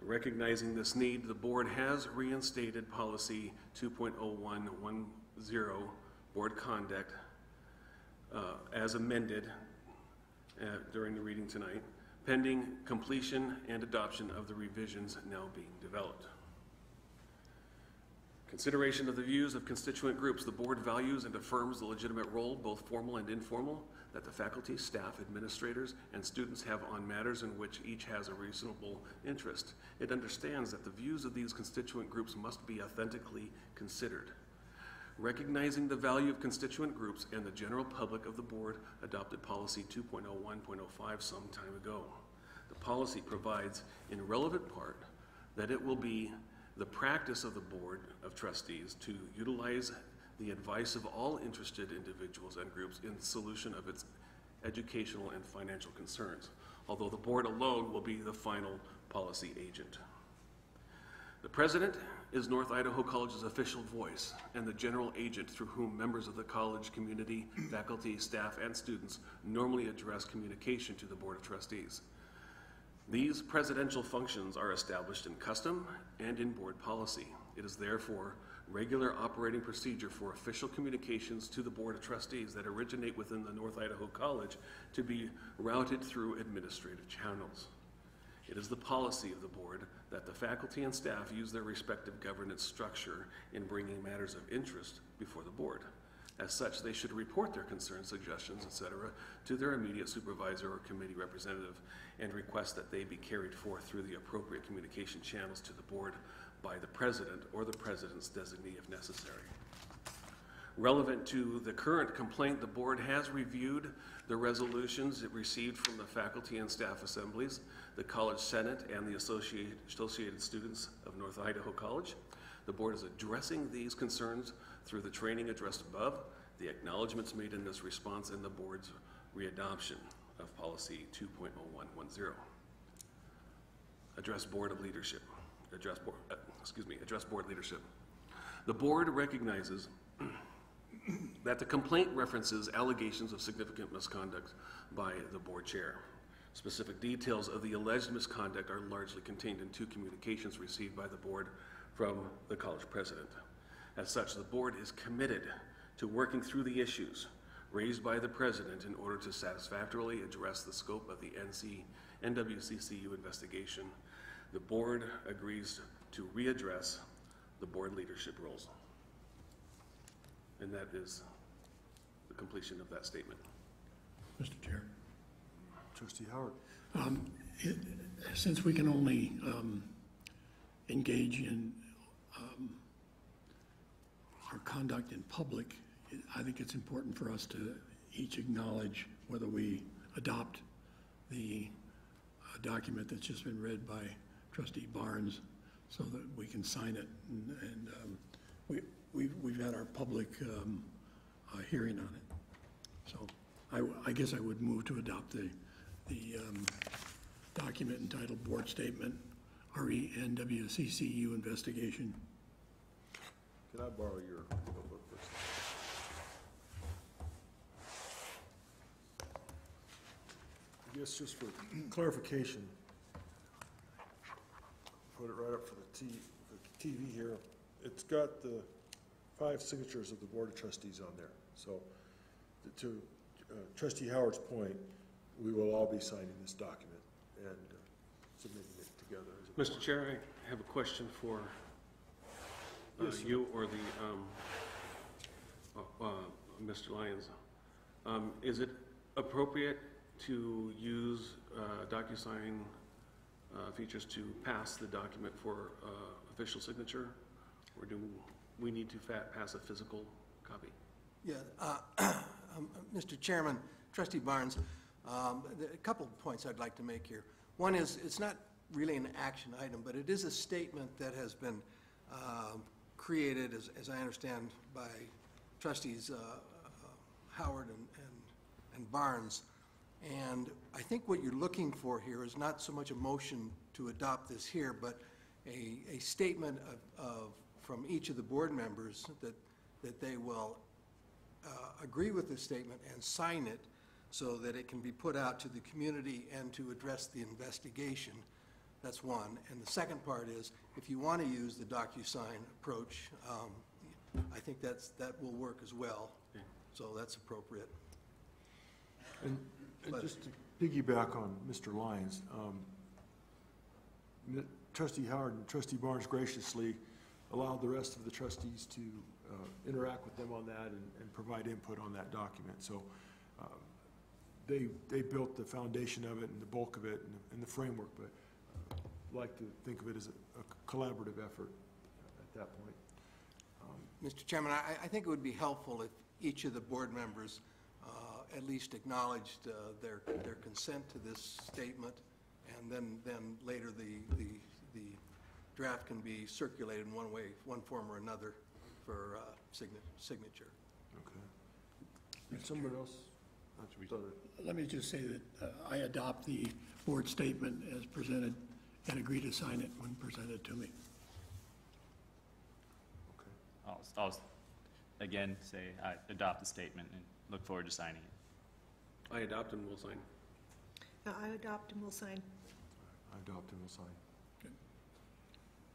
Recognizing this need, the board has reinstated policy 2.0110, board conduct, uh, as amended uh, during the reading tonight, pending completion and adoption of the revisions now being developed. Consideration of the views of constituent groups, the board values and affirms the legitimate role, both formal and informal, that the faculty, staff, administrators, and students have on matters in which each has a reasonable interest. It understands that the views of these constituent groups must be authentically considered. Recognizing the value of constituent groups and the general public of the board adopted policy 2.01.05 some time ago. The policy provides in relevant part that it will be the practice of the Board of Trustees to utilize the advice of all interested individuals and groups in solution of its educational and financial concerns, although the board alone will be the final policy agent. The president is North Idaho College's official voice and the general agent through whom members of the college community, faculty, staff, and students normally address communication to the Board of Trustees. These presidential functions are established in custom and in board policy. It is therefore regular operating procedure for official communications to the Board of Trustees that originate within the North Idaho College to be routed through administrative channels. It is the policy of the board that the faculty and staff use their respective governance structure in bringing matters of interest before the board. As such, they should report their concerns, suggestions, etc., to their immediate supervisor or committee representative and request that they be carried forth through the appropriate communication channels to the board by the president or the president's designee if necessary. Relevant to the current complaint, the board has reviewed the resolutions it received from the faculty and staff assemblies, the college senate, and the associated, students of North Idaho College. The board is addressing these concerns through the training addressed above, the acknowledgments made in this response, and the board's readoption of policy 2.0110. Address board of leadership. Address board, uh, excuse me, address board leadership. The board recognizes <clears throat> that the complaint references allegations of significant misconduct by the board chair. Specific details of the alleged misconduct are largely contained in two communications received by the board from the college president. As such, the board is committed to working through the issues raised by the president in order to satisfactorily address the scope of the NC, NWCCU investigation. The board agrees to readdress the board leadership roles. And that is the completion of that statement. Mr. Chair. Trustee Howard. Um, it- Since we can only um, engage in um, our conduct in public, I think it's important for us to each acknowledge whether we adopt the uh, document that's just been read by trustee Barnes so that we can sign it. And- And um, we, we've, we've had our public um, uh, hearing on it. So I, I guess I would move to adopt the, the um, document entitled Board Statement, RENWCCU Investigation. Can I borrow your notebook first? I guess just for clarification, put it right up for the T, the TV here. It's got the five signatures of the Board of Trustees on there. So to uh, trustee Howard's point, we will all be signing this document and uh, submitting it together. as a Mr. Chair, I have a question for uh, Yes, sir. you or the, um, uh, uh, Mr. Lyons. Um, Is it appropriate to use uh, DocuSign uh, features to pass the document for uh, official signature? Or do we need to fa- pass a physical copy? Yeah, uh, <clears throat> um, Mr. Chairman, trustee Barnes, um, a couple of points I'd like to make here. One is, it's not really an action item, but it is a statement that has been um, created, as, as I understand, by trustees uh, uh, Howard and, and- and Barnes. And I think what you're looking for here is not so much a motion to adopt this here, but a, a statement of, of, from each of the board members that, that they will uh, agree with this statement and sign it so that it can be put out to the community and to address the investigation. That's one. And the second part is, if you want to use the DocuSign approach, um, I think that's, that will work as well. So that's appropriate. And and just to piggyback on Mr. Lyons, um, trustee Howard and trustee Barnes graciously allowed the rest of the trustees to uh, interact with them on that and, and provide input on that document. So they, they built the foundation of it and the bulk of it and the- and the framework, but uh, like to think of it as a a collaborative effort at that point. Mr. Chairman, I, I think it would be helpful if each of the board members uh, at least acknowledged uh, their, their consent to this statement, and then, then later the, the, the draft can be circulated in one way, one form or another for uh, signa- signature. Okay. Did someone else? Let me just say that uh, I adopt the board statement as presented and agree to sign it when presented to me. I'll, I'll, again, say I adopt the statement and look forward to signing it. I adopt and will sign. Uh, I adopt and will sign. I adopt and will sign.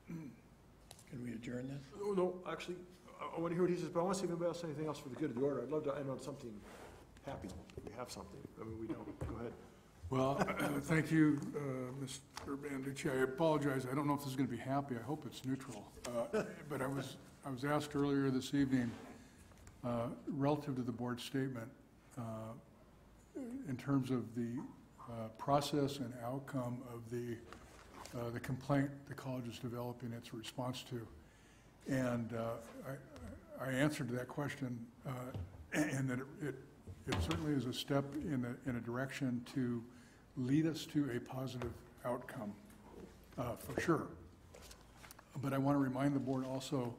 <clears throat> Can we adjourn this? Oh, no, actually, I, I want to hear what he says, but I want to see if anybody else has anything else for the good of the order. I'd love to end on something happy. Have something. I mean, we don't. Go ahead. Well, <clears throat> thank you, uh, Mr. Banducci. I apologize, I don't know if this is going to be happy, I hope it's neutral. Uh, <laughs> But I was, I was asked earlier this evening, uh, relative to the board statement, uh, in terms of the uh, process and outcome of the, uh, the complaint the college is developing its response to. And I, I answered that question, <clears throat> and that it- it, it certainly is a step in a, in a direction to lead us to a positive outcome, uh, for sure. But I want to remind the board also,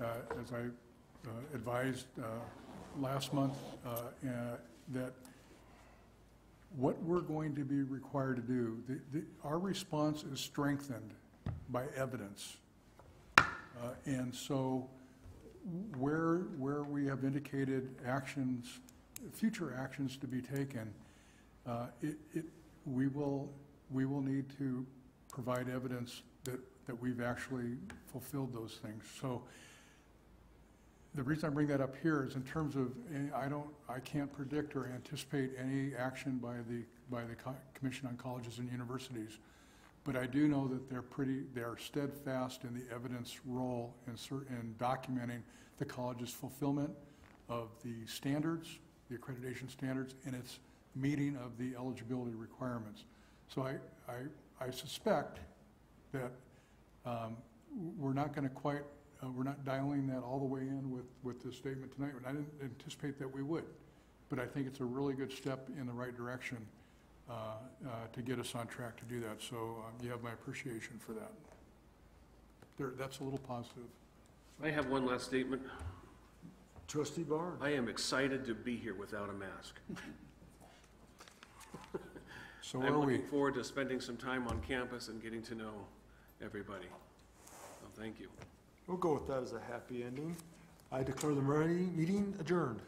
uh, as I uh, advised uh, last month, uh, uh, that what we're going to be required to do, the, the, our response is strengthened by evidence. And so where, where we have indicated actions, future actions to be taken, uh, it, it, we will, we will need to provide evidence that, that we've actually fulfilled those things. So the reason I bring that up here is in terms of, eh, I don't, I can't predict or anticipate any action by the, by the Co- Commission on Colleges and Universities. But I do know that they're pretty, they're steadfast in the evidence role in in documenting the college's fulfillment of the standards, the accreditation standards, and its meeting of the eligibility requirements. So I, I, I suspect that um, we're not going to quite, uh, we're not dialing that all the way in with, with this statement tonight. And I didn't anticipate that we would. But I think it's a really good step in the right direction uh, uh, to get us on track to do that. So um, you have my appreciation for that. There, that's a little positive. I have one last statement. Trustee Barnes? I am excited to be here without a mask. <laughs> So are I'm we. looking forward to spending some time on campus and getting to know everybody. So thank you. We'll go with that as a happy ending. I declare the meeting meeting adjourned.